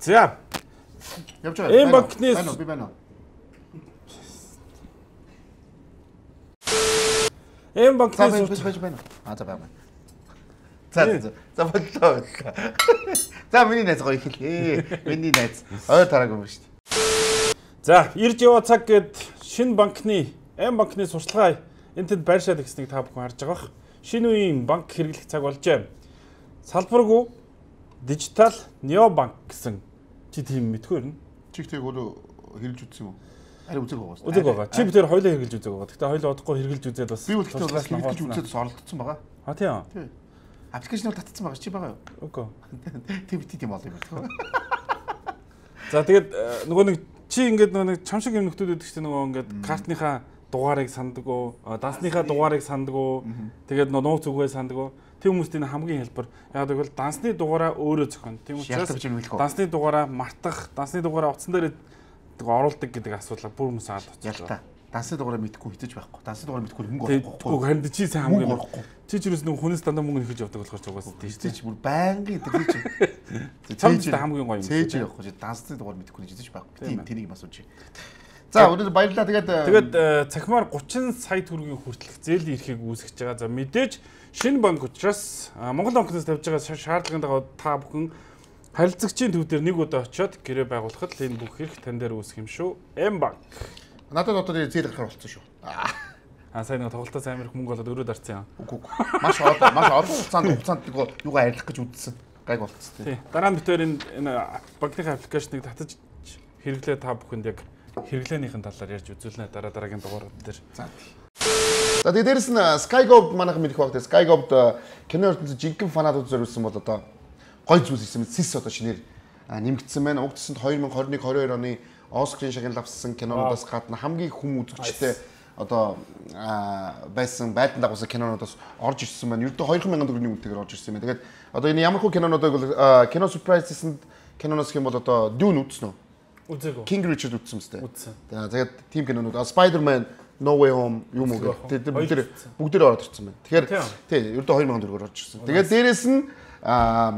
За. Явж байгаа. Эм банкны? Би байна? Эм банкны байж байна? А за байна. За за боллоо боллоо. За миний найз гоё хэлээ. Миний найз ойр тараагүй юм шүү дээ. За, ирж яваа цаг гээд шинэ банкны Эм банкны сурчлагаа энтэнд байршаад гэснийг та бүхэн харж байгаа. Шинэ үеийн банк хэрэглэх цаг болжээ. Салбаргүй дижитал необанк гэсэн чи тийм мэдгүй юм. Чиг тэг өөрөө хэрэлж үтсэн юм уу? Ари үзег байгаа. Үзэг байгаа. Чи бид тэр хоёлоо хэрэгжилж үзэг байгаа. Гэтэ хоёлоо удахгүй хэрэгжилж үзээд бас Би бол гэхдээ бас хаваалцсан. үзээд бас оролдсон байгаа. А тийм. Тий. Аппликейшнээр татсан байгаа чи байгаа юу? Үгүй. Тэг бити тийм болов юм. За тэгээд э, нөгөө нэг чи ингээд нөгөө нэг чам шиг юм нөхдүүд байдаг чинь нөгөө ингээд картныхаа дугаарыг санддаг, дансныхаа дугаарыг санддаг. Тэгээд нөгөө нууц үгээ санддаг. Тэг хүмүүстийн хамгийн хэлбэр яг гэвэл дансны дугаараа өөрөө зохион. Тийм учраас дансны дугаараа мартах, дансны дугаараа утсан дээр оруулдаг гэдэг асуудал бүр хүмүүс очиж Ялта. Дансны дугаараа мэдгүй хитэж байхгүй. Дансны дугаараа мэдгүй мөнгө орохгүй. харин чи сайн хамгийн орохгүй. чи ч юус нэг хүнээс дандаа мөнгө нөхөж явдаг болохоор ч угаас тийм Тэгэж чи бүр байнгын тэр чи. Чамд та хамгийн гоё юм. Цээж явахгүй чи дансны дугаар мэдгүй хитэж байхгүй. Тийм ээ. тэрийг асууж. За өнөөдөр баярлалаа. Тэгээд Тэгээд э, цахимаар 30 сая төгрөгийн хүртэлх зээлийн эрхийг үүсгэж байгаа. За мэдээж шинэ банк учраас Монгол банкнаас тавьж байгаа ша- шаардлагын дагуу та бүхэн харилцагчийн төв дээр нэг удаа очиод гэрээ байгуулахад л энэ бүх хэрэг тань дээр үүсэх юм шүү. М банк. надад одоо зээл гарахаар болцсон шүү. А сайн нэг тоглолтоос амар их мөнгө болоод өрөө дарцсан юм. Үгүй үгүй. Маш олон маш олон хугацаанд хугацаанд нөгөө юугаа арилгах гэж үзсэн. Гайг болцсон тийм. Тий. Дараа нь битээр энэ банкны аппликейшнийг татаж хэрэглээ та бүхэнд яг хэрэглээнийхэн талаар ярьж үзүүлнэ дараа дараагийн дугаарууд дээр. За. За тэгээд дээрэс нь Skygob манайхан мэдэх баг. Skygob кино ертөнцийн жинхэнэ фанатууд зориулсан бол одоо гой зүйлс ирсэн мэт сис одоо шинээр нэмэгдсэн байна. Уг төсөнд 2021 22 оны Оскарын шагналыг авсан кинонуудаас гадна хамгийн хүм үзэгчтэй одоо байсан байлдан дагуулсан кинонуудаас орж ирсэн байна. Ердөө 2000 төгрөгийн үнэтэйгээр орж ирсэн байна. Тэгээд одоо энэ ямар хөө кинонуудыг бол кино surprises-д киноноос хэм бол одоо Dune үзсэн үү? Үзээгөө. King Richard үзсэн мэт. Үзсэн. Тэгээд team кинонууд Spider-Man No Way Home юм уу. Тэгээд бүгд Хоёр бүгд бүгд ороод ирсэн байна. Тэгэхээр тий ердөө 2000 төгрөгөөр орж ирсэн. Тэгээд дээрэс нь аа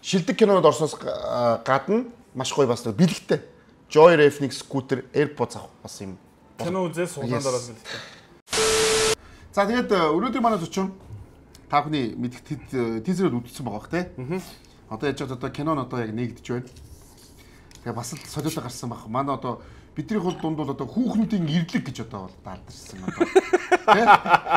шилдэг кинонод орсноос га- гадна маш гоё бас нэг бэлэгтэй. Joy Reflex scooter AirPods авах бас юм. Кино үзээ суулгаанд Yes. ороод бэлээ. За тэгээд э, өнөөдөр манай зочин та бүхний мэдэх тизерүүд үзсэн байгаа бох тий. Одоо яаж чад одоо кинон одоо яг нэгдэж байна. Тэгээ бас л солиолоо гарсан баг. Манай одоо бидний хул дунд бол одоо хүүхнүүдийн ирлэг гэж одоо бол даалдарсан одоо. Тэ?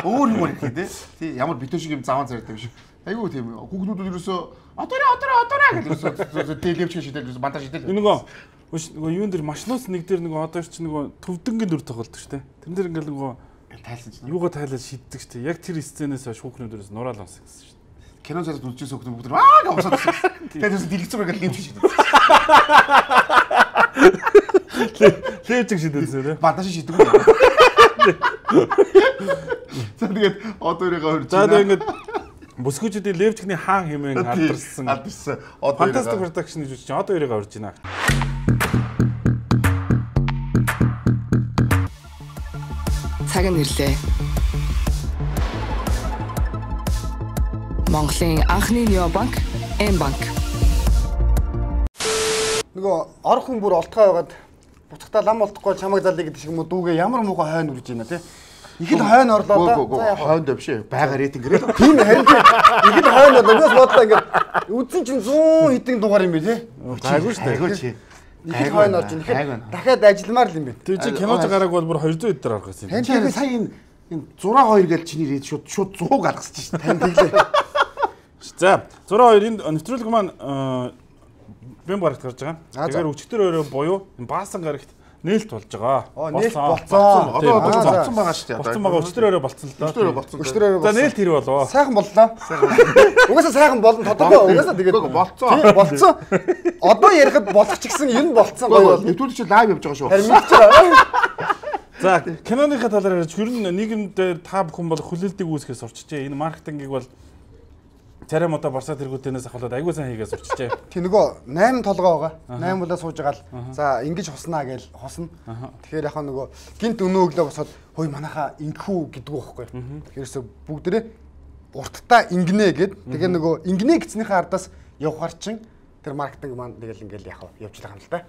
Өөр юм уу тий. Тий ямар битүү шиг юм заван царайтай биш. Айгуу тийм хүүхнүүд ерөөсөө одоорой одоорой одоорой гэж ерөөсөө тэлэвч шидэл ерөөсөө бантаж шидэл. Нөгөө нөгөө юун дээр машинаас нэг дээр нөгөө одоо ч нөгөө төвдөнгийн дүр тоглолдог шүү дээ. Тэн дээр ингээл нөгөө тайлсан чинь. юугаа тайлаад шийддэг шүү дээ. Яг тэр сценээс хойш хүүхнүүдээс нураал онсон гэсэн шүү дээ. кино зэрэг үзчихсэн хүмүүс бүгд аа гэж усаад. Тэгээд ерөөсөө дэлгэцүүр гэж лимч шидэл. Лээжиг шийдэлсэн тий. бандаж шидэг үү? За тэгээд одоорыгаа хурж За тэгээ ингээд бүсгүүчүүдийн левчгний хаан хэмээн алдарсан. алдарсан. Одоорыгаа продакшн гэж үзэж одоо өрөөгөө орж байна. цаг нь ирлээ. Монголын анхны необанк М банк. нөгөө ор хүн бүр олдгоо байгаад буцахтаа лам олдохгүй чамайг залъя гэдэг шиг юм уу дүүгээ ямар муухай хойно үрж байна тий. Ихэд хойно орлоо да. За яг хойнд өвш байга рейтингээр л тийм харин тийм. ихэд хойно орлоо. Юус бодлоо ингээд үдсэн чинь 100 хэдэн дугаар юм бэ тий. гайгүй шүү дээ. Гайгүй чи. Ихэд хойно орж ин. Ихэд дахиад ажилламаар л юм бэ. Тэр чи кино гараг бол бүр 200 эдэр арах гэсэн. юм. Тань чи сая энэ энэ 6 2 гэж чиний рейд шууд шууд 100 гаргасчих шүү дээ. Тань тэглээ. За 102 энд нэвтрүүлэг маань бэм гарагт гарч байгаа. Тэгэхээр өчтөр өрөө буюу энэ баасан гарагт нээлт болж байгаа. Оо, нээлт Болсон. Одоо болцсон байгаа шүү дээ. Болцсон байгаа өчтөр өрөө болцсон л доо. Өчтөр болцсон. Өчтөрөө За нээлт хэрэг болоо. сайхан боллоо. Угаасаа сайхан болно тодорхой. Угаасаа тэгээд болцсон. Болцсон. Одоо ярихад болох ч гэсэн ер нь болцсон гоё бол. Нэвтрүүлэг чи лайв явж байгаа шүү. За киноныхаа талаар ярьж ер нь нийгэмд та бүхэн бол хүлээлтийг үүсгээс орчжээ. Энэ маркетингийг бол царим одоо барсаа тэргүүтэнээс ахвалаад айгуу сайн хийгээс орчжээ. Тэг нөгөө 8 толгоо байгаа. 8 удаа сууж байгаа л за ингэж хоснаа гээл хосно. Тэгэхээр яхаа нөгөө гинт өнөө өглөө босоод хөөе манайхаа ингэхүү гэдэг байхгүй. Тэрээс бүгдээрээ урттаа ингэнэ гэд тэгээ нөгөө ингэнэ гэснийхээ ардаас явахар чин тэр маркетинг маань тэгэл ингээл яг явж байгаа юм л да.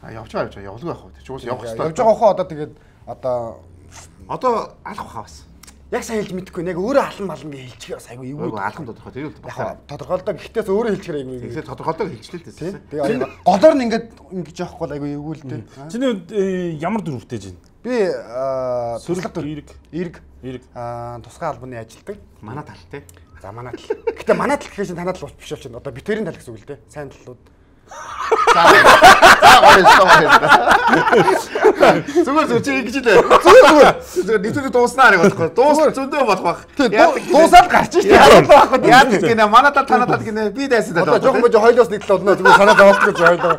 А явж байгаа явж байгаа уу. Тэр чугаас явах Явж хэрэгтэй. байгаа хоо одоо тэгээд одоо Одоо алах баха бас. Яг сайн хэлж мэдэхгүй яг өөрөө алан малан гэж хэлчихээ бас айгүй юу. Алхам тодорхой. Тэр бол Яг баха. тодорхойлдог гэхдээ өөрөө хэлчихээр айгүй. Тэгэхээр тодорхойлдог хэлчихлээ л дээ. Тийм. Тэгээ голоор нь ингээд ингэж явахгүй бол айгүй эвгүй л дээ. Чиний э, ямар дүрвтэй жин? Би аа Сөрөг эрг. эрг Эрг. аа тусгай албаны ажилтдаг. Манай тал те. За манай тал. Гэтэ манай тал гэхээс танаа тал биш болчихно. Одоо битэрийн тал гэсэн үг л дээ. Сайн талууд. За шүү. Зүгээр зүгээр чи ингэж лээ. Зүгээр зүгээр. Зүгээр нийтүүд дууснаа нэг болохгүй. Дуус зөндөө болох бах. Дуусаад гарч штэ. Яа гэнэ манай тал танаа тал гэнэ би дайсан тал. Одоо жоохон бож хойлоос нэг тал болно. Зүгээр санаа зовох гэж хойлоо.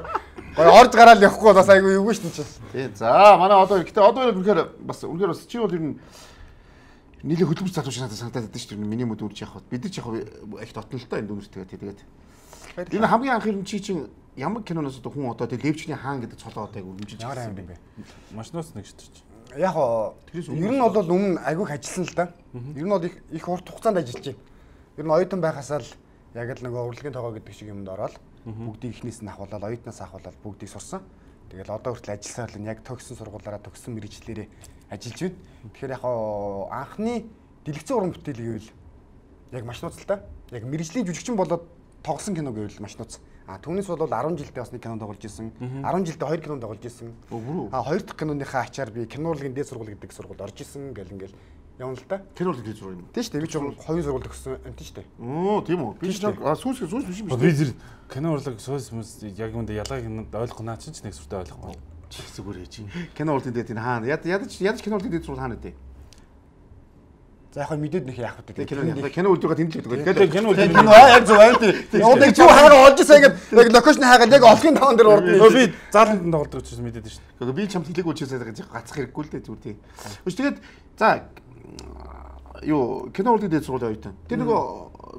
Гоё орж гараал явахгүй бас айгүй эвгүй штэ чи. Тий. За манай одоо гэтээ одоо үнэхээр бас үнэхээр бас чи бол ер нь нийлээ хөдөлмөр залууч надад санагдаад байдаг шүү дээ. Миний мөд үрж явах. Бид нар ч яг их дотно л тоо энэ дүнэртэйгээ тэгээд. Энэ хамгийн анх юм чи чинь ямар киноноос одоо хүн одоо тэг левчний хаан гэдэг цолоо одоо яг өргөмжилж Ямар юм бэ? Машинаас нэг шитэрч. Яг ер нь бол өмнө айгүйх ажилласан л да. Ер нь бол их их урт хугацаанд ажиллаж байна. Ер нь оюутан байхасаа л яг л нөгөө урлагийн тоогоо гэдэг шиг юмд ороод бүгдийг ихнээс нь ахуулаад оюутнаас ахуулаад бүгдийг сурсан. Тэгэл одоо хүртэл ажилласаар л яг төгссөн сургуулаараа төгссөн мэрэгчлэрээ ажиллаж байна. Тэгэхээр яг анхны дэлгэцэн уран бүтээл гэвэл яг машнууц л да. Яг мэрэгжлийн жүжигчин болоод тоглосон кино гэвэл машнууц. А түүнээс бол 10 жилдээ бас нэг кино тоглож исэн. 10 жилдээ хоёр кино тоглож исэн. А хоёр дахь киноныхаа ачаар би кино урлагийн дээд сургууль гэдэг сургуульд орж исэн гэл ингээл явна л да. Тэр бол хэлж зураг юм. Тийм шүү дээ. Би ч юм хоёрын сургууль төгссөн юм тийм шүү дээ. Оо тийм үү. Би ч сүүс сүүс биш юм Би тэр кино урлаг сөөс мэс яг үүндээ ялгааг нь ойлгох наа чинь ч нэг сүртэй ойлгохгүй. чи зүгээр ээж. Кино урдын дээр энэ хаана ядаж ядаж кино урдын дээр зур хаана дээ. За яг мэдээд нөх яах вэ? Кино кино үлдээгээ тэмдэглэдэг. Тэгээ кино үлдээгээ- кино аа яг зөв байнт. Яг нэг зүг хаагаа олж ирсэн ингээд яг локейшн хаагаад яг олгийн таван дээр урд Өө би зааланд тоглодог учраас мэдээд шүү дээ. Тэгээ би ч юм хэлээг үчээсээ гацах хэрэггүй л дээ зүгээр тийм. Үгүй тэгээд за юу кино дээр сургууль оюутан. Тэр нөгөө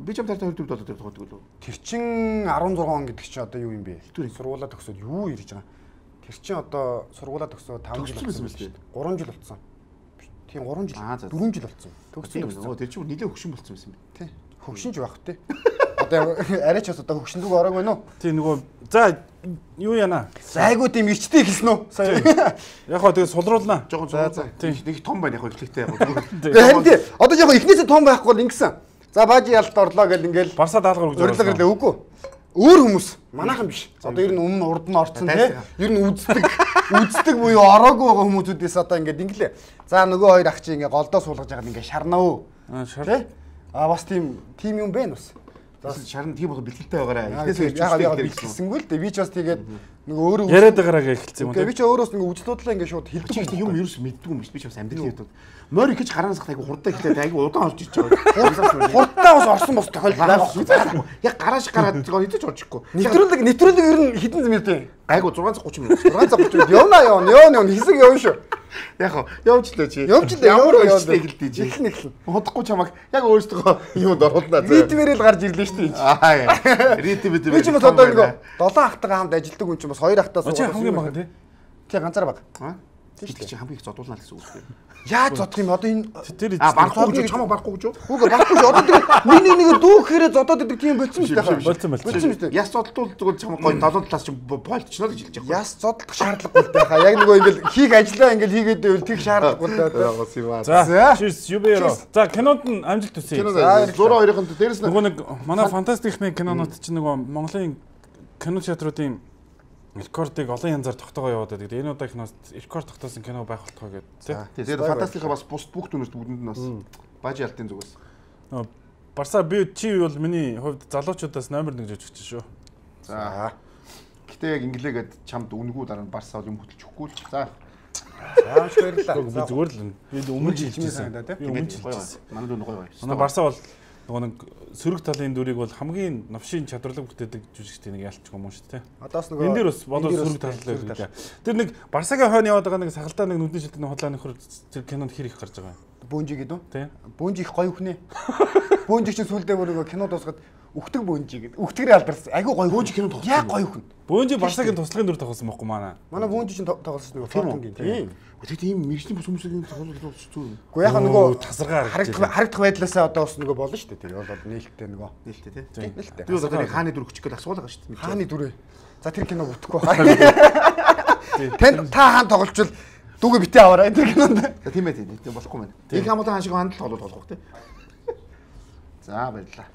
би ч юм тартай хоёр төвд болоод тоглодог лөө. Тэр чин 16 он гэдэг чинь одоо юу юм бэ? Сургуулаа төгсөөд юу ирж байгаа? Тэр чин одоо сургуулаа төгсөөд 5 жил болсон байсан шүү дээ. 3 жил болсон. Тийм 3 жил. Аа, за, за. 4 жил болсон. Төгссөн. нөгөө тэр чинь нилээ хөшин болцсон байсан юм. Тий. Хөгшинж байх тий. Одоо арайч бас одоо хөгшин зүг ороог байна уу? Тий нөгөө за юу яана? Зайгүй тийм ирчтэй хэлсэн үү? Сая. Яг хоо тэгээ сулруулнаа. Жохон зураг за. нэг том байна яг ихлэгтэй яг зүгээр. Тэгээ харин тий. Одоо яг эхнээсээ том байхгүй бол ингэсэн. За баажи ялт орлоо гэл ингээл Барса даалгавар гэж Урилга гэрлээ үгүй. Өөр хүмүүс. Манайхан биш. Одоо ер нь өмнө урд нь орцсон тий. Ер нь үздэг үздэг буюу ороогүй байгаа хүмүүсүүдээс одоо ингээд инглээ. За нөгөө хоёр ах чи ингээд голдоо суулгаж байгаа ингээд шарнаа өө. Аа, шар-? А бас тийм тийм юм бэ бас. Бас шарн тийм бол бэлгэлтэй байгаарай. Яг ирчихсэн. бэлгэлсэнгүй л дээ. Би ч бас тэгээд нөгөө өөрөө Яриад байгаараа эхэлсэн юм Тэгээ би ч өөрөөс нөгөө үзлуудлаа ингээд шууд хэлдэг ихтэй юм ерөөс мэддэг юм биш би ч бас амьдрал хийдэг. Морь ихэж хараанаас айгу хурдан ихлээд айгу удаан орж ирж байгаа. Хурдтай бас орсон бос тохиолдол байгаа. Яг гарааш гараад згоо хэдэж орчихгүй. Нэвтрүүлэг нэвтрүүлэг ер нь хідэн зэмэр дээ. Гайгүй 630 минут. 630 явна явна явна явна хэсэг явна шүү. Яг хоо явж лээ чи. Явж лээ, ямар явна. эхэлдэж чи. Эхлэн эхлэн. Удахгүй чамаг яг өөрсдөө юунд оруулнаа. Ритмэрэл гарч ирлээ шүү дээ. Аа. Ритм бит. Би ч бас одоо нэг долоон ахтайгаа хамт ажилладаг хүн ч бас хоёр ахтаас Чи хамгийн бага тий. Тий ганцаар баг. Тийм чи хамгийн их зодуулнаа л гэсэн үг шүү. Яаж зодох юм одоо энэ Тэр А барахгүй гэж чамаг барахгүй гэж юу? Үгүй баггүй ч одоо тэгээд нэг нэг нэг дүү гэхээр зодоод идэг тийм болцсон шүү дээ. Болцсон, болцсон. Шүү. Яс зодтуул зүгээр чамаг гоё долоон талаас чи бойлчноо гэж хэлж байгаа. Яс зодлох шаардлагагүй л байхаа. Яг нөгөө ингээл хийх ажиллаа ингээл хийгээд байвал тех шаардлагагүй л дээ. Байгаас юм аа. За, cheers юбэро. За, кинонд нь амжилт. Кино За, 102-ын дээрээс Нөгөө нэг манай фантастикны кинонууд чинь нөгөө Монголын кино театруудын рекордыг олон янзаар тогтоогоо яваад байдаг. Энэ удаа киноос рекорд тогтоосон кино байх болтгоо гэдэг. Тэгээд фантастикаа бас бус бүх дүнэрт бүгдэнд нь бас бажи алтын зүгээс. Нөгөө Барса би чи бол миний хувьд залуучуудаас номер 1 жүжигч шүү. За. Гэтэ яг инглигээд чамд үнгүү дараа нь Барса бол юм хөтлөж өгөхгүй л. За. Зааш Би баярлалаа. зүгээр л би өмнө жил тий? Би өмнө жил гоё. Манай дүн гоё гоё. Манай Барса бол нөгөө нэг сөрөг талын дүрийг бол хамгийн новшийн чадварлаг бүтээдэг жүжигчтэй нэг ялчих юм уу шүү дээ. Одоо бас нөгөө Энэ дээр бас бодол сөрөг талтай сөрөг байдаг. Тэр нэг Барсагийн хойно яваад байгаа нэг сахалтай нэг нүдний шилдэг худлаа нөхөр тэр кинонд хэр их гарч байгаа юм. Бөөнжи гэдэг үү? Тий. Бөөнжи их гоё хүнээ. Бөөнжи чинь сүулдэ бүр нөгөө кино дуусгаад Үхдэг бөөнжи гэдэг. Үхтгэрээ алдарсан. Айгу гоё. Бөөнжи кино тоглосон Яг гоё хүн. Бөөнжи Барсагийн туслахын дүр тоглосон байхгүй манай. Манай бөөнжи чинь тоглосон нөгөө Фортунгийн. Тийм. Тэгэхдээ ийм мэрэгчлийн бус хүмүүсийн тоглолт зүг. Гэхдээ яг Өө, нөгөө тасаргаа харагдах харагдах байдлаасаа одоо бас нөгөө болно шүү дээ. Тэр бол нээлттэй нөгөө. Нээлттэй тий. Тийм, нээлттэй. Тэр одоо нэг хааны дүр хүчих гээд асуулаа шүү дээ. Хааны дүрээ. За тэр кино бүтэхгүй байна. Танд та хаан тоглолчвол дүүгээ битээ аваарай тэр кинонд. За тийм ээ тийм. Тийм болохгүй мэн. Их хамаатай хаан шиг хандл тоглолт болох тий. За баярлаа.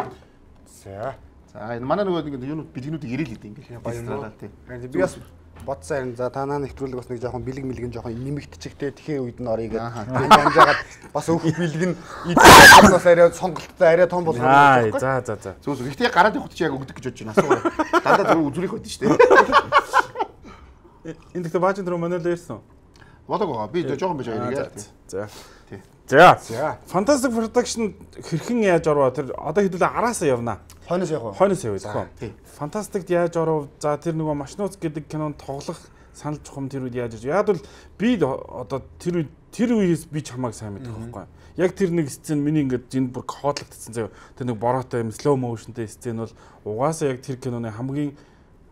За. За энэ манай нөгөө ингэ юунууд бэлгнүүдийг ирээл хэдэ ингээл. Баярлалаа. тий. Би бас бодсон харин за танаа нэвтрүүлэг бас нэг жоохон бэлэг мэлгэн жоохон нэмэгдчихтэй тэгэхээр үед нь орё гэдэг. Тэгээд амжаагаад бас өөх бэлэг нь идэх бас арай сонголттой арай том болох юм байна. за за за. Зүг зүг. Гэхдээ гараад явахд чи яг өгдөг гэж бодож байна. Асуу. Дандаа зүг үзүрэх байдаг шүү дээ. Энэ дэхтэй баажин дөрөв манайд ирсэн. Бодог байгаа. Би жоохон байж Аа, байгаа. За. За. За. Fantastic Production хэрхэн яаж орвоо тэр одоо хэдүүлээ араасаа явна. Хойноос явах уу? Хойноос явъя зөвхөн. тий. Fantastic яаж оров? За тэр нөгөө Машнууц гэдэг кинонд тоглох санал чухам тэр үед яаж иж. Яг бол би одоо тэр үед тэр үеэс би чамайг сайн мэдэх байхгүй. Яг тэр нэг сцен миний ингээд зин бүр коодлогдсон заяа. Тэр нэг бороотой юм slow motionтэй сцен бол угаасаа яг тэр киноны хамгийн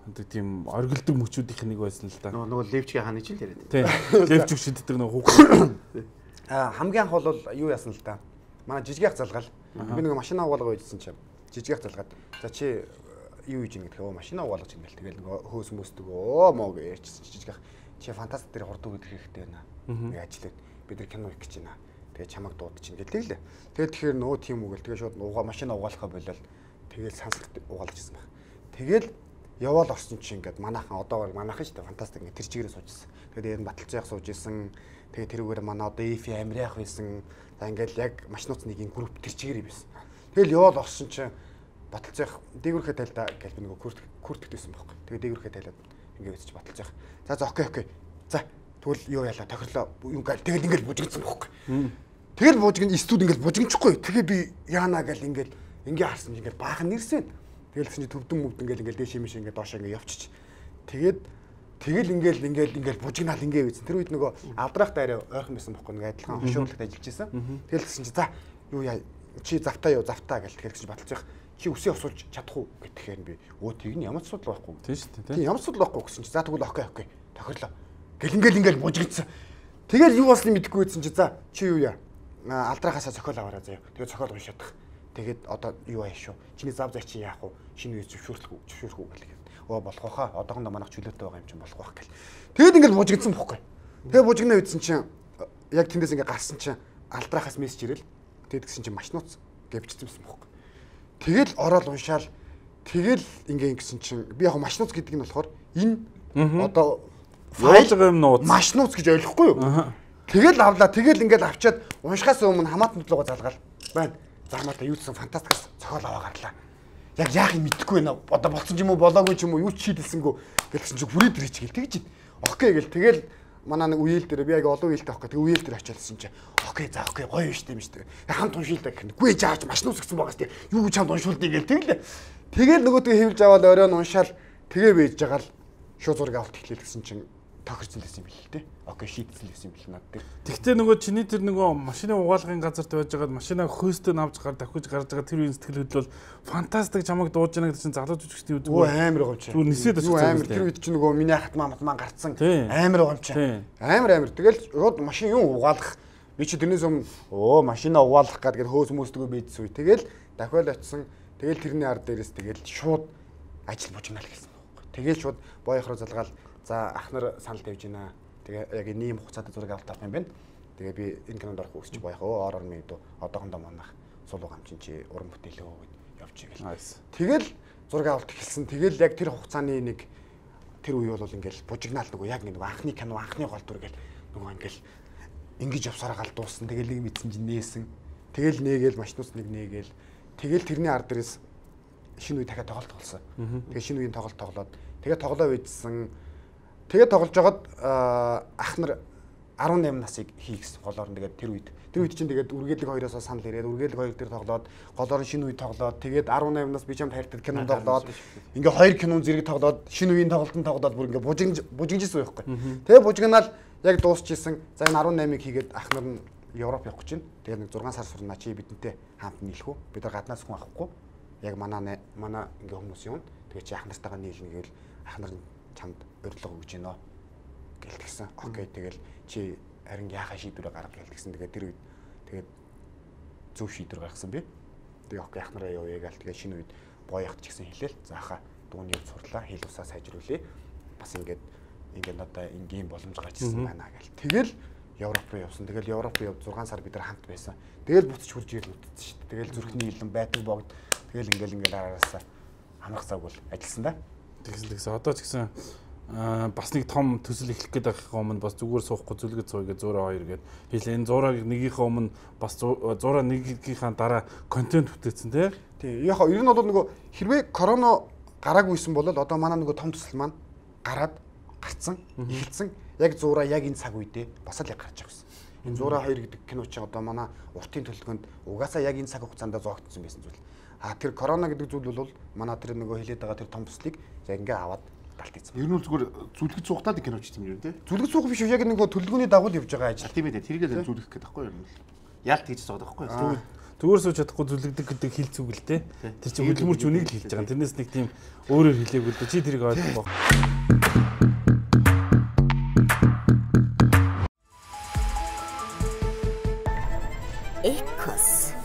одоо тийм оргилдог мөчүүдийнх нэг байсан л да. Нөгөө левчгийн хааны ч л яриад. Тий. Левчүг шиддэг нөгөө хүүхд. Аа хамгийн анх бол юу яасан л да. Манай жижиг ах залгаал. Би нэг машина угаалгаа үйдсэн чинь жижиг ах залгаад. За чи юу хийж ийн гэдэг. Оо машина угаалгаж ийн гэл. Тэгэл нөгөө хөөс мөсдөг. Оо моо гэж ярьчихсан жижиг ах. Чи фантаст дээр хурдан үүдэх хэрэгтэй байна. Нэг ажиллаад бид нар кино их гэж байна. Тэгээ чамайг дуудаж ийн гэдэг л. Тэгээ тэгэхээр нөө тийм үг л тэгээ шууд угаа машина угаалхаа болол тэгэл сансагт угаалж ирсэн баг. Тэгэл яваал орсон чи ингээд манайхан одоо манайхан шүү дээ фантастик ингээд тэр чигээрээ суужсэн. Тэгээд энэ баталцаа яг сууж исэн. Тэгээд тэрүүгээр манай одоо эфи амирах байсан. За ингээд яг машинууцныгийн групп тэр чигээрээ байсан. Тэгэл яваал орсон чи баталцаа дээгүүрхээ тайлда гэж би нөгөө курт куртгдсэн байхгүй. Тэгээд дээгүүрхээ тайлаад ингээд үзчих баталцаа. За за окей окей. За тэгвэл юу яалаа тохирлоо гал тэгэл ингээд бужигдсан байхгүй. Тэгэл буужиг нь студ ингээд бужигдчихгүй. Тэгээ би яана гэл ингээд ингээ харсан чи ингээд баахан нэрсэн. Тэгэл гэсэн чи төвдөн мөвдөн гэл ингээд дээш юм шиг ингээд доош ингээд явчих. Тэгээд тэгэл ингээл ингээл ингээл бужигнаал ингээ үйсэн. Тэр үед нөгөө алдрах дайраа ойрхон байсан бохгүй нэг адилхан хошуурлагт ажиллаж байсан. Тэгэл гэсэн чи за юу яа чи завтаа юу завтаа гэл тэгэхээр чи баталцах чи үсээ усуулж чадах уу гэхээр би өө нь ямар ч асуудал байхгүй. Тийм шүү дээ. Тийм ямар ч асуудал байхгүй гэсэн чи за тэгвэл окей окей тохирлоо. Гэл ингээл ингээл бужигдсан. Тэгэл юу болсныг мэдэхгүй байсан чи за чи юу яа алдрахаасаа зохиол аваараа заяа. Тэгээд зохиол уншаадах. Тэгээд одоо юу яа шүү. Чиний зав зай чи яах вэ? Шинэ үе зөвшөөрөх үү? Зөвшөөрөх үү гэх. Оо болох баха. Одоохондоо манайх чөлөөтэй байгаа юм чинь болох бах гэл. Тэгээд ингээд бужигдсан бохгүй. Тэгээд бужигнаа үйдсэн чинь яг тэндээс ингээд гарсан чинь алдрахаас мессеж ирэл. Тэгээд гисэн чинь машнууц гэвчсэн байсан бохгүй. Тэгэл ороод уншаал тэгэл ингээ ингэсэн чинь би яг машнууц гэдэг нь болохоор энэ одоо байгаа юм нууц. машнууц гэж ойлгохгүй юу? Тэгэл авлаа. Тэгэл ингээл авчиад уншихаас өмнө хамаат нутлуугаа залгаал. Байна. Замаата юу гэсэн фантастикс цохол аваа гарлаа. Яг яах юм мэдэхгүй байна. Одоо болсон ч юм уу болоогүй юм уу юу ч шийдэлсэнгүү гэлсэн чи хүрээд ирээч гэл тэгж ин. Окей гэл тэгэл манай нэг үеэл дээр би яг олон үеэлтэй авах гэх үеэл дээр очиадсэн чи окей за окей гоё юм штэ юм штэ. Хамт уншилдаг гэх. Гүй жаач машнуус гэсэн байгаа штэ. Юу чамд уншуулдгийг гэл тэгэл. Тэгэл нөгөөдгөө хэвлж аваад оройн уншаал тэгээ бийж жагаал шууд зураг авалт эхлэв гэсэн чинь тохирсон байсан юм бэл л те. Окей шийдсэн байсан юм бэл над дээр. Тэгвэл нөгөө чиний тэр нөгөө машины угаалгын газарт байж байгаад машина хөөстөө навж гар давхиж гарч байгаа тэр үеийн сэтгэл хөдлөл фантастик чамайг дууж яана гэдэг чинь залуу жүжигчдийн үед Өө амар гомч. Зүгээр нисээд очсон амар тэр үед чи нөгөө миний хатмаа матмаа гарцсан. Тийм. Амар гомч. Амар амар. Тэгэл шууд машин юу угаалгах. Би чи тэрнээс өмнө өө машина угаалгах гэдэг хөөс мөсдгөө бийдсэн үе. Тэгэл дахиад очисон. Тэгэл тэрний ард дээрээс тэгэл шууд ажил бужигнал гэсэн. Тэгэл шууд боёх руу залгаал за ах нар санал тавьж байна. Тэгээ яг ийм хугацаатай зураг авалт авах юм байна. Тэгээ би энэ кинонд орох үсч боёх өө орор мэд одоохондоо манах сулуу гамчин чи уран бүтээлөө гэд явчих гэл. Nice. Тэгэл зураг авалт эхэлсэн. Тэгэл яг тэр хугацааны нэг тэр үе бол ингээл бужигнаал нөгөө яг нэг анхны кино анхны гол дүр гэл нөгөө ингээл ингэж явсараа гал дууссан. Тэгэл нэг мэдсэн чинь нээсэн. Тэгэл нээгээл машинус нэг нээгээл. Тэгэл тэрний ард дээрээс шинэ үе дахиад тоглолт тоглосон. Тэгээ шинэ үеийн тоглолт тоглоод тэгээ тоглоо үйдсэн. Тэгээ тоглож жагаад аа, ах нар 18 насыг хий гэсэн голоор нь тэгээд тэр үед тэр үед чинь тэгээд үргэлэг хоёроос санал ирээд үргэлэг хоёр дээр тоглоод голоор нь шинэ үе тоглоод тэгээд 18 нас би чамд хайртай кино тоглоод ингээ хоёр кинон зэрэг тоглоод шинэ үеийн тоглолтын тоглоод бүр ингээ бужигж бужигжсэн байхгүй. Тэгээ бужигнаал яг дуусчихсан. За энэ 18-ыг хийгээд ах нар нь Европ явах гэж байна. Тэгээд нэг 6 сар сурнаа чи бидэнтэй хамт нийлэх үү? Бид нар гаднаас хүн авахгүй. яг манай манай ингээ хүмүүс юм. Тэгээ чи ах нартайгаа нийлнэ гэвэл ах нар нь чамд урилга өгж гинөө гэлтгсэн. Окей тэгэл чи харин яахаа шийдвэрээ гарга гэлтгсэн. Тэгээ тэр үед тэгээд зөв шийдвэр гаргасан би. Тэгээ окей ах нараа явъя гээл тэгээ шинэ үед боёхт ч гэсэн хэлээл. За хаа дууны сурлаа хэл усаа сайжруулъя. Бас ингээд ингээд одоо ингийн боломж гарчсан байна гээл. Тэгэл Европ руу явсан. Тэгэл Европ руу явд 6 сар бид нар хамт байсан. Тэгэл буцаж хурж ирэл үтсэн шүү дээ. Тэгэл зүрхний илэн байтал богд. Тэгэл ингээл ингээл араасаа амрах цаг бол ажилласан да. Тэгсэн тэгсэн одоо ч гэсэн аа бас нэг том төсөл эхлэх гээд байхаа өмнө бас зүгээр суухгүй зүлгэд гэж зураа хоёр гээд хэлээ. Энэ зураг нэгийнхээ өмнө бас зу- зураа нэгийнхаа дараа контент бүтээсэн тий. Тийм. Яг ер нь бол нөгөө хэрвээ корона гараагүйсэн бол одоо манай нөгөө том төсөл маань гараад гарцсан, эхэлсэн. Яг зураа яг энэ цаг үедээ бас л яг гарч байгаа юм. Энэ зураа 2 гэдэг кино чи одоо манай уртын төлөвлөгөөнд угаасаа яг энэ цаг хугацаанд зоогдсон байсан зүйл. А тэр корона гэдэг зүйл бол манай тэр нөгөө хэлээд байгаа тэр том төслийг яг ингээ аваад далт ийцэн. Ер нь зүгээр зүлгэж суугатаад кино ч юм юм тий. Зүлгэж суух биш үү? Яг нөгөө төлөвлөгөөний дагуу л явж байгаа ажил. Тийм ээ тэрийг л зүлгэх гэдэг байхгүй юу? Яалт хийж байгаа байхгүй юу? Зүгээр сууж чадахгүй зүлгдэг гэдэг хэл зүг л тий. Тэр чинь хөдөлмөрч үнийг л хэлж байгаа. Тэрнээс нэг тийм өөрөөр хэлээгүй л дээ. Чи тэрийг ойлгохгүй. Экос.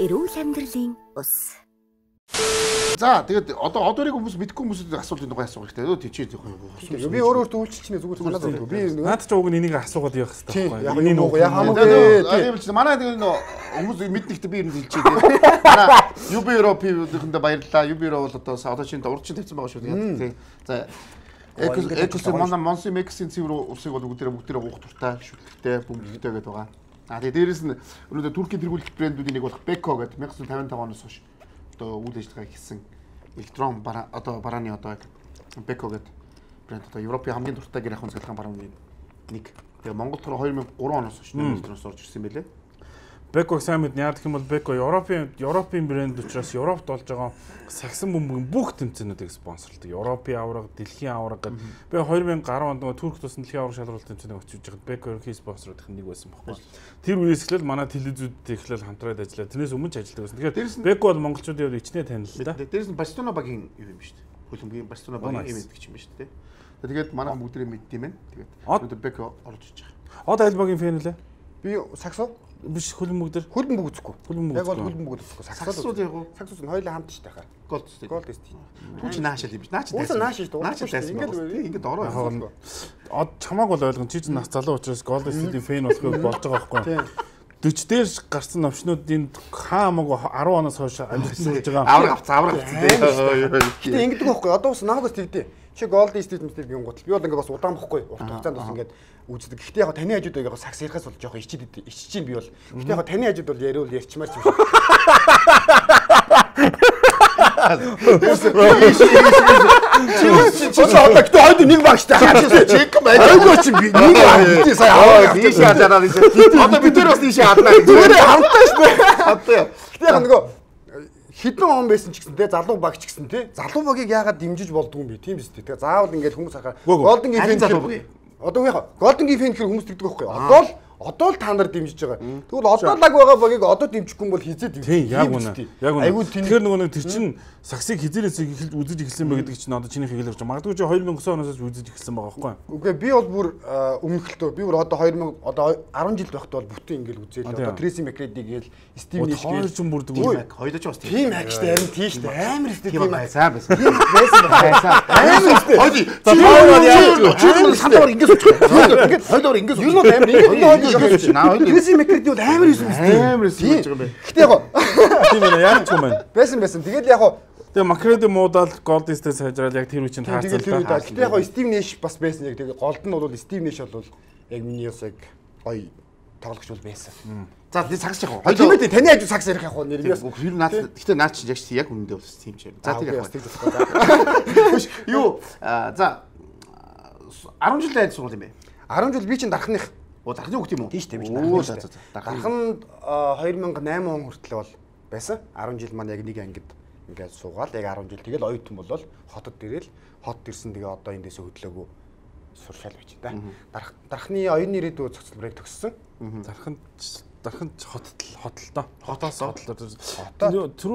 Эрүүл амьдралын ус. За тэгээд одоо одоорыг хүмүүс мэдгүй хүмүүсүүд асуулт нэг асуулт хэрэгтэй. Өө тийч тийх юм. Би өөр өөртөө үйлчлчихнэ зүгээр санаа зовлоо. Би Наад ч уг нь энийг асуугаад явах хэрэгтэй байхгүй. юм уу, нуух яг юм. хамаагүй. Манай тэгээд нөө хүмүүс мэднэхдээ би ер нь хэлчихээ тийм. Манай UB Europe-ийнхэндээ баярлалаа. UB Euro бол одоо одоо чинь урд чинь тавьсан байгаа шүү дээ. Тийм. За экос манай Монси Мексийн цэвэр усыг бол бүгдээрээ бүгдээрээ уух туртай, шүтлэгтэй, бөмбөлтэй гэдэг байгаа. А тэгээд дээрэс нь өнөөдөр Туркийн тэргүүлэх брэндүүдийн нэг болох Beko гэдэг 1955 оноос хойш одоо үйл ажиллагаа хийсэн электрон одоо барааны одоо Beko гэдэг брэнд одоо Европын хамгийн дуртай гэр ахуйн цалхан барааны нэг. Тэгээ Монголд болохоор 2003 оноос хойш электрос орж ирсэн байлээ. Мэднэ. Яг гэх юм бол Беко Европын Европын брэнд учраас Европт болж байгаа сагсан бөмбөгийн бүх тэмцээнүүдийг спонсорлдог. Европын авраг, дэлхийн авраг гэдэг. Би 2010 онд нөгөө Турк тусан дэлхийн авраг шалралт тэмцээнийг очиж байхад Беко ерөнхий спонсоруудын нэг байсан байхгүй. Тэр үеэс эхлээл манай телевизүүд эхлээл хамтраад ажиллаад тэрнээс өмнө ч ажилладаг байсан. Тэгэхээр Беко бол монголчуудын ичнээ танил л да. Дээрээс нь Барселона багийн юм юм шүү дээ. Хөлбөмбөгийн Барселона багийн юм гэдэг юм шүү дээ. Тэгээд манай бүгдээ мэддэм байна. Тэгээд Беко орж иж байгаа. Одоо альбагийн фэн үлээ. би саксуу Биш хөлбөмбөг дээр. хөлбөмбөг үзэхгүй. Хөлбөмбөг Яг бол хөлбөмбөг үзэхгүй. Саксууд яг уу Саксууд нь хоёулаа хамт шүү дээ хаа. гол тест. Гол тест. Түн чи наашаал юм биш. Наач Уусаа нааш шүү дээ. Наач тест. Ингээд Ингээд ингээд ороо. Яг Од чамааг бол ойлгоно. Чи ч нас залуу учраас Golden State-ийн фэн болохгүй болж байгаа байхгүй. Тийм. 40 дээр гарсан новчнуудын хаа хамаагүй 10 оноос хойш амжилтанд хүрж байгаа. Авраг авц авраг авц. Гэтэ ингэдэг байхгүй. Одоо бас намайг бас тэгдэ. Чи Gold State мэтэр гин гутал. Би бол ингээ бас удаан бохгүй. Урт хугацаанд бас ингээд үздэг. Гэхдээ яг таны хажууд яг сакс ярихаас бол жоох ичид ичиж чинь би бол. Гэхдээ яг таны хажууд бол яриул ярьчмаар ч шиг. Чи чи одоо гэтээ хойд нэг баг штэ. Чек байгаад чи би нэг авчих сая аваад тийш хадаад ийш. Одоо бид нар бас тийш хаднаа. Зүгээр хамтаа штэ. Хадаа. Гэтэ яг нөгөө хідэн он байсан ч гэсэн те залуу баг ч гэсэн те залуу багийг яагаад дэмжиж болдгүй юм бэ тийм биз дээ. Тэгээ заавал ингээд хүмүүс харахаар залуу гэхээр одоо яг Golden Event гэхээр хүмүүс тэгдэг байхгүй. Одоо л одоо л та нар дэмжиж байгаа. Тэгвэл одоо лаг байгаа багийг одоо дэмжихгүй бол хизээ дэмжих. Тийм яг үнэ. Яг үнэ. Айгуу. Тэгэхээр нөгөө нэг тэр чин саксыг хизээрээс эхэлж үзэж эхэлсэн бэ гэдэг чинь одоо чиний хэлж байгаа. Магадгүй чи 2009 оноос үзэж эхэлсэн байгаа байхгүй. Үгүй би бол бүр өмнөхөлтөө би бүр одоо 2000 одоо 10 жил байхдаа бол бүтэн ингээл үзээл одоо. Tracy McGrady гээл Nash хоёр гээл ч юм бүрдэг үү. Хоёулаа ч бас тийм ах штэ харин тийш штэ амар штэ Тийм тийм бай ах. сайн байсан. Тийм байсан байсан. Амар штэ. Хойди. За яаж вэ? Чи бол сандаар ингэж. Ингээд хоёулаа ингэж Юу нь амар юм. Ингэж наа хоёулаа. Tracy McGrady бол амар юм штэ. Амар юм гэж байгаа юм байна. Гэтэ яг Тийм ээ яаж ч юм байна. байсан байсан. Тэгэл яг Тэгээ Макреди муудаал State сайжрал яг тэр үе чинь таарсан үед гэтэ яг Steve Nash бас байсан яг тэгээ голд нь бол Steve Nash бол яг миний бас яг гоё тоглогч бол байсан. За тий цагс вэ? Тийм үү таны хажуу сакс ярих яг нэр бас үү. Наад гэхдээ наад чи яг яг үнэндээ бас тийм ч юм. За тэр яг. Юу за 10 жил айд сургууль юм бэ? 10 жил би чинь дарахных Оо дархны хүүхд юм уу? тийш за за за. Дархан 2008 он хүртэл бол байсан. 10 жил маань яг нэг ангид ингээд суугаал яг 10 жил тэгэл оюутан болол хотод ирэл хот ирсэн тэгээ одоо эндээс хөдлөөгүй суршаал байж та. Дарах дарахны оюуны ирээдүй зохицолборыг төгссөн. Дархан дархан хотол хотолтой. Хотоос хотол. Хотоо? Тэр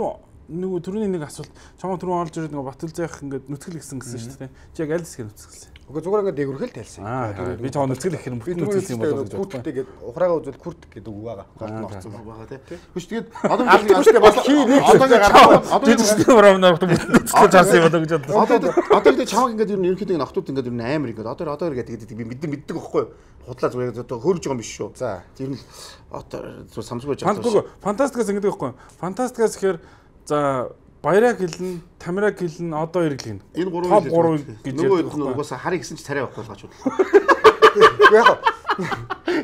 нөгөө түрүүний нэг асуулт чамаа түрүү олж ирээд нөгөө Батал зайх ингээд нүцгэл гисэн гэсэн шүү дээ. Чи яг аль хэсгийг нүцгэлсэн? Уга зүгээр ингээд дээгүрхэл тайлсан. Аа би чамаа нүцгэл гэх юм Би бүтэн нүцгэлсэн юм болоо гэж бодсон. Курттэй гээд ухраагаа үзэл курт гэдэг үг байгаа. Гарт нь орсон байгаа тий. Хүч тэгээд одоо Алдчихгүй бас хий нэг одоо ингээд гаргаа одоо Би ч тийм ромноор бүтэн нүцгэлж харсан юм болоо гэж бодлоо. Одоо одоо тэгээд чамаг ингээд ер нь ерөнхийдөө нохтууд ингээд ер нь амар ингээд одоо одоо гэдэг би мэддэг мэддэг байхгүй юу? Худлаа зүгээр одоо хөөрж байгаа юм биш шүү. За. Тэр нь одоо зүгээр самсгүй байж Фантастик фантастикас ингэдэг байхгүй. Фантастикас гэхээр за баяраг хэлнэ, тамираг хэлнэ, одоо ирэглэн. Энэ гурван Топ хэлээд гурав байна. гэж нөгөө хэд нь угаасаа харыг гисэн ч царай байхгүй болгаач бодлоо. яг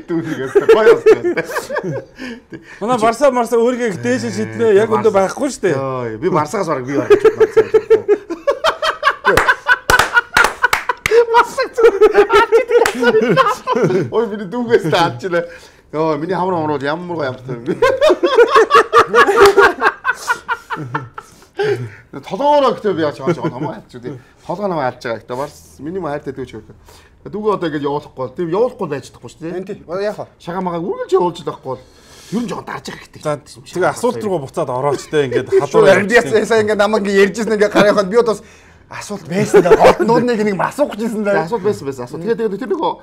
Дүүнийгээс баярлалаа. Манай Барса Марса өөрийгөө дээш шиднэ яг өндөө байхгүй шүү дээ. Йоо би Барсагаас бараг би барах гэж байна. Ой миний дүүгээс таачлаа. Йоо миний хамар хамрууд ямар гоо ямтай. Толгоороо гэдэг би яаж юм хамаа алж үү. Толгоо намаа алж байгаа гэдэг барс миний маа хайртай дүүч өгөх. Дүүгээ одоо ингэж явуулахгүй. Тийм явуулахгүй байж чадахгүй шүү дээ. энэ тий. Яг хаа. Шагаамагаа үргэлж явуулж байхгүй бол ер нь жоохон дарж байгаа хэрэгтэй. За тэгээ асуулт руу буцаад орооч те ингээд хадуур амьд ясаа ингээ намайг ингээ ярьжсэн ингээ гараа явахад би одоо бас асуулт байсан да. Голднууд нэг нэг асуух гэжсэн да. Асуулт байсан байсан. Асуулт. Тэгээд тэгээд тэр нөгөө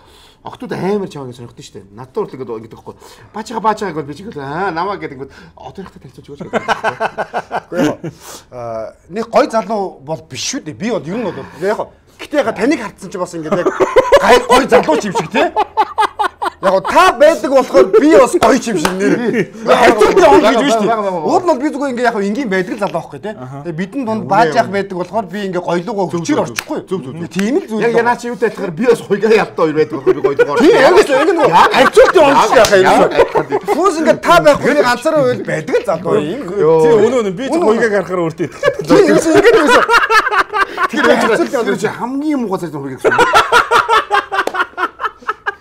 октод амар чамаг сонирхдаг шүү дээ. Надад бол ингээд ингэдэг байхгүй. Баачгаа баачгаа гэвэл би чигээр аа намаа гэдэг ингээд одоо ихтэй танилцуулж өгөөч. Үгүй яг аа нэг гой залуу бол биш шүү дээ. Би бол ер нь бол яг. Гэтэ яг таныг хартсан чи бас ингээ яг гой залуу ч юм шиг тий. Яг та байдаг болохоор би бас гоё ч юм шиг нэр. Хайцуултын он гэж биш тий. Бага, бага, бага. Уул нь бол би зүгээр ингээ яг энгийн байдаг л залуу байхгүй тий. Тэгээ бидэн дунд бааж явах байдаг болохоор би ингээ гойлуугаа өччөр орчихгүй. Зүг зүг. Тийм л зүйл. Яг янаа чи юутай адилахаар би бас хуйгаа явтаа хоёр байдаг байхгүй би гоё дугаар. Тийм яг л ингэ нэг хайцуултын он шиг яхаа юм. Фүүс ингээ та байхгүй би ганцаараа байл байдаг л залуу юм. Тийм өнөө өнөө би ч хуйгааг харахаар өөртөө итгэх. Тийм ингээ юусэн. Тэр хайцуулт чи хамгийн муу газар хуйгаа гэсэн.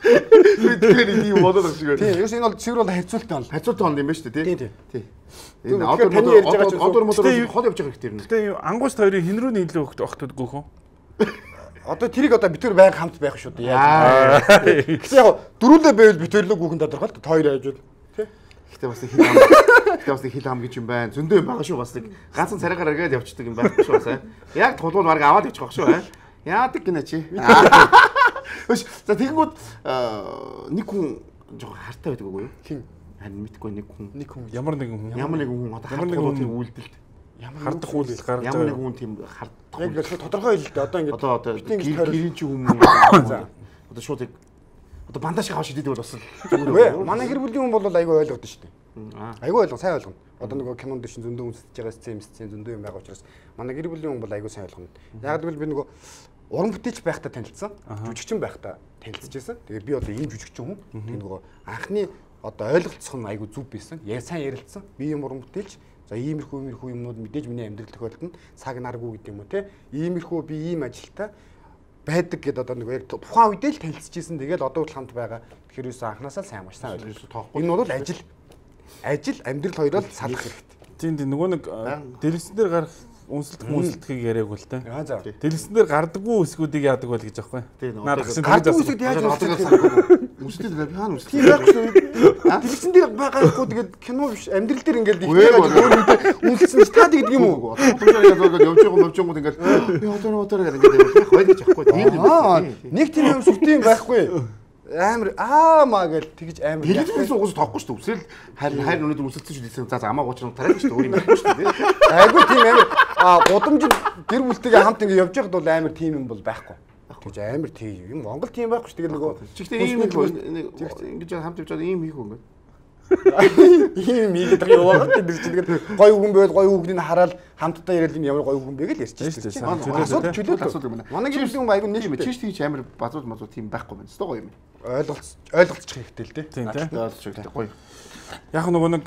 Тэр ийм бодоод байгаа шиг. Тийм ерөөс энэ бол цэвэр бол хайцуултын он. Хайцуулт хонд юм ба шүү дээ тий. Тийм, Тий. Тийм, Энэ тэгэхээр одоо таны ярьж байгаа чинь одоо мотор Гэтэ- хол явж байгаа хэрэгтэй юм. Тэгээ ангуус хоёрын хин рүү нийлээ өгт огтдгүй хөө. Одоо тэрийг одоо битэр байнг хамт байх шүү дээ. Яаж. Аа. Гэтэ яг дөрүлээ байвал битэрлөө гүхэн тодорхой л та хоёр ажил. Тий. Гэтэ бас нэг хил ам. Гэтэ бас нэг хил ам гэж юм байна. Зөндөө юм байгаа шүү бас нэг ганцхан царайгаар аргаад явчихдаг юм байх шүү бас. аа. Яг тулгуур баг аваад явчих واخ шүү. аа. Яадаг гинэ чи. Өш за тэгэнгүүт нэг хүн жоохон хартай байдаг үгүй юу? Хин. Харин мэдгүй нэг хүн. Нэг хүн. Ямар нэгэн хүн. Ямар нэг хүн одоо Ямар хардах нэг хүн үйлдэлт. хардах үйлдэл гаргаж Ямар нэг байгаа. хүн тийм хардах. Яг л тодорхой хэл дээ. Одоо ингэ Одоо одоо гэрийн чи хүмүүс. Одоо шууд одоо бандаж авах шидэд бол бас л манай гэр бүлийн хүн бол айгүй ойлгоод шүү дээ. Айгүй ойлгоно, сайн ойлгоно. Одоо нөгөө кинонд чинь зөндөө үнсэж байгаа сцен сцен зөндөө юм байгаа учраас манай гэр бүлийн хүн бол айгүй сайн ойлгоно. Яг гэвэл би нөгөө уран бүтээч байхдаа танилцсан. Жүжигчин байхдаа танилцчихсан. Тэгээ би одоо ийм жүжигчин хүн. Тэгээ нөгөө анхны одоо ойлголцох нь айгүй зүв байсан. Яа сайн ярилцсан. Би юм уран бүтээлч За иймэрхүү иймэрхүү юмнууд мэдээж миний амьдрал тохиолдолд цаг наргүй гэдэг юм уу те. Иймэрхүү би ийм ажилтаа байдаг гэдээ одоо нэг яг тухайн үедээ л танилцчихсэн. Тэгээд одоо хүртэл хамт байгаа. Тэгэхээр юусэн анханасаа л сайн маш сайн ойлгож тоохгүй. Энэ бол ажил. Ажил амьдрал хоёроо л салах хэрэгтэй. Тийм тийм нөгөө нэг дэлгэсэн дээр гарах үнсэлдэх үнсэлдэхийг яриаг бол за. Дэлгэсэн дээр гардаггүй үсгүүдийг яадаг бол гэж аахгүй. Тийм, Наад одоо гисэн Гардуу тэгж үсгэд яаж үүсгэх Үстэй дээр хаана шүү. Дэлгэсэн дээр байгаагүй тэгээд кино биш амьдрал дээр ингээд ихтэй үнэлсэн ч таад гэдэг юм уу? Одоо явж байгаа мөвчөнгүүд ингээд яа одоо одоо гэдэг ингээд юм. Аа нэг тийм юм сүртэй юм байхгүй. Амар аа маа гэл тэгж амар. Дэлгэцээс угаас тоохгүй шүү дээ. Үсэл харин харин өнөөдөр үсэлцэн шүү дээ. За замаа гуучрах тарах шүү дээ. Өөр юм байхгүй шүү дээ. Айгу тийм амар аа гудамжинд гэр бүлтэйгээ хамт ингэ явж байхад бол амар тийм юм бол байхгүй. Тэгж амар тийм юм Монгол тийм байхгүй шүү. Тэгээд нөгөө Чихтэй ийм их ингэж хамт явж байгаа ийм хийх юм. Ийм ийгээд яваад тийм чинь тэгээд гой хүн байвал гой хүүхнийг хараад хамтдаа яриад энэ ямар гой хүн бэ гэж ярьчих Ярьж чинь. байсан. Асууд Чөлөө чөлөө асуудаг юм байна. Манай гэр бүлийн Тийм нэг ээ. Чиш тийч амар базууд мазууд тийм байхгүй байна. Сто гоё юм. ойлголц ойлголцох хэрэгтэй л дээ. Тийм те. Ойлгож байгаа гоё. Яг нөгөө нэг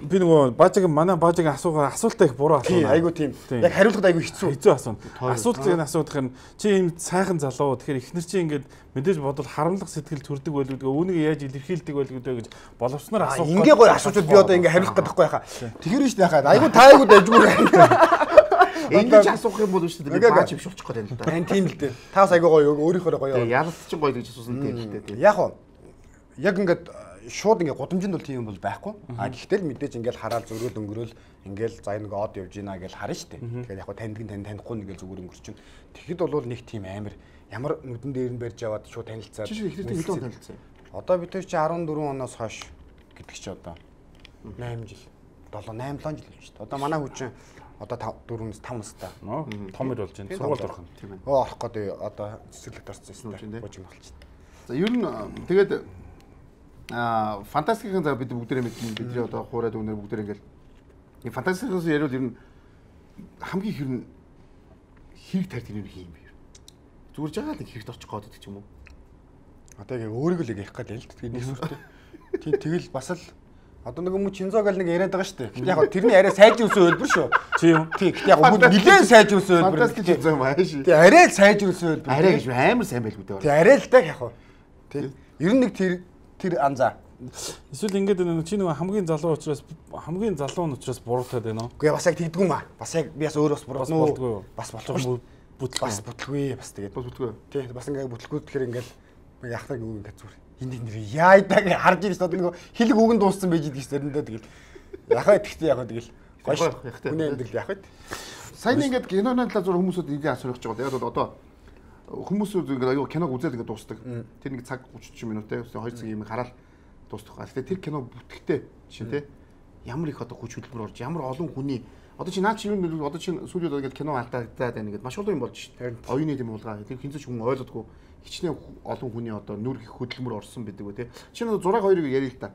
би нөгөө баажиг манай баажигийн асуугаа асуултаа их буруу Тийм асууна. айгу тийм. Тийм. Яг хариулахад айгу хэцүү. хэцүү асууна. Асуултыг нь асуудах нь чи ийм сайхан залуу тэгэхээр ихнэр чи ингээд мэдээж бодвол харамлах сэтгэл төрдөг байл гэдэг үүнийг яаж илэрхийлдэг байл гэдэг гэж боловсноор асуух. Ингээ гоё асуучууд би одоо ингээ хариулах гэдэггүй яхаа. Тэгэр нь шүү дээ яхаа. Айгу та айгу дайггүй. Ингэж асуух юм бол шүү дээ. Ингээ- Баач бишүүлчих гээд байна л да. Айн тийм л дээ. Таас айгу гоё өөрийнхөө гоё. Ялалт чинь гоё гэж асуусан тийм л дээ. Яг уу яг ингээд шууд ингээ гудамжинд бол тийм юм бол байхгүй. А гэхдээ л мэдээж ингээл хараад зөрөөл өнгөрөөл ингээл за нэг од явж гинэ гэж харна штэ. Тэгэхээр яг хаа таньдаг нь тань танихгүй нэгэл зүгээр өнгөрч чинь. Тэгэхэд бол нэг тийм амир ямар нүдэн дээр нь барьж яваад шууд танилцаад. Чи ихтэй он танилцсан? Одоо бид тэр чи 14 оноос хойш гэдэг чи одоо 8 жил. 7 8 7 жил болж шүү дээ. Одоо манай хүчин одоо 4-өөс 5 настай. Том ир болж байна. Сургуульд орох нь. Тийм ээ. Оо орох гэдэг одоо цэцэрлэгт орсон юм дээ. Бужиг байна. За ер нь тэгээд аа фантастикийн за бид бүгдээрээ мэднэ. Бидний одоо хуурай дүнээр бүгдээрээ ингээл энэ фантастикээс яриул ер нь хамгийн хэрэг нь хэрэг тарьд юм хийм бэ? Зүгээр жагаад нэг хэрэгт очих гээд ч юм уу? Одоо яг өөрийгөө л ярих гэдэг л тэгээд нэг сүртэй. Тийм тэгэл бас л одоо нэг юм чинзоо гал нэг яриад байгаа шүү дээ. Яг тэрний арай сайжруулсан хөлбөр шүү. Чи юм. Тийм гэхдээ яг өмнө нилээн сайжруулсан хөлбөр. Фантастик юм ааш. Тийм арай л сайжруулсан хөлбөр. Арай гэж амар сайн байлгүй дээ. Тийм арай л так яг. Тийм. Ер нь нэг тэр тэр анзаа. Эсвэл ингээд нэг чи нэг хамгийн залуу учраас хамгийн залуу нь учраас буруутай байна уу? Үгүй бас яг тэгдэггүй маа. Бас яг би бас өөр бас Бас буруу. болдгоо юу? Бас болохгүй шүү. Бүтлгүй. Бас бүтлгүй бас тэгээд. Бас бүтгөө. Тийм бас ингээ бүтлгүй тэгэхээр ингээл яг хаа үг ингээ зүгээр. Энд нэр яайдаг харж ирсэн одоо нэг хилэг үгэн дууссан байж идэх зэрэндээ тэгэл. Яг хаа тэгтээ яг хаа тэгэл. Гоё. Үнэ амьдрал яг хаа. Сайн ингээд киноны талаар зур хүмүүсүүд энийг асуух гэж байгаа. Яг бол одоо хүмүүсүүд ингээд аюу киног үзээд ингээд дуустдаг. Тэр нэг цаг 30 40 минуттай 2 цаг юм хараад дуустах. Гэхдээ тэр кино бүтгэхдээ жишээ нь те ямар их одоо хүч хөдөлмөр орж ямар олон хүний одоо чи наа чи юу одоо чи сүүлийн удаа ингээд кино алдагдаад байна гэдэг маш олон юм болж шүү дээ. Оюуны юм уулгаа. Тэр хинцэж хүн ойлгодгүй хичнээн олон хүний одоо нүр их хөдөлмөр орсон байдаг үү те. Чи нэг зураг хоёрыг ярил л та.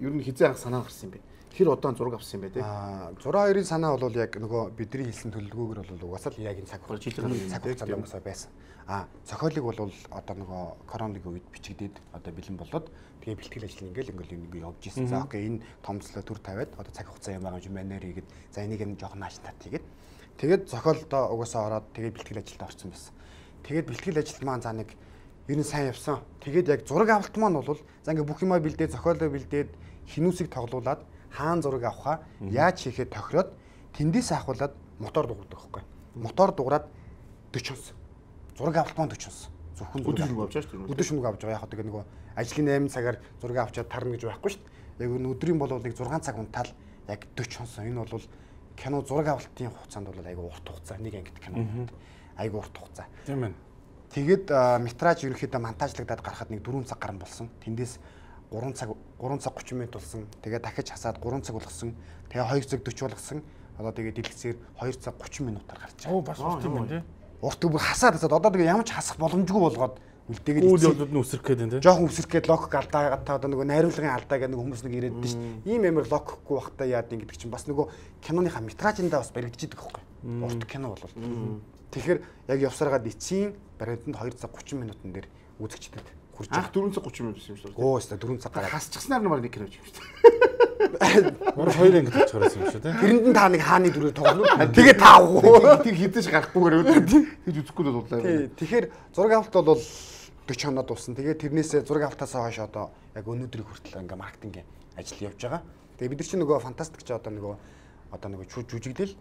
Ер нь хизээ анх санаа гарсан юм бэ. Тэр удаан зураг авсан юм бэ те. Аа 6 2-ын санаа бол яг нөгөө бидний хэлсэн төлөвлөгөөгөр бол угаасаа л яг энэ цаг хугацаанд цаг хугацаанд угаасаа байсан. Аа зохиолыг бол одоо нөгөө коронавигийн үед бичигдээд одоо бэлэн болоод тэгээ бэлтгэл ажил ингээл ингээл ингээ явж исэн. За окей энэ томцлоо төр тавиад одоо цаг хугацаа юм байгаа юм манер хийгээд за энийг нь жоохон нааштай хийгээд тэгээд зохиолдоо угаасаа ороод тэгээд бэлтгэл ажилд орсон байсан. Тэгээд бэлтгэл ажил маань за нэг ер нь сайн явсан. Тэгээд яг зураг авалт маань бол за ингээ бүх юмаа бэлдээд зохиолоо бэлдээд хинүүсийг тоглуулад хаан зураг авахаа яаж хийхэд тохироод тэндээс ахуулаад мотор дуурдаг байхгүй. Мотор дуураад 40 онс. Зураг авалт маань 40 онс. Зөвхөн Өдөр шөнөгүй авч байгаа шүү дээ. Өдөр шөнөгүй авч байгаа. Яг одоо нөгөө ажлын 8 цагаар зураг авчаад тарна гэж байхгүй шүү дээ. Яг өдрийн бол нэг 6 цаг унтаал яг 40 онс. Энэ бол кино зураг авалтын хугацаанд бол айгүй урт хугацаа. Нэг ангит кино. Айгүй урт хугацаа. Тийм ээ. Тэгээд а, метраж ерөнхийдөө монтажлагдаад гарахад нэг 4 цаг гарan болсон. Тэндээс 3 цаг 3 цаг 30 минут болсон. Тэгээд дахиж хасаад 3 цаг болгосон. Тэгээ 2 цаг 40 болгосон. Одоо тэгээд дэлгэцээр 2 цаг 30 минутаар гарч байгаа. Оо бас урт юм байна тий. Урт бүр хасаад хасаад одоо тэгээ ямар ч хасах боломжгүй болгоод үлдээгээд Үйл явдлууд нь гээд байна тий. жоохон үсрэхэд лок алдаа гадаа одоо нөгөө найруулгын алдаа гэдэг нэг хүмүүс нэг ирээд дээ шүү. Ийм амир локхгүй бахта яад ин гэдэг чинь бас нөгөө киноныхаа метражиндаа бас баригдчихэдэг байхгүй. Урт кино бол. Тэгэхээр яг явсараад эцсийн баримтанд 2 цаг 30 минутын дээр үзэгчдэд Анх байгаа. 4 цаг 30 минут байсан юм шүү дээ. Өө өстө 4 цаг гараад. Хасчихснаар нь баг нэг кино юм шүү дээ. Урд хоёр ангид очихоорос юм шүү тий. Тэрэнд нь та нэг хааны дүрээр тоглоо. Тэгээ таавгүй. Тэр хідэж гарахгүйгээр өдөр тэгж үзэхгүй л бодлоо. Тий. Тэгэхээр зураг авалт бол 40 хоноод дуусна. Тэгээ тэрнээсээ зураг авалтаасаа хойш одоо яг өнөөдрийг хүртэл ингээ маркетингийн ажил явж байгаа. Тэгээ бид нар чинь нөгөө фантастик ч одоо нөгөө одоо нөгөө чүү жүжигдэл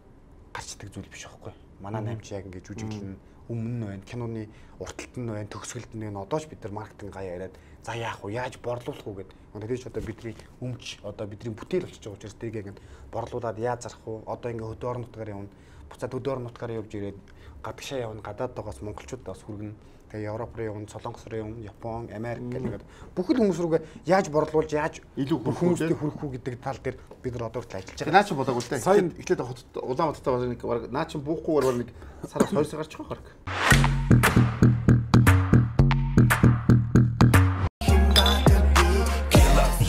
гарчдаг зүйл биш аахгүй. Манай найм чи яг ингээ жүжиглэн өмнө нь байна, киноны урталт нь байна, төгсгөлт нь байна. Одоо ч бид нар маркетинг гая яриад за яах вэ? Яаж борлуулах вэ гэдэг. Тэгэж одоо бидний өмч одоо бидний бүтээл болчихж байгаа учраас тэрийг ингээ борлуулад яаж зарах вэ? Одоо ингээ хөдөө орон нутгаар явна. Буцаад хөдөө орон нутгаар явж ирээд гадагшаа явна, гадаад байгаас монголчууд бас хүргэнэ. Тэгээ Европ руу явна, Солонгос руу явна, Япон, Америк гэдэг бүхэл хүмүүс рүүгээ яаж борлуулж, яаж Илүү хүрэх үү, хүмүүстээ тий? хүрэх үү гэдэг тал дээр бид нар одоо хүртэл ажиллаж байгаа. наа чи болоогүй л дээ. Сайн- Эхлээд эхлээд хот Улаанбаатартай баг нэг баг наа чи буухгүйгээр баг нэг сараас 2 сар гарч байгаа хэрэг.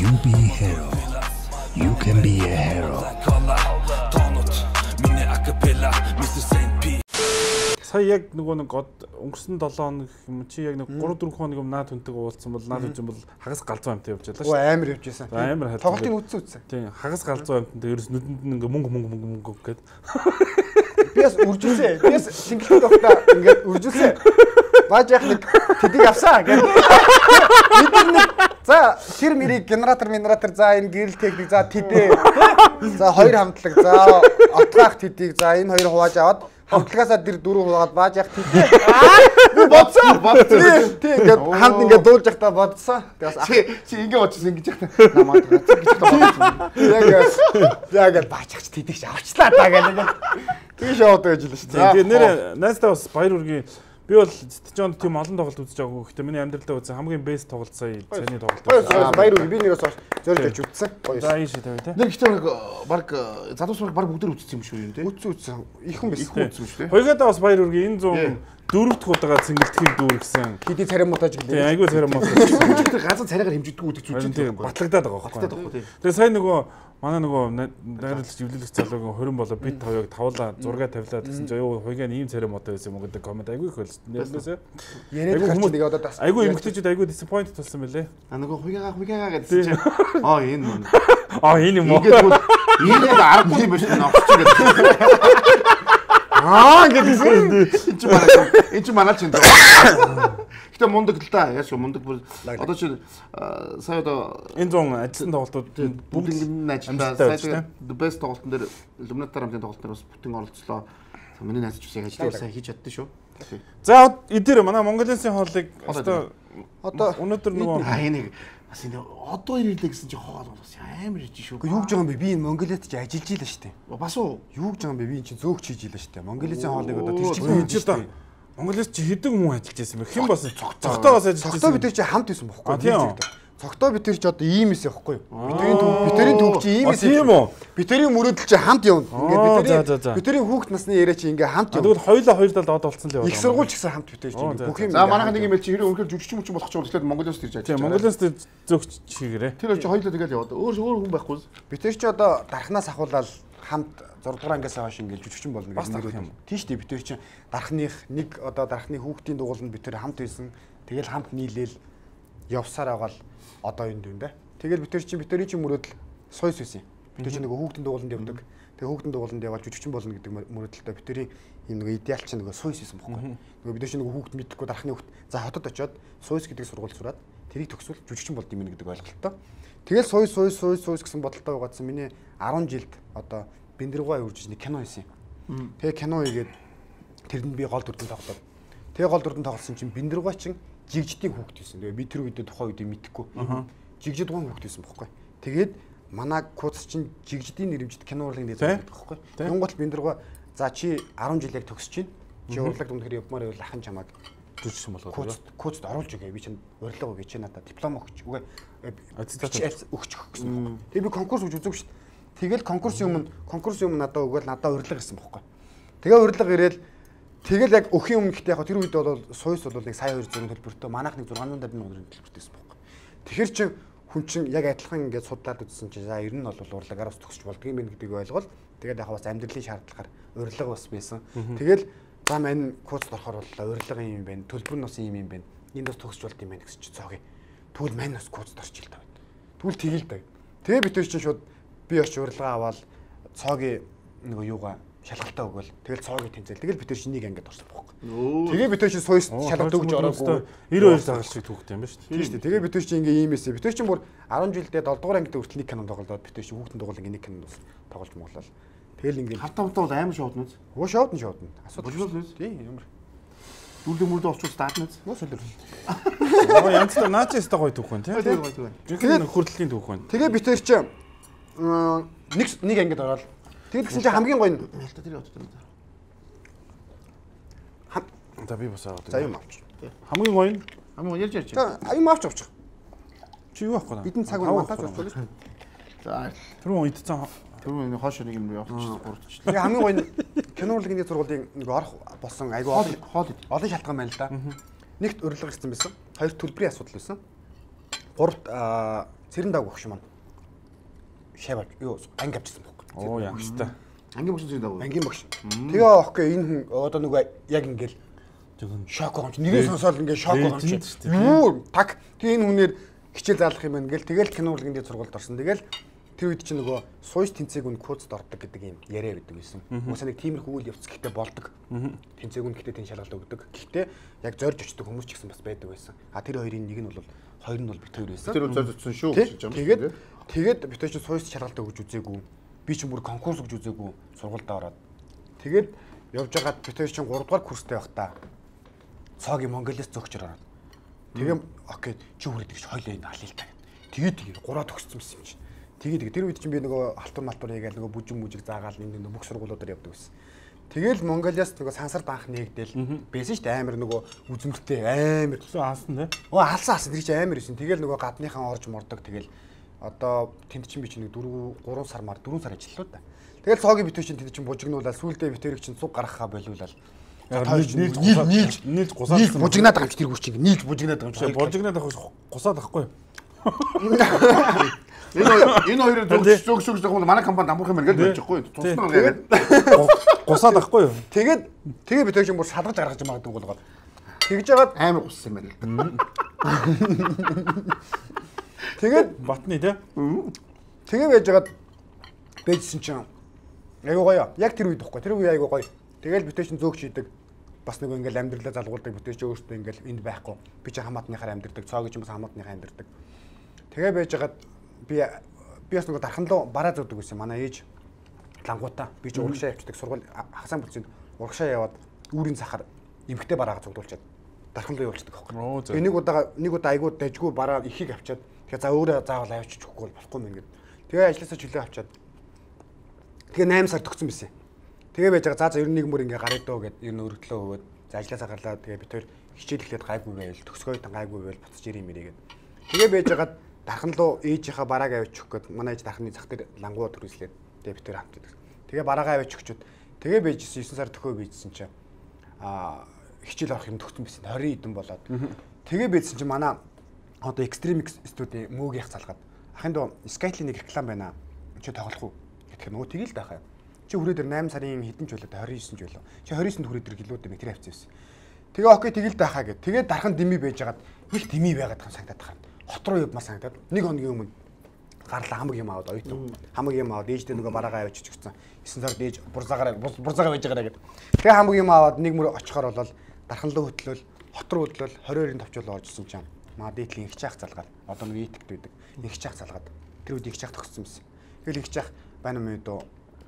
You be a hero. You can be a hero. Сая яг нөгөө нэг год өнгөрсөн 7 хоног юм чи яг нэг 3 4 хоног юм наад хүнтэйг уулзсан бол наад хүн бол хагас галзуу амт явж байлаа шүү. амар явж байсан. Амар хайртай. Тоглолтын үтсэн үтсэн. Тийм хагас галзуу амттай ерөөс нүдэнд нь ингээ мөнгө мөнгө мөнгө мөнгө гэд. Би бас үржүүлсэн. Би бас шингэлт тогтоо ингээд үржүүлсэн. Бааж яах нэг тэдийг авсаа гэдэг. Бид нэг за тэр мэрийг генератор генератор за энэ гэрэл техник за тэдээ. За хоёр хамтлаг за отгаах тэдийг за энэ хоёр хувааж аваад хамтлагаасаа тэр дөрөв хуваагаад бааж яах тэдээ. бодсон. Бодсон. Тий ингээд хамт ингээд дуулж явахдаа бодсон. Тэгээс ах Чи чи ингэ бодчихсон ингэж яхаа. Намайг гацсан гэж бодсон. яг яг л баачаач тэдэгч авчлаа даа гэх. Тэгээ шоуд гэж л шүү дээ. Тэгээ нэр найстаа бас баяр үргийн би бол Стичонд тийм олон тоглолт үзэж байгаагүй. Гэхдээ миний амьдралдаа үзсэн хамгийн бест тоглолт сая цайны тоглолт. Баяр уу би нэрээс зөөлж очиж үзсэн. Гоё. За ийш тавь те. Нэр ихтэй нэг баг залуусраг баг бүгд үзсэн юм шүү юм тий. Үтсэн үтсэн. Ихэн биш. Их үзсэн шүү дээ. Хоёгадаа бас баяр үргийн энэ 100 дөрөвт удаа цэнгэлдэхийг дүүргсэн. Хэдий царимутаж Тэгээ гэлээ. айгүй царам мас. Тэр газар царайгаар хэмжигддэг үүдэх зүйл чинь тийм батлагдаад байгаа байхгүй. тий. Тэгээ сая нөгөө манай нөгөө найруулагч эвлэлэгч залуугийн 20 болоо бит хоёог тавлаа зураг тавилаа гэсэн чинь юу хоёгийн ийм царам одоо байсан юм гэдэг комент айгүй их болж нэрлээсээ. Яриад хүмүүс- нэг одоо тас. Айгүй эмгтээчүүд айгүй disappoint болсон мөлий. А нөгөө хуйгаа хуйгаа гэдсэн чинь аа энэ мөн. Аа энэ юм уу? Бол энэ аргагүй юм биш гэдэг. Аа гэдгсэн. Энд чи манай энэ чи манай чинь. Гэтэ мундаг л та яаш мундаг бүр одоо чи сая одоо Энэ 100 ажилласан тоглолтууд бүгд бүгд ингэ ажиллаа. амжилттай Сая the best тоглолтын дээр Illuminator хамтын тоглолтын дээр бас бүтэн оролцлоо. За, Миний найз ч бас яг ажиллаа сайн хийж чаддсан шүү. За эдгээр манай Монголын хоолыг одоо Одоо өнөөдөр нөгөө энийг бас энэ одоо ирлээ гэсэн чи хоол бас амар ич шүү. юу гэж байгаа юм бэ? Би энэ Монголиэд ч ажиллаж ийлээ шүү дээ. Бас уу. Юу гэж байгаа юм бэ? Би энэ чинь зөөгч хийж ийлээ шүү дээ. Монголиэсийн хоолыг одоо тэр Өө, чинь энэ ч одоо Монголоос чи хэдэн хүн ажиллаж байсан бэ? Хэн бас цогтоогоос ажиллаж байсан. Цогтоо бид чи хамт байсан бохгүй А, бид нар чи одоо ийм эс явахгүй юу? Бидний төв бидний төв чи ийм эс. тийм үү? Бидний мөрөөдөл чи хамт явна. Ингээд бидний бидний хүүхд насны яриа чи ингээ хамт Тэгвэл явна. хоёулаа хоёр талд од болцсон л яваа. Их сургууль ч гэсэн хамт Оо, ингээ бүх юм. За манайхан нэг юм л чи хэрэв өнөхөр жүжигч мөч болох ч бол тэгэхээр Монголоос ирж ажиллаж. Тийм Монголоос зөвч чигээрээ. Тэр чи хоёулаа тэгэл яваад өөр өөр хүн байхгүй. бид нар чи одоо дархнаас ахуулаад хамт 6 дугаар ангиас хойш ингээ жүжигчин болно гэж нэрүүд. юм. Дээ бид нар чи дархных нэг одоо дархны хүүхдийн дугууланд бид нар хамт байсан. Тэгэл хамт нийлээл явсаар байгаа л одоо энд юм да. Тэгэл бид нар чи бид нарийн чи мөрөөдөл сойс байсан. Бид нар чи нөгөө хүүхдийн дугууланд явдаг. Тэгээ хүүхдийн дугууланд яваад жүжигчин болно гэдэг мөрөөдөлтөй бид нарийн юм нөгөө идеал чи нөгөө сойс байсан бохгүй. Нөгөө бид нар чи нөгөө хүүхд мэдхгүй дархны хүүхд за хотод очиод сойс гэдэг сургууль сураад тэрийг төгсвөл жүжигчин болд юм гэдэг ойлголттой. Тэгэл сойс сойс сойс сойс гэсэн бодолтой байгаадсан миний 10 жилд одоо Бэндэргуй үржиж нэг кино хийсэн. Тэгээ кино хийгээд тэрэнд би гол дүрдэн тоглоод. Тэгээ гол дүрдэн тоглосон чинь Бэндэргуй чинь жигждийн хүүхд байсан. Тэгээ би тэр үедээ тухайн үедээ мэдэхгүй. Жигжид гон хүүхд байсан бохгүй. Тэгээд манай куц чинь жигждийн нэрмжид кино урлаг нэг Тэ? байдаг бохгүй. Тэ? Монгол Бэндэргуй за чи 10 жил яг төгсөж чинь. Чи урлаг дүнхээр явмаар байвал ахын чамааг жүжигчин болгоод. куц куцд оруулж өгье. Би чинь урилга өгье. Чи надад диплом өгч. Үгүй Аттестат өгч өгч гэсэн. Тэгээ би конкурс өгч үзээгүй шүү дээ. Тэгэл конкурсын өмнө конкурсын өмнө надад өгөөл надад урилга ирсэн бохгүй. Тэгээ урилга ирээл тэгэл яг өхийн өмнө гэхдээ яг тэр үед бол сойс бол нэг сая 200 төлбөртөө манайх нэг 600 долларын төлбөртэйсэн бохгүй. Тэгэхэр чин хүн чин яг адилхан ингээд судлаад үзсэн чинь за ер нь бол урлагаар бас төгсч болдго юм байна гэдгийг ойлгол. Тэгээд яг бас амьдралын шаардлагаар урилга бас байсан. Тэгэл за мань курст орохоор бол урилга юм байна. Төлбөр нь бас юм юм байна. Энд бас төгсч болд юм байна гэсэн чи цоогийн. Тэгвэл мань бас курст орчих л таа. Тэгвэл тэгэл да. Тэгээ бид чинь шууд би очиж урилга аваад цоогийн нөгөө юугаа шалгалтаа өгөөл. Тэгэл цоогийн тэнцэл. Тэгэл бид тэр чинь нэг ангид орсон байхгүй. Тэгээ бид тэр чинь сойс шалгалт өгж ороогүй. 92 цагаал шиг түүхтэй юм ба шүү Тийм шүү дээ. Тэгээ бид тэр чинь ингээ ийм эсэ. Бид тэр чинь бүр 10 жилдээ 7 дугаар ангид хүртэл нэг кинон тоглоод бид тэр чинь хүүхдэн дугуйл ингээ нэг кинон бас тоглож моглол. Тэгэл ингээ Хавтаа мутаа бол амар шоудна. өө шоудна шоудна. Асуудал? Тийм ямар. Дүрлэг мүрлээ олчуул таадна. Нөө солиор. дээ. Оо янзтай наачаас та гоё түүх байна тийм. Тэр гоё тэр. Жинхэнэ хүртлийн түүх байна. Тэгээ бид тэр чинь нэг нэг ангид ороод тэгээд гэсэн чинь хамгийн гоё нь Ялта тэр яваад байна. За би бас аваад. за юм авч. Хамгийн гоё нь Амаа ярьж ярьж. За юм авч авчих. чи юу ахгүй наа. Бидний цаг үе мантаж болчихлоо шүү. За Тэр хүн идсэн тэр энэ хоошо нэг юм руу явуулчих гурдч. Тэгээ хамгийн гоё нь кино урлагийн нэг сургуулийн нэг орох болсон айгүй Хоол олон хоол олон шалтгаан байна л да. Нэгт урилга ирсэн байсан. Хоёр төлбөрийн асуудал байсан. Гуравт цэрэн даг өгш маань. Шавар юу анги авчихсан Оо ягчтай. ангийн бошин зүйл даа. Ангийн багш. Тэгээ окей энэ хүн одоо нөгөө яг ингээл Жигэн. шок чи. Нэрээ сонсоод ингээ шок дээ, Юу так. Тэгээ энэ хүнээр хичээл заалах юм байна гэл тэгэл кино урлагийн дээр сургуульд орсон. Тэгэл тэр үед чи нөгөө сууж тэнцээг үн куудд ордог гэдэг юм яриа гэдэг байсан. Уусаа нэг тиймэрхүү үйл явц гэхдээ болдог. Тэнцээг үн гэхдээ тэн шалгалт өгдөг. Гэхдээ яг зорж очдог хүмүүс ч гэсэн бас байдаг байсан. А тэр хоёрын нэг нь бол хоёр нь бол бит хоёр байсан. Тэр үзэж утсан шүү гэж юм. Тэгээд тэгээд бид нар чинь сууж шалгалт өгж үзээгүй. Би чинь бүр конкурс өгж үзээгүй сургуультай ороод. Тэгээд явж байгаад бид нар чинь 3 дугаар курстэй байх та. цоогийн Монголиас зөгчөр ороод. Тэгээ окей чи хүрээд гэж хойлоо энэ алил та. Тэгээ тэгээ гураа төгссөн юм чинь. Тэгээ тэгээ тэр үед чинь би нөгөө алтур малтур хийгээл нөгөө бүжиг мүжиг заагаал энэ бүх сургуулиудаар явдаг байсан. Тэгэл Монголиас нөгөө сансар банх нэгдэл байсан шүү дээ амар нөгөө үзмэртэй амар Тэгсэн хаасан тий. Оо алсан алсан тэр чинь амар байсан. Тэгэл нөгөө гадныхан орж мордог тэгэл одоо тэнд чинь би чинь нэг 4 3 сар мар 4 сар ажиллалаа да. Тэгэл цоогийн битүү чинь тэнд чинь бужигнуулаад сүулдэ битэрийг чинь цуг гаргахаа болиулаад нийлж нийлж- нийлж нийлж нийлж бужигнаад байгаа юм чи тэр хүч чинь нийлж бужигнаад байгаа юм чи. Болжигнаад авах гусаад ахгүй. Энэ энэ хоёрын зөв зөв зөв зөв манай компани амбарх юм эргэж байчихгүй. Туснаа яриад. Гусаад ахгүй юу? Тэгээд тэгээ битүү чинь бүр салгаж гаргаж магадгүй болгоод. Тэгж жагаад Амар гуссан юм байна. тэгээд Батны тий. тэгээ байж жагаад бэжсэн чинь айгуу гоё. Яг тэр үед ихгүй. Тэр үе айгуу гоё. Тэгэл битүү чинь зөөгч хийдэг. Бас нэг ингээл амьдралаа залгуулдаг чинь өөртөө ингээл энд байхгүй. Би чинь хамаатныхаар амьдрдаг. цоогийн чинь бас хамаатныхаа амьдрдаг. Тэгээ байж жагаад би би бас нэг дархан руу бараа зөөдөг байсан. Манай ээж лангуудаа би чинь урагшаа явчихдаг сургууль хасаан бүлцэнд урагшаа яваад үүрийн цахаар эмхтэй бараагаа цугдуулчаад дархан руу явуулчихдаг байхгүй. нэг удаа нэг удаа айгуу дажгүй бараа ихийг авчаад тэгээ за өөрөө заавал авчиж өгөхгүй бол болохгүй юм ингээд. Тэгээ ажилласаа чөлөө авчаад тэгээ 8 сар төгсөн байсан. Тэгээ байж байгаа за за ер нь нэг мөр ингээ гарыг дөө гэд ер нь өргөдлөө өгөөд за ажилласаа гарлаа тэгээ би тэр хичээл эхлээд гайгүй байл төгсгөө тан гайгүй байл буцаж ирээ мэрийгээд. Тэгээ байж байгаа дархан руу ээжийнхаа барааг авч өгөх гээд манай ээж дарханы зах дээр лангуу төрүүлээд тэгээ би тэр хамт идэг. Тэгээ бараагаа авч өгчүүд тэгээ байжсэн 9 сар төхөө байжсэн чинь а хичээл орох юм төгсөн байсан 20 хэдэн болоод. Тэгээ байжсэн чинь манай одоо Extremix студийн мөөгийн залгаад ахын доо Skyline нэг реклам байна. Чи тоглох уу? Гэтэл нөгөө тгийл даахаа. Чи хүрээ дээр 8 сарын хэдэн ч болоо 29 ч болоо. Чи 29-нд хүрээ дээр гэлүүд юм тэр авчихсан. Тэгээ окей тгийл даахаа гэд. Тэгээ дархан дими байж хагаад их дими байгаад байгаа санагдаад тахаа. Хот руу явмаа санагдаад. Нэг хоногийн өмнө гарлаа хамаг юм аваад ойтон. Хамаг юм аваад ээжтэй нөгөө бараагаа авчиж өгсөн. 9 сард ээж бурзаагаар бурзаагаа байж байгаараа гэд. Тэгээ хамаг юм аваад нэг мөр очихоор болол дархан руу хөтлөөл хот руу хөтлөөл 22-ын товчол оржсэн юм. Маа дээдлийн их чаах залгаад одоо нэг итгт байдаг. Их чаах залгаад тэр үед их чаах төгссөн юмсэн. Тэгэл их чаах байна мэн дөө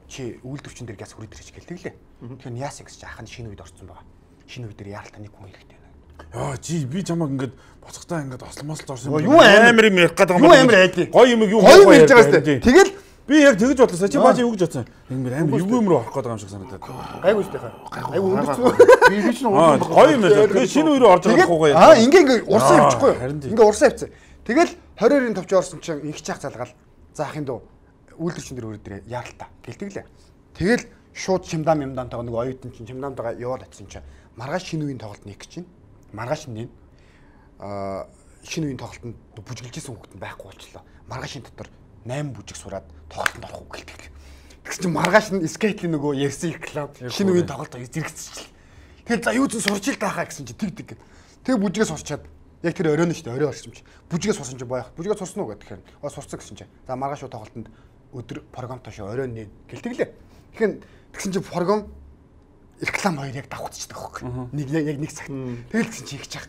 чи үйлдвэрчин дээр газ хүрээд ирж гэлтэглээ. Тэгэхээр яасан гэж ахын шинэ үед орсон байгаа. Шинэ үед дээр яаралтай нэг хүн хэрэгтэй байна. Яа жи би чамаг ингээд боцохтаа ингээд осломослж орсон Оо, юу амар- юм ярих гэдэг Юу амар айдیں۔ Гоё юм юу гоё мэлж байгаа ярьж сте. Тэгэл би яг тэгэж бодлоо. Чи бааж юу гэж бодсон? Юм амар юу юм руу орох гэдэг юм шиг санагдаад. Гайгүй сте хаа. Айгу өндөрч. Би би чинь аа уурлах. гоё юм байна. Тэгээ шинэ үеэр орж байгаа хуугаа Тэгээд аа ингээ ингээ урсан Аа, явчихгүй юу? Ингээ урсан явцсан. Тэгэл 22-ын товч орсон чинь их чаах залгаал. Заахын дөө үйлдвэрчин дээр өрөө дээр яаралта гэлтэглээ. Тэгэл шууд чимдам юмдаантайгаа нэг оюутан чинь чимдамтайгаа яваад очсон чинь маргааш шинэ үеийн тоглолт нэг чинь. Маргааш нь аа шинэ үеийн тоглолтод бүжгэлжсэн хүүхэд байхгүй болчлоо. Маргаашийн дотор 8 бүжиг сураад тоглолтод орох үг гэлдэг. Тэгсэн чинь маргааш нь скейтли нөгөө ярьсан клуб шинэ үеийн тоглолт зэрэгцчихлээ. Тэгэл за юу ч сурч ил таахаа гэсэн чинь тэг тэг гэд. Тэг бүжгээ сурчаад яг тэр оройн нь шүү дээ орой орчимч. Бүжгээ сурсан чинь боёх. Бүжгээ сурсан уу гэхээр аа сурцсан гэсэн чинь. За маргааш шууд тоглолтод өдөр програмтай шүү оройн нэ гэлтэглээ. Тэгэхээр тэгсэн чинь програм реклам хоёр яг давхцчихдаг хөөхгүй. Нэг яг нэг цагт. Тэгэл тэгсэн чи их чах.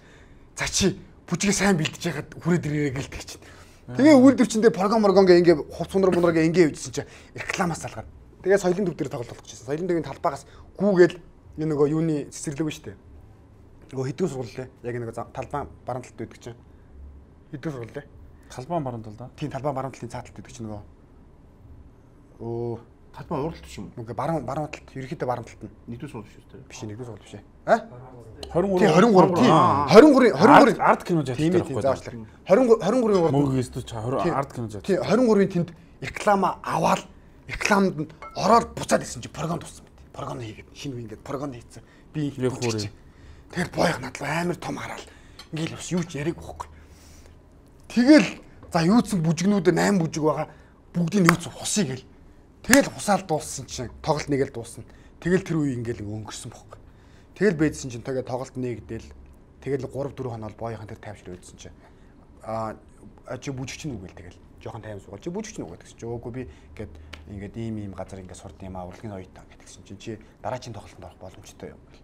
За чи бүжгээ сайн бэлдэж яхад хүрээд ирээрээ гэлдэг чинь. Тэгээ үйлдвэрчэндээ програм моргон гээ ингээ хувц сундар мундар гээ ингээ үйдсэн чи рекламаас залгаад. Тэгээ соёлын төв дээр тоглох гэсэн. Соёлын төвийн талбаагаас гүүгээл энэ нөгөө юуны цэцэрлэг шүү дээ. Нөгөө хэдэн сургууль яг нэг талбай баруун талд байдаг чинь. Хэдэн сургууль лээ? талбан баруун тал да Тийм талбай баруун талын цааталт байдаг чинь нөгөө. Өө Талбай урд талд шүү. Үгүй баруун баруун талд. Ерөнхийдөө баруун талд нь. Нэгдүгээр сургууль шүү дээ. Биш нэгдүгээр сургууль биш ээ. А? 23. 23. Тийм. 23 23 арт кино жаалт тийм тийм заавчлаг. 23 23-ийн урд. Мөнгө эсвэл 20 арт кино жаалт. Тийм 23-ийн тэнд реклама аваад рекламад нь ороод буцаад исэн чи програм туссан байт. Програм хийгээд шинэ үе ингээд програм хийцэн. Би их хүрээ. Тэгэхээр боёг надлаа амар том хараал. Ингээл бас юу ч яриаг واخгүй. Тэгэл за юуцэн бүжгнүүд 8 бүжиг байгаа. Бүгдийг нөөц хусыг гэл Тэгэл хусаал дууссан чинь тоглолт нэгээл дуусна. Тэгэл тэр үе ингээл өнгөрсөн бохгүй. Тэгэл бэдсэн чинь тэгээ тоглолт нэгдэл тэгэл 3 4 хоног боёхан тэр тайвшир өгдсөн чинь аа чи бүжигч нь үгээл тэгэл жоохон тайван суугаад чи бүжигч нь үгээд гэсэн чи өөгүй би ингээд ингээд ийм ийм газар ингээд сурд юм аа урлагийн оюутан гэдгсэн чинь чи дараачийн тоглолтод орох боломжтой юм гэл.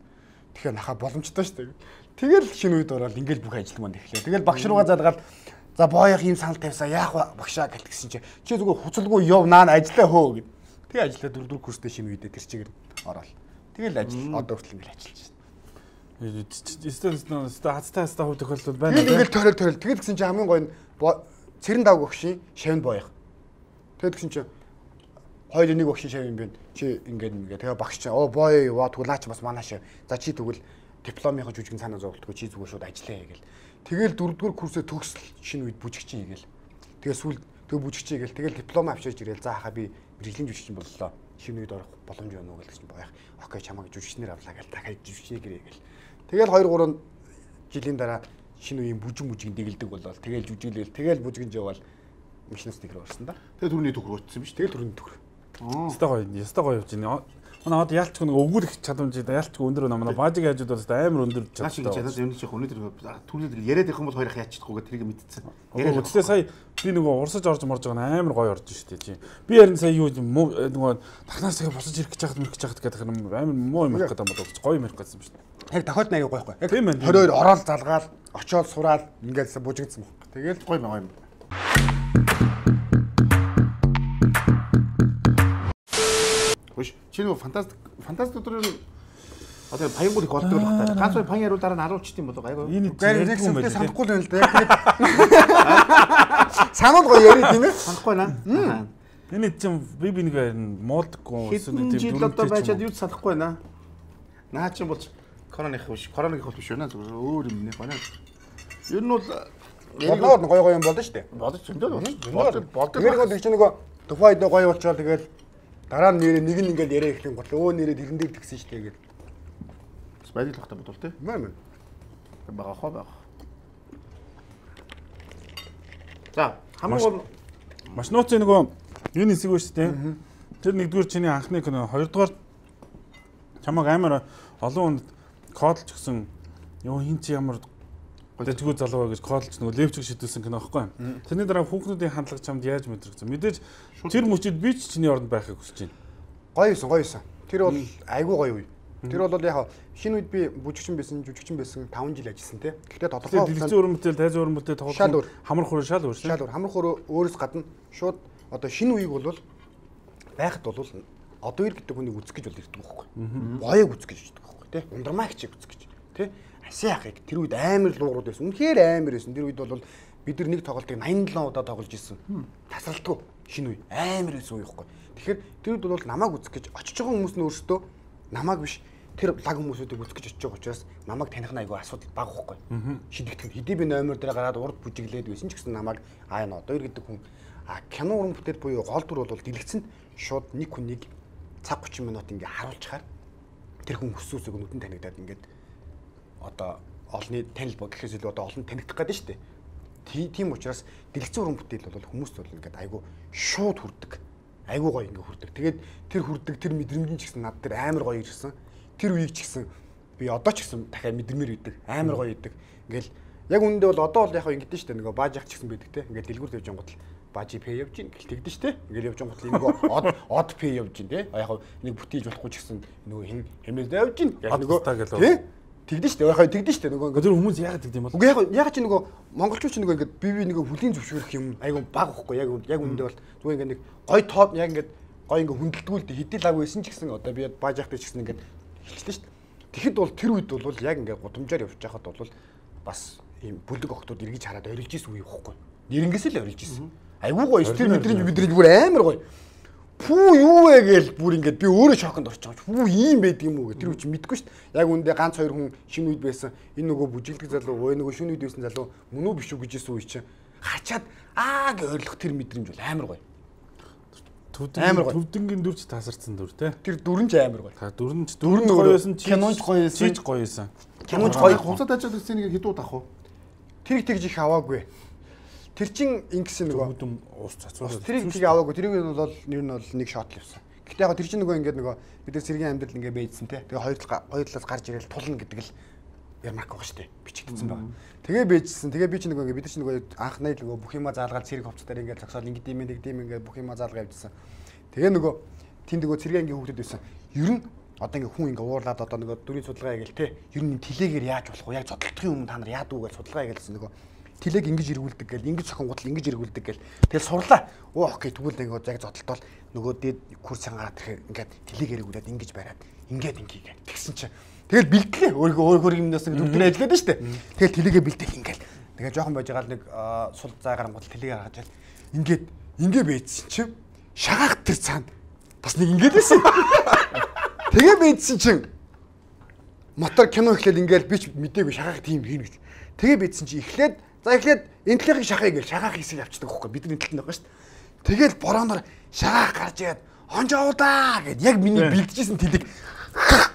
Тэгэхээр наха боломжтой шүү дээ. Тэгэл шинэ үед ороод ингээд бүх ажил маань эхлэв. Тэгэл багш руугаа залгаад за боёх ийм санал тавьсаа яах вэ багшаа гэлтгсэн чи чи зүгээр хуцалгүй яв наа ажиллаа хөө гэд. Тэгээ ажиллаа дөрөв дөрөв курстэй шинэ үедээ тэр чигээр ороод. Тэгэл ажил одоо хүртэл ингээд ажиллаж байна. Эсвэл эсвэл хацтай хацтай хувь тохиолдол байна. Тэгээд ингээл төрөл төрөл. Тэгээд гисэн чи хамгийн гоё нь цэрэн давг өгшин шавнд боёх. Тэгээд гисэн чи хоёул нэг өгшин шав юм байна. Чи ингээд ингээд тэгээ багш чи оо боо яа тэгвэл наа чи бас манай шав. За чи тэгвэл дипломынхаа жүжигэн цаанаа зовлтгүй чи зүгээр шууд ажиллая гээл. Тэгэл дөрөвдүгээр курсээ төгсөл шинэ үед бүжигчин гээл. Тэгээ сүүл тэгээ бүжигчин гээл. Тэгэл диплом авчирч ирээл за хаа би мэрэгжлийн жүжигчин боллоо. Шинэ үед орох боломж байна уу гэлсэн боёх. Окей чамайг жүжигчнэр авлаа гээл. Дахиад жүжигчнээ гэрээ гээл. Тэгэл 2 3 жилийн дараа шинэ үеийн бүжин бүжиг дэгэлдэг болол тэгэл жүжиглээл тэгэл бүжигнж явал машинаас нэгэр орсон да. Тэгээ түрүүний төгөр утсан биз Тэгэл төрөнд төр. Яста гоё. Яста гоё явж байна. Манай хад ялч нэг өгүүлэх чадамж ялч өндөр байна. Манай баажиг хажууд бас амар өндөр Наа шиг чадамжтай. чадаад юм чи өнөөдөр түрүүний яриад их юм бол хоёр их яачихгүй тэрийг мэдчихсэн. Яриад өчтөө сая би нөгөө урсаж орж морж байгаа амар гоё орж штэ чи. Би харин сая юу муу нөгөө дахнаас тэгээ босож ирэх гэж хахад мөрөх гэж хахад гэдэг юм амар муу юм ирэх гэдэг юм бол гоё юм ирэх гэсэн юм штэ. Яг тохиолд нэг гоё гоё. Яг Тийм байна. 22 ороод залгаал очоод сураад ингээд бүжигдсан баг. Тэгэл Гой маа юм. Чи нөгөө фантастик фантастик дотор нь одоо паянгууд их болдог байх таа. Ганц паян яруу дараа нь 10 чт юм болоо гайгүй. Энэ нэг байна. санахгүй л байна л да. Санаад гоё яри тийм ээ. Санахгүй наа. Энэ чинь би би нэг муулдаггүй Хэдэн жил одоо байчаад юу санахгүй байна. Наа чи болж короных биш. Короныг бол биш байна. Зүгээр өөр юм нэх байна. Ер нь бол Бодноор гоё гоё юм болно шүү дээ. бодож зөндөө болдог болдог. Тэгэхээр нөгөө тэг чи нөгөө туфайд гоё болчоод тэгэл дараа нь нэрээ нэг нь ингээд яриа эхлэх гол өө нэрээ тэрэн дээр тэгсэн шүү дээ гэдэг. Байдаг л хата бодвол те. Мэн мэн. Бага хоо бага. За хамгийн гол Маш нууц нөгөө энэ хэсэг байна шүү дээ. Тэр нэгдүгээр чиний анхны кино, хоёрдугаар чамаг амар олон хүнд кодлж гисэн ёо хин чи ямар дэжгүй залуу гэж кодлж нөгөө левчг шидүүлсэн кино аахгүй. Тэрний дараа хүүхнүүдийн хандлага чамд яаж мэдрэгцэн. Мэдээж тэр мөчид би ч чиний оронд байхыг хүсэж байна. Гоё юусан гоё юусан. Тэр бол айгүй гоё үе. Тэр бол яг шинэ үед би бүжигчин байсан, жүжигчин байсан 5 жил ажилласан те. Гэхдээ тодорхой дэлгэцэн уран бүтээл, тайз уран бүтээл тоглох хамар хуруу шал өөр шал өөр хамрах хөрөө өөрөөс гадна шууд одоо шинэ үеиг бол байхад бол одоо ир гэдэг хүнийг үзэх гэж бол ирдэг байхгүй. Боёг үзэх гэж ирдэг байхгүй тий. Ундрмаагчийг үзэх гэж тий. Асын ахыг тэр үед амар луугрууд байсан. Үнэхээр амар байсан. Тэр үед бол бид нар нэг тоглолтыг 87 удаа тоглож ирсэн. Тасралтгүй шинэ үе. Амар байсан үе байхгүй. Тэгэхээр тэр үед бол намайг үзэх гэж очиж байгаа хүмүүс нь өөрсдөө намайг биш тэр лаг хүмүүсүүдийг үзэх гэж очиж байгаа учраас намайг таних нь айгүй асуудал бага байхгүй. Шидэгдэх нь хэдий би номер дээр гараад урд бүжиглээд байсан ч гэсэн намайг аа энэ одоо гэдэг хүн а кино уран бүтээл буюу гол дүр бол дэлгэцэнд шууд нэг хүнийг цаг 30 минут ингээ харуулчихаар тэр хүн өсөөсөг нүдэн танигдаад ингээд одоо олонний танил бод гэхээс илүү одоо олон танигдах гэдэг нь шүү дээ. Тий- Тийм учраас дэлгэцэн уран бүтээл бол хүмүүст бол ингээд айгүй шууд хүрдэг. Айгүй гоё ингээ хүрдэг. Тэгээд тэр хүрдэг тэр мэдрэмж ч гэсэн над дээр амар гоё ирсэн. Тэр үеийг ч гэсэн би одоо ч гэсэн дахиад мэдрэмээр идэг. Амар гоё идэг. Ингээл яг үүндээ бол одоо бол яг ингэдэж штэ нөгөө бааж ах ч гэсэн байдаг те. Ингээд дэлгүүр тавьж ангууд баажи пэй явж гин гэл тэгдэж штэ. Ингээл явж ангууд нөгөө од од пэй явж гин те. Яг нэг бүтээж болохгүй ч гэсэн нөгөө хин хэмнэлд явж гин. Яг нөгөө тустаа гэлөө. тий. Тэгдэж штэ. Яг тэгдэж штэ нөгөө ингээд Тэр хүмүүс яагаад юм бол? Үгүй яг яг чи нөгөө монголчууд чи нөгөө ингээд бие бие нөгөө хүлийн зөвшөөрөх юм айгу баг ихгүй яг яг үндэ бол зүгээр ингээд нэг гой топ яг ингээд гой ингээд хүндэлтгүүлд хэдий лаг байсан ч гэсэн одоо би бааж яхтай ч гэсэн ингээд хэлчихсэн шүү дээ. Тэгэхэд бол тэр үед бол яг ингээд гудамжаар явж байхад бол бас ийм бүлэг охтууд эргэж хараад орилж исэн үе ихгүй. Нэрэнгээс л орилж исэн. Айгу гоё шүү. тэр мэдрэмж мэдрэмж бүр амар гоё. Пүү юу вэ гээл бүр ингээд би өөрөө шоконд орж байгаа. Пүү ийм байдаг юм уу гэ. Тэр үчи мэдгүй шүү дээ. Яг үндэ ганц хоёр хүн шинэ үед байсан. Энэ нөгөө бүжиглдэг залуу, өө нөгөө шинэ үед байсан залуу мөн үү биш үү гэж хэлсэн үе чинь хачаад аа гэ ойрлох тэр мэдрэмж бол амар гоё. Амар гоё. Төвдөнгийн дүрч тасарсан дүр те. Тэр дүрэн ч амар гоё. Та дүрэн өөрөө гоё байсан, кинонч гоё байсан. чийч гоё байсан. Киноч гоё. Хувцас тажаад гэсэн нэг хэдүүд ах уу? Тэр тэгж их аваагүй. Тэр чин ингэсэн нөгөө Бүдэн уус цацвал. тэрийг тийг аваагүй. Тэрийг нь бол нэр нь бол нэг шот л явсан. Гэтэ яг тэр чин нөгөө ингээд нөгөө бид нар сэргийн амьдрал ингээд бэйдсэн те. Тэгээ хоёр тал хоёр талаас гарч ирэл тулна гэдэг л ярмарк байгаа дээ. Бичигдсэн байгаа. Тэгээ бэйжсэн. Тэгээ би чи нөгөө ингээд бид нар чи нөгөө анхны нөгөө бүх юма заалгаад цэрэг хувцастаар ингээд зогсоол ингээд юм нэг юм ингээд бүх юма заалгаа явжсан. Тэгээ нөгөө тэнд нөгөө цэргийн ангийн хүүхдүүд байсан. Ер нь одоо ингээ хүн ингээ уурлаад одоо нөгөө дүрийн судалгаа хийгээл те. Ер нь тэлээгээр яаж болох вэ? Яг зодтолтын өмнө та нар яадаг вэ гэж судалгаа хийгээл нөгөө тэлэг ингэж эргүүлдэг гэл ингэж зохингуудл ингэж эргүүлдэг гэл тэгэл сурлаа. Оо окей тэгвэл нэг яг зодтолтол нөгөө дээд курс ангаад тэрхээ ингээд тэлэг эргүүлээд ингэж бариад ингээд ингээ гээ. Тэгсэн чинь Тэгэл бэлтлээ. Өөрийнхөө өөрийнхөө юмнаас төвлөрөө ажиллаад штэ. Тэгэл тэлэгээ бэлтэл ингээл. Тэгээ жоохон байж байгаа л нэг сул заагаар гол тэлэгээ гаргаж чад. Ингээд ингээ байцсан чинь шагаах тэр цаанд бас нэг ингээд байсан. Тэгээ байцсан чинь мотор кино ихлээл ингээл би ч мдээгүй шагаах тийм хийнэ гэж. Тэгээ байцсан чинь эхлээд за эхлээд энтлийнхийг шахаа гэж шагаах хэсэг явчихдаг байхгүй бидний энтлэн байгаа шүү дээ. Тэгэл борооноор шагаах гарч онж авуудаа гэд яг миний бэлдэжсэн тэлэг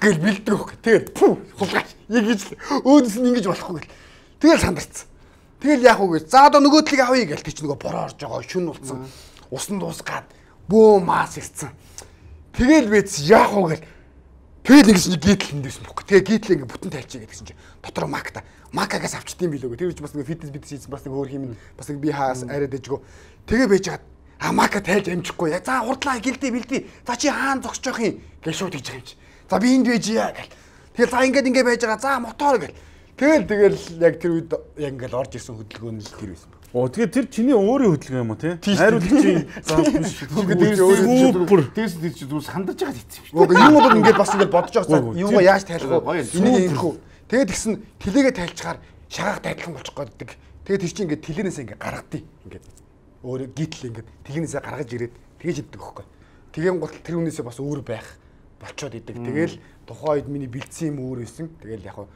гэл бэлдэг байхгүй. Тэгээд пүү хулгаач. Яг гэж өөдөөс нь ингэж болохгүй гэл. Тэгэл сандарцсан. Тэгэл яах вэ гэж. За одоо нөгөө талыг авъя гэл тийч нөгөө бороо орж байгаа шүн улцсан. Усан дуусгаад бөө маас ирцэн. Тэгэл бэц яах вэ гэл. Тэгэл ингэж нэг гítл эндээс бүх. Тэгээ гítл ингэ бүтэн тайлчаа гэдгсэн чинь дотор макта. Макагаас авчдсан билүү. Тэр үуч бас нэг фитнес бид хийсэн бас нэг өөр юм бас нэг би хаас арайд дэжгөө. Тэгээ байж хаад а мака тайлж амжихгүй. За хурдлаа гэлдээ бэлдээ. За чи хаан зогсож явах юм. Гэл шууд гэж байгаа юм чи. За би энд байж яа гэл. Тэгэл за ингээд ингээд байж байгаа. За мотор гэл. Тэгэл тэгэл яг тэр үед яг ингээд орж ирсэн хөдөлгөөн л тэр байсан. Оо тэгээд тэр чиний өөрийн хөдөлгөөн юм уу те? Найруулагчийн зам биш. Дээрс Супер. дээрс дээрс чи зүгээр сандарч байгаа хэвчээ шүү. Нөгөө юм бол ингээд бас ингээд бодож байгаа. Гой. Юугаа яаж тайлах вэ? Энийг ингэх үү? Тэгээд тэгсэн тэлээгээ тайлчаар шагаах тайлхан болчих гээд. Тэгээд тэр чинь ингээд тэлэнээсээ ингээд гаргадیں۔ Ингээд өөрөө гítл ингээд тэлэнээсээ гаргаж ирээд тэгэж иддэг хөхгүй. Тэгэн гол тэр үнээсээ бас өөр байх болчоод идэг. Тэгэл тухайн үед миний бэлдсэн юм өөр байсан. Тэгэл яг хаа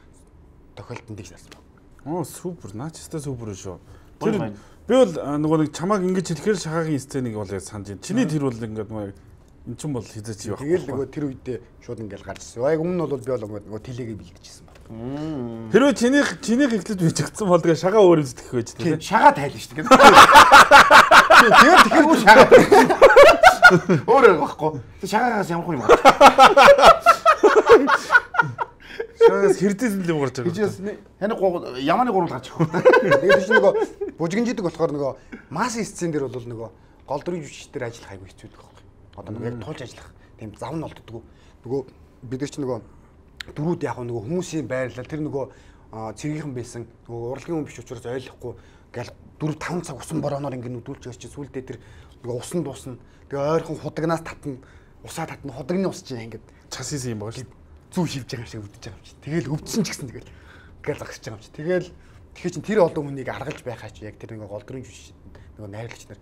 тохиолдолд тийш зарсан. Оо супер. Наач өстой супер шүү. Тэр би бол нөгөө нэг чамааг ингэж хэлэхээр шахаагийн сценыг бол яг санаж байна. Чиний тэр бол ингээд нөгөө эн чинь бол хизээч явах. Тэгэл нөгөө тэр үедээ шууд ингээд гарч ирсэн. Яг өмнө нь бол би бол нөгөө тэлээгээ бэлдэжсэн баг. Хэрвээ чиний чиний хэглэж бичигдсэн бол тэгээ шагаа өөр үздэг байж тээ. шагаа тайлна шүү дээ. Тэгээд тэгэхээр Юу шагаа. Өөр байхгүй. Тэг шагаагаас ямар юм бэ? Шагаас хэрдээс л юм гарч байгаа. Таны гоо ямааны гурвал гарч ирэх. тэгээд чи нөгөө бужигнжидэг болохоор нөгөө масс сцен дээр бол нөгөө гол дүрийн жүжигчдэр ажиллах айгүй хэцүү байдаг байхгүй. Одоо нөгөө яг тулж ажиллах тийм зав нь олддгоо. Нөгөө бид нар чи нөгөө дөрүүд яг нөгөө хүмүүсийн байрлал тэр нөгөө цэргийнхэн байсан нөгөө урлагийн хүн биш учраас ойлгохгүй гал 4 5 цаг усан борооноор ингэ нүдүүлж чи сүулдэ тэр нөгөө усан дуусна. Тэгээ ойрхон худагнаас татна усаа татна худагны ус чинь ингэ Час хийсэн юм байгаа шүү. зүү шивж байгаа юм шиг өвдөж байгаа юм чи. Тэгэл өвдсөн ч гэсэн тэгэл гэл загсаж байгаа юм чи. Тэгэл тэгэхээр чин тэр олон хүнийг аргалж байхаа чи яг тэр нэг гол дүрийн жүжигч нөгөө найрлагч нар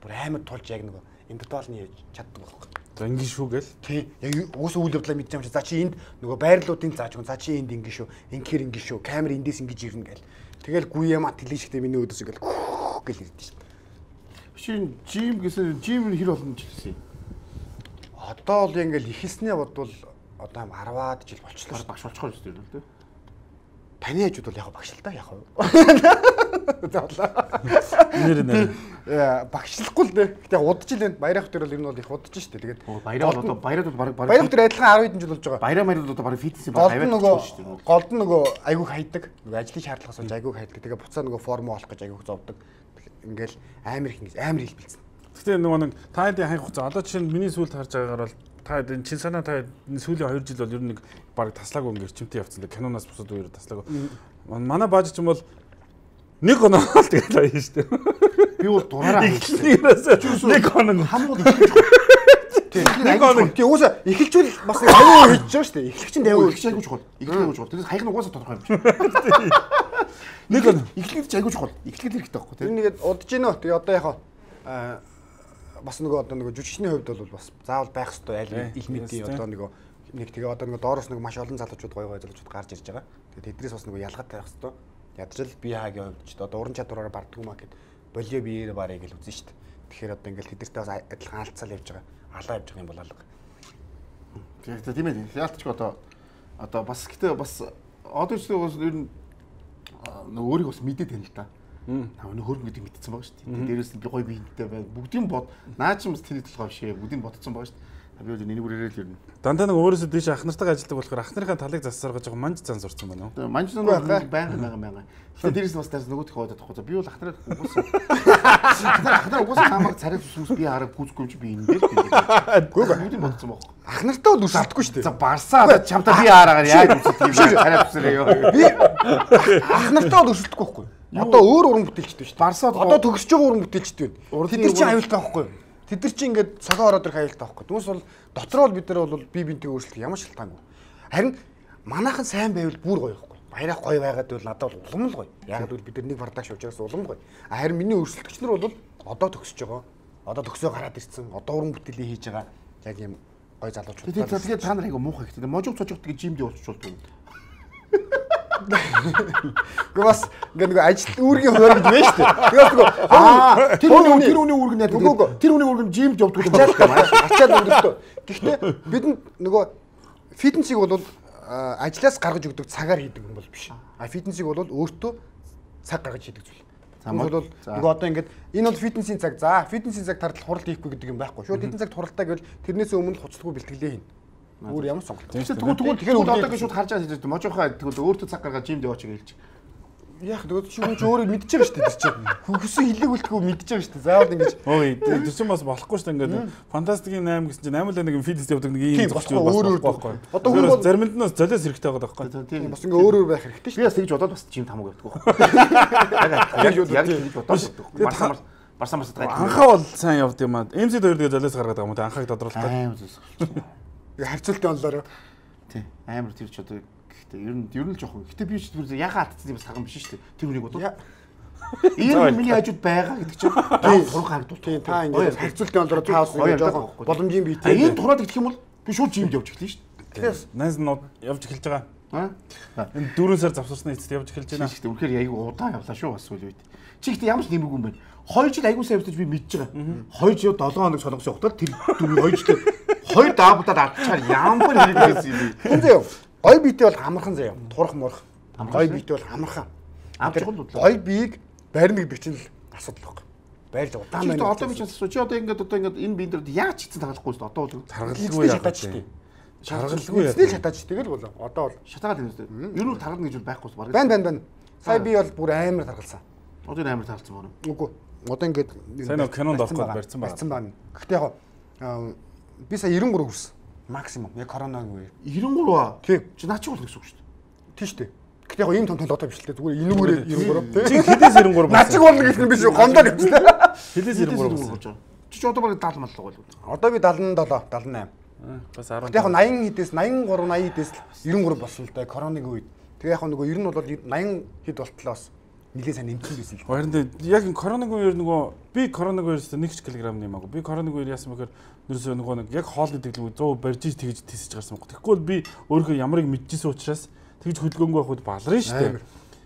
бүр амар тулж яг нөгөө интеллектуалны яаж чаддаг байхгүй. За ингэ шүү гэл. Тий. Яг уус үйл явдлаа мэдж байгаа юм чи. За чи энд нөгөө байрлалуудын зааж гон. За чи энд ингэ шүү. Ингээр ингэ шүү. Камер эндээс ингэж ирнэ гэл. Тэгэл гүйяма тэлэн шигтэй миний өдөөс гэл гэл ирдэ шүү. Шин жим гэсэн жим хэр болно ч гэсэн. Одоо бол ингээл ихэлснээ бодвол одоо 10-аад жил болчихлоо шүү. Багш болчихоор шүү дээ. Таны хажууд бол яг багш л та яг. Нэр нэр. Яа багшлахгүй л дээ. Гэтэ удаж л энэ баярах дээр бол ер нь бол их удаж штэ. Тэгээд Баяраа бол одоо баяраад бол баг баярах дээр адилхан 10 хэдэн жил болж байгаа. баяраа маяг одоо баг фитнес баг хаваад шүү дээ. голд нь нөгөө айгүйх хайдаг. Нөгөө ажлын шаардлагаас болж айгүйх хайдаг. Тэгээ буцаа нөгөө форм олох гэж айгүйх зовдөг. Ингээл амар их амар хэлбэлцэн. Гэтэ нөгөө нэг та хэдийн ханх хугацаа одоо чинь миний сүлд харж байгаагаар бол та хэдийн чин санаа та энэ сүүлийн 2 жил бол ер нь нэг баг таслаагүй ингээд чимтэй явцсан л киноноос бусад үеэр таслаагүй. Манай бааж ч юм бол нэг оноо л тэгэл аяа штэ. Би бол дураараа Эхлээс нэг ихэж Тийм. Нэг оног. Тийм уусаа эхэлжүүл бас нэг аюу хийж байгаа шүү дээ. Эхлэгч нь аюу. их айгуу чухал. Ихлэх айгуу чухал. Тэрээс хайх нь угаасаа тодорхой юм шиг. нэг оноо. Ихлэх ч айгуу чухал. Ихлэх хэрэгтэй байхгүй Тэр тийм. нэгэд удаж гинөө. Тэгээ одоо яг аа бас нөгөө одоо нөгөө жүжигчний хувьд бол бас заавал байх хэрэгтэй аль yes, одоо нөгөө нэг тэгээ одоо нөгөө доороос нөгөө маш олон залуучууд гоё гоё залуучууд гарч ирж байгаа. Тэгээ тэднээс бас нөгөө ялгаатай байх хэрэгтэй. Ядчил би хаагийн хувьд ч одоо уран чадвараар бардггүй маа гэд болио биеэр барыг гэж үзэн штт. Тэгэхээр одоо ингээл тэдэртэй бас адилхан алдцал явж байгаа. Алаа явж байгаа юм бол алга. Тэгэхээр тийм ээ. Яалтч одоо одоо бас гэтээ бас одоо ч бас ер нь нөгөө өөрийг бас мэдээд байна л да. Аа өнөө хөргөн гэдэг мэдсэн байгаа шүү дээ. Дээрээс нь би гоё биентэй байна. Бүгдийн бод наа чи бас тэний толгой биш ээ. Бүгдийн бодсон байгаа шүү дээ. Би өөр нэг үрээрээ л нь. Дандаа нэг өөрөөсөө дээш ах нартайгаа ажилладаг болохоор ах нарын талыг засаргаж байгаа манж цан сурцсан байна уу? Манжнууд Байхаа. байнга байнга байнга. Тэгээ дээрээс нь бас даас нөгөө төх бодоод тахгүй. Би бол ахнараа угсаа. Ахнараа ахнараа угсаа хамаг царай сүмс би хараг гүзгүй чи би энэ дээр. Гүү бүгдийн бодсон байхгүй. Ах нартай бол үсэлдэхгүй шүү За дээ. барсаа одоо чамтай би хараагаар яаж үсэх юм бэ? Царай сүсрээ ёо. Би ах нартай бол үсэлдэхгүй байхгүй. Одоо өөр уран бүтээлчтэй шүү дээ. Барсаад Одоо төгсөж байгаа уран бүтээлчтэй байна. Тэд нар чинь аюултай байхгүй юу? Тэд нар чинь ингээд цагаан ороод ирэх аюултай байхгүй. Түүнээс бол дотроо л бид нар бол бие биентэйг өөрчлөх ямар шалтгаангүй. Харин манайхан сайн байвал бүр гоё ихгүй. Баяраа гоё байгаад бол надад бол улам л гоё. Яг л бид нар нэг продакш учраас улам гоё. Харин миний өрсөлдөгч нар бол одоо төгсөж байгаа. Одоо төгсөө гараад ирсэн. Одоо уран бүтээлээ хийж байгаа. Яг юм гоё залуучууд. Тэгээд тэгээд та нар айгу муухай гэхдээ можиг цожиг тэгээд жимд явуулчих болдог юм. Гэхдээ бас ингээ нэг ажил үүргийн хуваар гэж байна шүү дээ. Тэгээд нөгөө тэр хүний тэр хүний үүрэг Үгүй, үгүй. тэр хүний үүрэг жимд явдаг юм байна. ачаал өнгөртөө. Гэхдээ бидэнд нөгөө фитнесийг бол а, ажлаас гаргаж өгдөг цагаар хийдэг юм бол биш. А фитнесийг бол өөртөө цаг гаргаж хийдэг зүйл. Хүмүүс бол нөгөө одоо ингээд энэ бол фитнесийн цаг. За фитнесийн цаг тардал хурал хийхгүй гэдэг юм байхгүй. Шууд эдэн цаг хуралтай гэвэл тэрнээс өмнө хуцалгүй бэлтгэлээ хийн. Өөр ямар сонголт. Тэгвэл тэгвэл Тэгэхээр одоо гэж шууд харж байгаа хэлж можигхай тэгвэл өөртөө цаг гаргаад жимд яваач гэж хэлж. Яг тэгээд чи хүн чи өөрөө мэдчихэж байгаа шүү дээ тэр чинь. Хөгсөн хилэг үлдэхүү мэдчихэж байгаа шүү дээ. Заавал ингэж Ой тэр чинь бас болохгүй шүү дээ ингээд фантастикийн 8 гэсэн чинь 8 л нэг фитнес явдаг нэг ийм зохиол болохгүй, өөр өөр байхгүй. Одоо хүн бол- заримд нь бас золиос хэрэгтэй байгаа байхгүй. Тийм бас ингээ өөр өөр байх хэрэгтэй шүү Би бас тэгж бодоод бас жимд хамаагүй явдаг байхгүй. Яг яг тэгж бодоод байдаг. Барсамар барсамар сатгаад. Анхаа бол сайн явд юм аа. MC хоёр тэгээ золиос гаргаад байгаа юм да анхааг тодруулдаг. аим зүс. Дээ. Харьцуултын онлоор Тийм амар тэр ч одоо гэхдээ ер нь ер нь л жоохон. Гэтэ би ч тэр яхаа алдсан юм бас хагам биш шүү дээ. Тэр үнийг бодоод. Ийм миний хажууд байгаа гэдэг чинь тийм хург харагдвал. Тийм та ингээ харьцуултын онлоор та бас ингээ жоохон боломжийн энэ тийм. тураад гэх юм бол би шууд жимд явж эхэлнэ шүү дээ. Тэгэхээр Найз нь явж эхэлж байгаа. Аа. Энэ 4 сар завсарсны эцэст явж эхэлж Тийм байна. шүү дээ. Үнэхээр аягүй удаан явлаа шүү бас үл үед. Чи ихтэй ямар ч нэмэргүй юм байна. 2 жил аягүй сайн явж би мэдж байгаа. 2 жил 7 хоног солонгос явахтаа тэр дүрийг 2 жил 2 даабудаад алдчихаар ямар хэрэг байсан юм бэ? хүн заяа гой биетэй бол хамархан заяа. Турах мурах. Гой биетэй бол хамархан. Авч чухал бодлоо. Гой биеийг барьна гэдэг чинь л асуудал баг. Байрлал удаан Чи байна. одоо би ч асуу. Чи одоо ингэж одоо ингэж энэ биендэр яаж хийцэн тагалахгүй шүү дээ. Одоо бол Таргалгүй яа. шатаач тий. Таргалгүй яа. Эцний шатаач тэгэл бол одоо бол шатаагаад юм шүү дээ. Ер нь таргална гэж байхгүй шүү. байна байна байна. Сая би бол бүр амар таргалсан. Одоо энэ амар таргалсан байна. Үгүй. Одоо ингээд Сайн нэг кинонд байгаа. барьсан байгаа. Барьсан байна. Гэхдээ яг аа, би сая 93 хүрсэн. Максимум. Яг коронавигийн үеэр. 93 аа. Тийм. Чи наа чи болох гэсэн үг шүү дээ. Тийм шүү дээ. Гэхдээ яг ийм том толготой биш л дээ. Зүгээр энүүгээр 93. Чи хідээс 93 Начиг болно гэх юм биш үү? Гондоо гэвчлээ. Хідээс 93 болсон. болж байгаа. Чи ч одоо баг 70 мал л гоё. Одоо би 77, 78. Бас 10. Гэтэ яг 80 хэдээс 83, 80 хэдээс 93 болсон л да коронавигийн үед. Тэгээ яг нөгөө ер нь бол 80 хэд болтлоос нэлээд сайн нэмсэн байсан л. Харин яг энэ коронавигийн үеэр нөгөө би коронавигийн үеэс нэг ч килограмм нэмаагүй. Би коронавигийн үеэр яасан бэхээр нэрсөө нөгөө нэг яг хоолны дэглэм 100 барьж тэгж тисэж гарсан баг. Тэгэхгүй бол би өөрөө ямарыг мэдчихсэн учраас тэгж хөдөлгөөнгөө авахд балрын шүү дээ.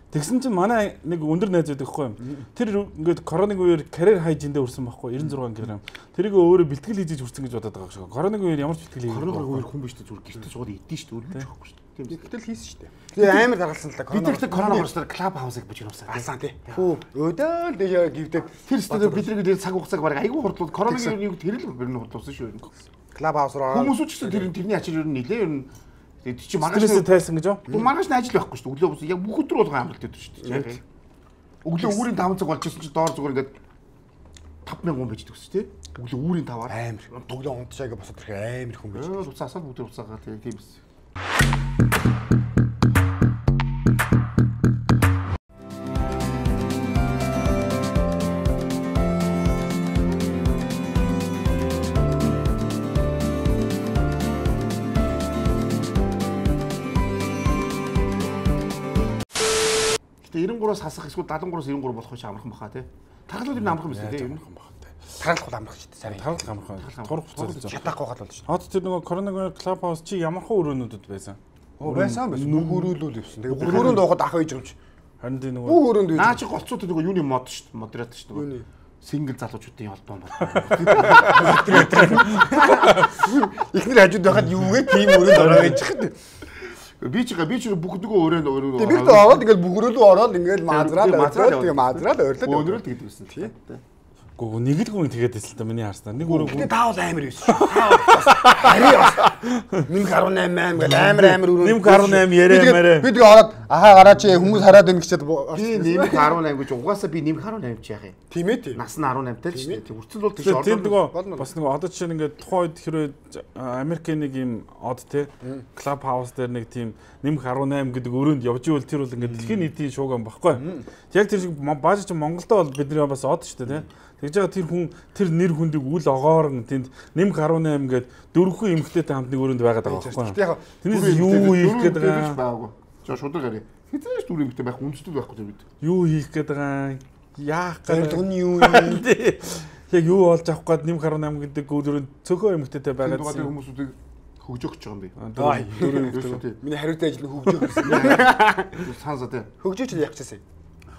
Тэгсэн чинь манай нэг өндөр найз байдаг хгүй юм. Тэр ингээд коронавигийн үеэр карьер хайжиндээ өрсөн байхгүй 96 кг. Тэрийг өөрөө бэлтгэл хийж хүрсэн гэж бодоод байгаа шүү. Коронавигийн үеэр ямар ч бэлтгэл хийгээгүй. Коронавигийн үеэр хүн биш дээ зүгээр гэртээ шууд идэн шүү дээ. Ölмөж байхгүй шүү. Тийм. Гэтэл хийсэн шүү дээ. Тэгээ амар даргалсан л да. Бид нэгтэй корона гарснаар клуб хаусыг бич юмсан. алсан тий. Хүү өөдөө л яа гівдээд Тэр өстөд бидний дээр цаг хугацааг бараг айгүй хурдлууд коронавигийн юу тэрэл бэрний хурдлуулсан шүү. ер нь. клуб хаус руу Хүмүүс ч гэсэн тэр тэрний ачаар нь нилээ нь тэгээд чи маргааш тайсан гэж юу? маргааш нь ажил байхгүй шүү дээ. Өглөө яг бүх өдөр болгон амралт өгдөг шүү дээ. Яг. Өглөө үүрийн 5 цаг болж ирсэн чи доор зүгээр ингээд 5000 хүн байж төгс тий. Өглөө үүрийн 5-аар амар дуглаа унтшаага босоод ирэх амар хүн. Өө уцаасаа бүгд уцаагаа тий тийм биз. Гэтэ 93-аас хасах эсвэл 73-аас 93 болох биш амархан баха тий. Таглал юм амархан биш тий. ер нь. Таргалах амрах шүү дээ. Сайн. Тархал амархан. Турх буцаад. Чатахгүй гал бол шүү. Хаад тэр нөгөө коронавигийн клуб хаус чи ямархан өрөөнүүдэд байсан. Оо байсан байсан. Бүх өрөөлөл явсан. Тэгээ бүх өрөөнд дооход ах ээж юмч. Харин тэр нөгөө Бүх өрөөнд Наа чи голцууд нөгөө юуны мод шүү дээ. Модератор шүү Юуны? дээ. Сингл залуучуудын холбоо мод. Эхнэр хажууд байхад юугээ тийм өрөөнд ороо гэж хад. Би ч би ч бүх нөгөө өрөөнд өрөөнд. Тэгээ бид ороод ингээл бүх өрөөлөө ороод ингээл маазраад маазраад тэгээ маазраад ойрлоо. Өнөрөл тэгээд байсан. Тий. Гоо нэг л хүн тэгээд байсан л да миний харснаар. Нэг өрөө хүн таавал амар байсан. Хари бас. Нимх 18 8 гэл амар амар өрөө. Нимх 18 яриа мээрээ. Би тэгээ ороод Ахаа гараач хүмүүс хараад байна гэчихэд Би нэмэх 18 гэж угаасаа би нэмэх 18 ч яах юм. тийм ээ тийм. Нас нь 18 тал шүү дээ. Хүртэл бол тийш тийм ордоо. нөгөө бас нөгөө одоо жишээ ингээд тухайн үед хэрвээ Америкийн нэг юм од те клуб хаус дээр нэг тийм нэмэх 18 гэдэг өрөөнд явж ивэл тэр бол ингээд дэлхийн нийтийн шууган баггүй. Яг тэр шиг бааж чи Монголдо бол бидний бас од шүү дээ те. Тэгж байгаа тэр хүн тэр нэр хүндийг үл огоорн тэнд нэмэх 18 гээд дөрвөн эмэгтэйтэй хамт нэг өрөөнд байгаад байгаа байхгүй. яг Тэрнээс юу хийх гээд байгаа. За шудраг гарыг. Хизээш дүр юмтай байх үндэслэл байхгүй тэр бид. юу хийх гээд байгаа яах гээд нь юу юм? Яг юу болж авах гээд нэмэх 18 гэдэг цөөхөн эмэгтэйтэй Тэгээд байгаад дугаар хүмүүсүүдийг хөгжөөх гэж байгаа юм би. Аа, дөрөв тий. Миний хариутай ажил нь хөгжөөх гэсэн. Сансаа тий. Хөгжөөч л яг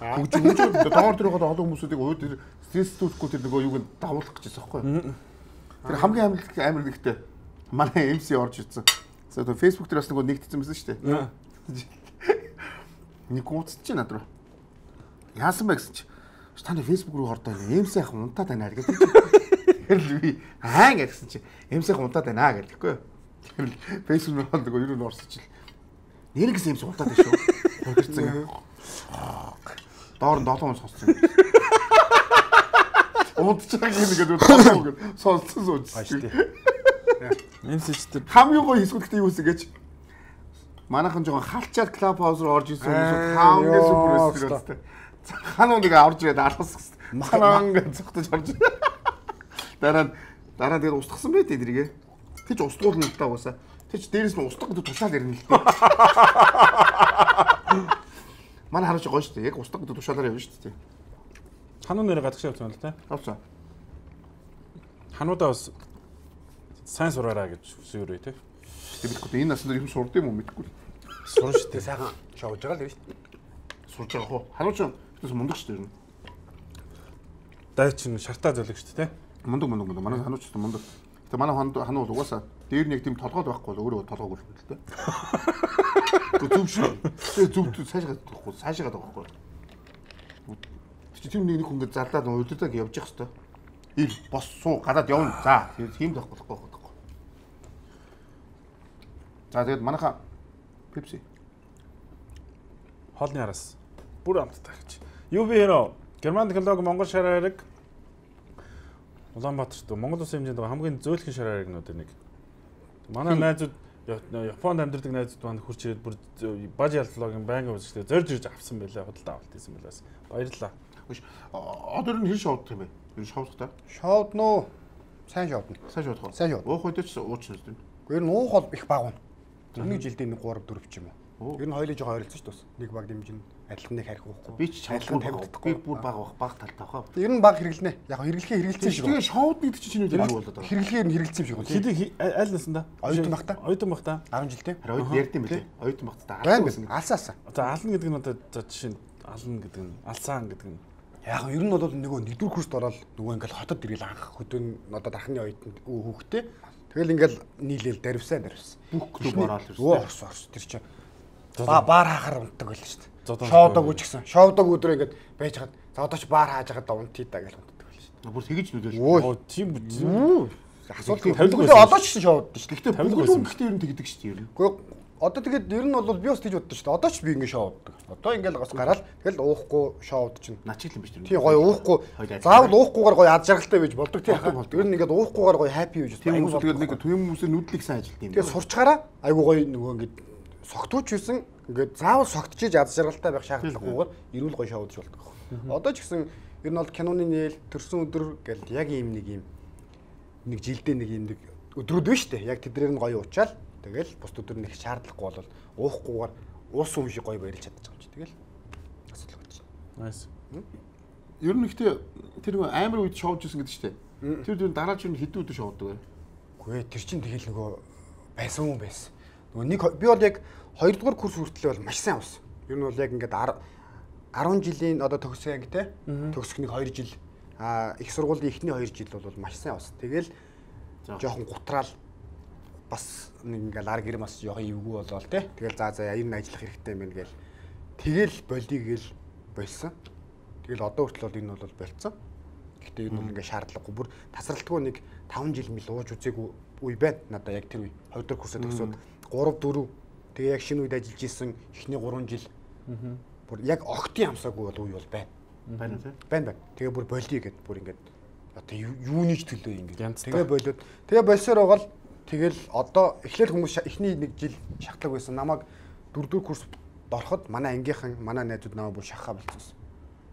хөгжмөж доор дөрөгөө олон хүмүүсүүдийг ууд стресс түлхгүй тэр нөгөө юг нь давуулах гэж байгаа байхгүй. Тэр хамгийн амар амар нэгтэй манай MC орж ирсэн. За тэр Facebook дээр бас нөгөө нэгдсэн байсан шүү дээ. Нэг гоцч чи над руу. Яасан бэ гэсэн чи. Таны Facebook руу ордоо MC ахын унтаад байна гэдэг. Тэр л би аа гэсэн чи MC ахын унтаад байна гэхгүй. Тэр л Facebook руу нөгөө юу нь орсон чи. Нэр гэсэн MC унтаад байна шүү. Хөгөрцөн. Доор нь 7 хүн сонссон. Унтчихаг юм гэдэг үү? Сонссон Бааш сууж. тий. эмсэжтэй Хамгийн гоё хэсгүүд гэдэг юу вэ гэж манайхан жоохон халчаад клуб хаус руу орж ирсэн хүмүүс хамгийн ёо, супер өсөлттэй. Ханаа нэг орж ирээд алхас гэсэн. Манаа ингээд зүгтэж орж. Дараа дараа нь тэгээд устгасан байт эдрийгээ. Тэж устгуулна л та уусаа. Тэж дээрээс нь устгах гэдэг тушаал ярина л дээ. Манай хараач гоё шүү дээ. Яг устгах гэдэг тушаалаар явна шүү дээ. хануу нэрэ гадагшаа явуулсан л та. Авцаа. Хануудаа бас сайн сураараа гэж те. Тэгээд битгэхгүй энэ насны юм сурд юм уу мэдэхгүй. Сурна шүү дээ. сайхан шоуж байгаа л дээ. Сурж байгаа хөө. Ханууч бас мундаг шүү дээ. Дай чин шартаа зөлөг шүү дээ те. Мундаг мундаг мундаг. Манай ханууч мундаг. Гэтэ манай хануу хануу бол угаасаа дээр нэг тийм толгойд байхгүй бол өөрөө толгойг үлдэн л дээ. Гэхдээ зүв шүү. Тэгээ зүв цаашаа тахгүй цаашаа байгаа байхгүй. Чи тийм нэг хүн ингэ зардаад удаадаг явж явах хэвээр. Ил бос суу гадаад явна. За тийм байхгүй болохгүй байхгүй. За тэгээд манайха Пепси. Хоолны араас бүр амттай гэж. Юу би хэрэг Герман технологи Монгол шар хариг Улаанбаатарт Монгол улсын хэмжээнд байгаа хамгийн зөөлхөн шар харигнуудын нэг. Манай найзууд Японд амьдардаг найзууд маань хурч ирээд бүр баж ялтлогийн байнгын үзэгчтэй зорж ирж авсан байлаа худалдаа авалт хийсэн байлаас. Баярлалаа. Одоо ер нь хэр шоуддаг юм бэ? Ер нь шоудах та. Шоуд нөө сайн шоудна. Сайн шоудах уу? Сайн шоуд. Уух үед ч ууч нэстэн. Гэхдээ нь уух бол их баг байна. Нэг жилдээ нэг 3 4 ч юм уу. Ер нь хоёулаа ойролцсон шүү дээ. Нэг баг дэмжин адилхан нэг харих уухгүй. Би ч адилхан тавигдахгүй. би бүр баг баг баг талтай баха. Ер нь баг хэрэглэнэ. Яг хэрэглэхээ хэрэгэлцсэн шиг. Тэгээ шоуд гэдэг чинь чиний дээр болоод байгаа. Хэрэглэхээр нь хэрэгэлцсэн байна. Хэдий аль насанда? Оюутан бах та. Оюутан бах та. 10 жилдээ. Харин ойд ярьд юм билээ. Ойд багт та Байн байсан. байсан. Алсаасаа. За ална гэдэг нь одоо жишээ ална гэдэг нь алсаан гэдэг нь Яг ер нь бол нөгөө нэгдүгээр курст ороод нөгөө ингээл хотод ирэл анх хөдөө нь одоо дархны оюутан хүүхдээ тэгэл ингээл нийлээл дарвсаа дарвс. Бүх клуб ороод ирсэн. Өө орс орс тэр чинь ба баар хаахаар унтдаг байл шүү дээ. Шоудаг ч гэсэн. Шоудаг өдрөө ингээд байж хаад за одоо ч баар хааж хагаад унтъя да гэж унтдаг байл шүү Бүр тэгэж нүдэл. дээ. оо тийм үү. Асуулт байсан одоо ч гэсэн шоуддаг шүү дээ. Гэхдээ бүгд гэхдээ ер нь тэгдэг шүү дээ ер нь. Гэхдээ одоо тэгээд ер нь бол би бас тийж боддог шүү дээ. Одоо ч би ингээд шоуддаг. Одоо ингээд бас гараад тэгэл уухгүй шоуд чинь. Начиг юм биш тэр. Тий гоё уухгүй. Заавал уухгүйгээр гоё ад жаргалтай байж болдог тий. Болдог, болдог. Ер нь ингээд уухгүйгээр гоё хаппи байж Тийм аюу хүмүүс болдог. тэгээд нэг түн хүмүүсийн нүдлийг сайн ажилт юм. Тэгээ сурчгаараа айгу гоё нөгөө ингээд согтууч байсан ингээд заавал согтчиж ад жаргалтай байх шаардлагагүйгээр эрүүл гоё шоудж болдог. Одоо ч гэсэн ер нь бол киноны нээл төрсөн өдөр гэл яг ийм нэг ийм нэг жилдээ нэг ийм нэг өдрүүд биш үү? Яг тэднэр нь гоё уучаал тэгэл бус өдөр нэг шаардлагагүй бол уухгүйгээр уусан юм шиг гоё баярлж чадчих юм чи тэгэл асуудал болж байна. Nice. Ер нь ихтэй тэр нэг амар үед шоуж исэн гэдэг дээ. Тэр тэр дараа чинь хэдэн өдөр шоудаг вэ? Үгүй ээ, тэр чинь тэгэл нөгөө байсан юм байсан. Нөгөө нэг би бол яг 2 дугаар курс хүртэл бол маш сайн уусан. Ер нь бол яг ингээд 10 жилийн одоо төгсгөө анги те. Төгсөх нэг 2 жил а их сургуулийн эхний 2 жил бол маш сайн уусан. Тэгэл жоохон гутраал бас нэг ингээл ар гэр бас жоохон эвгүй болоо те. Тэгэл за за ер нь ажиллах хэрэгтэй юм гээл. Тэгэл болдгийг гэл болсон. Тэгэл одоо хүртэл бол энэ бол болцсон. Гэхдээ энэ бол ингээ шаардлагагүй бүр тасралтгүй нэг 5 жил мэл ууж үзээгүй үе байна. Надаа яг тэр үе 2 дахь курсад төгсөөд 3 4 тэгээ яг шинэ үед ажиллаж исэн эхний 3 жил Бүр яг октын амсаагүй бол үе бол байна. байна те. Байна байна. Тэгээ бүр болиё гэд бүр ингээд одоо юу- юуны ч төлөө ингээд. Янзтай. Тэгээ болиод тэгээ болсоор байгаа л тэгэл одоо эхлээл хүмүүс эхний нэг жил шахтлаг байсан. Намайг дөрөвдүгээр курс ороход манай ангийнхан манай найзууд намайг бүр шахахаа болцсон.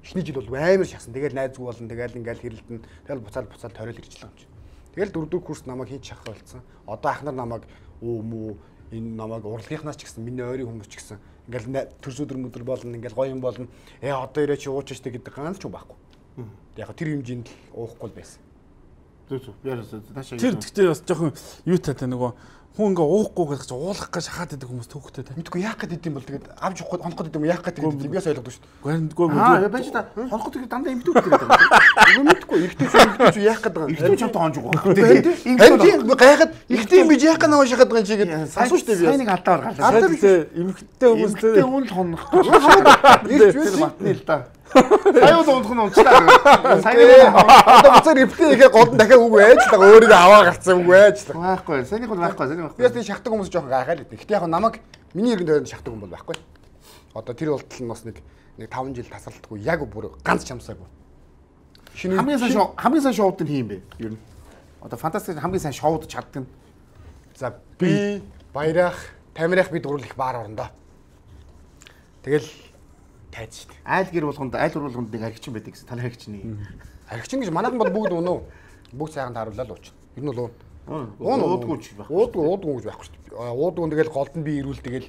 Эхний жил бол амар шахсан. Тэгэл найзгүй болон тэгэл ингээл хэрэлдэн тэгэл буцаал буцаал ториол ирчихлээ юм чи. Тэгэл дөрөвдүгээр курс намайг хийж шахахаа болцсон. Одоо ахнаар намайг өө мүү энэ намайг урлагийнхнаас ч гэсэн миний ойрын хүмүүс ч гэсэн ингээл төрс өдөр мөдөр болно ингээл гоё юм болно. Э одоо ирээ чи ууч штэ гэдэг ганц ч юм байхгүй. Яг тэр хэмжээнд л уухгүй л байсан. Зүг зүг. Яасан таашаа. Тэр гэхдээ бас жоохон юу таатай нөгөө хүн ингээ уухгүй гэж уулах гэж шахаад идэг хүмүүс төвхтэй те. Мэдгүй яах гээд идэм бол тэгээд авч явах гээд хонох гээд идэм яах гээд идэм би бас ойлгохгүй шүү дээ. Гэрнэдгүй Аа, я байж та хонхот их дандаа эмтүү гэдэг юм. Мэдгүй ихтэй шүү ихтэй шүү яах гээд байгаа юм. Эмтүү чамтай хонж байгаа. Тийм гайхаад ихтэй юм би яах гээд наваа шахаад байгаа юм чи гээд асууж дээ би. Сайн нэг алдаавар гарлаа. Адил эмхтэй хүмүүс Эмтээ те. үн л хонох. Ирж байсан. батны л да. Сая уу унтах нь унцлаа. Сайн Одоо буцаар эвтээ игээ гол нь дахиад үг байгаа өөрийгөө аваа гарцсан үг л. байхгүй. Санийх бол байхгүй. Санийх Би бас байхгүй. тийм шахдаг хүмүүс жоохон гайхаад идэв. Гэтэ яг нь намайг миний иргэн дээр шахдаг бол байхгүй. Одоо тэр болтол нь бас нэг нэг 5 жил тасралтгүй яг бүр ганц чамсаагүй. Шинэ Хамгийн сайн шоу хамгийн сайн шоуд нь хийм бэ? Ер нь. Одоо фантастик хамгийн сайн шоуд чаддаг нь. За би баярах, тамирах бид гурал их баар орондоо. Тэгэл тайз шүү дээ. Айл гэр болгонд айл гэр болгонд нэг аригчин байдаг гэсэн. Таны аригчин нэг. Аригчин гэж манайхан бол бүгд өнөө. Бүгд сайхан тааруулаад ууч. Ер нь бол уун. Уудгүй ч байх. Уудгүй уудгүй гэж байхгүй шүү дээ. Уудгүй тэгэл голд нь би ирүүл тэгэл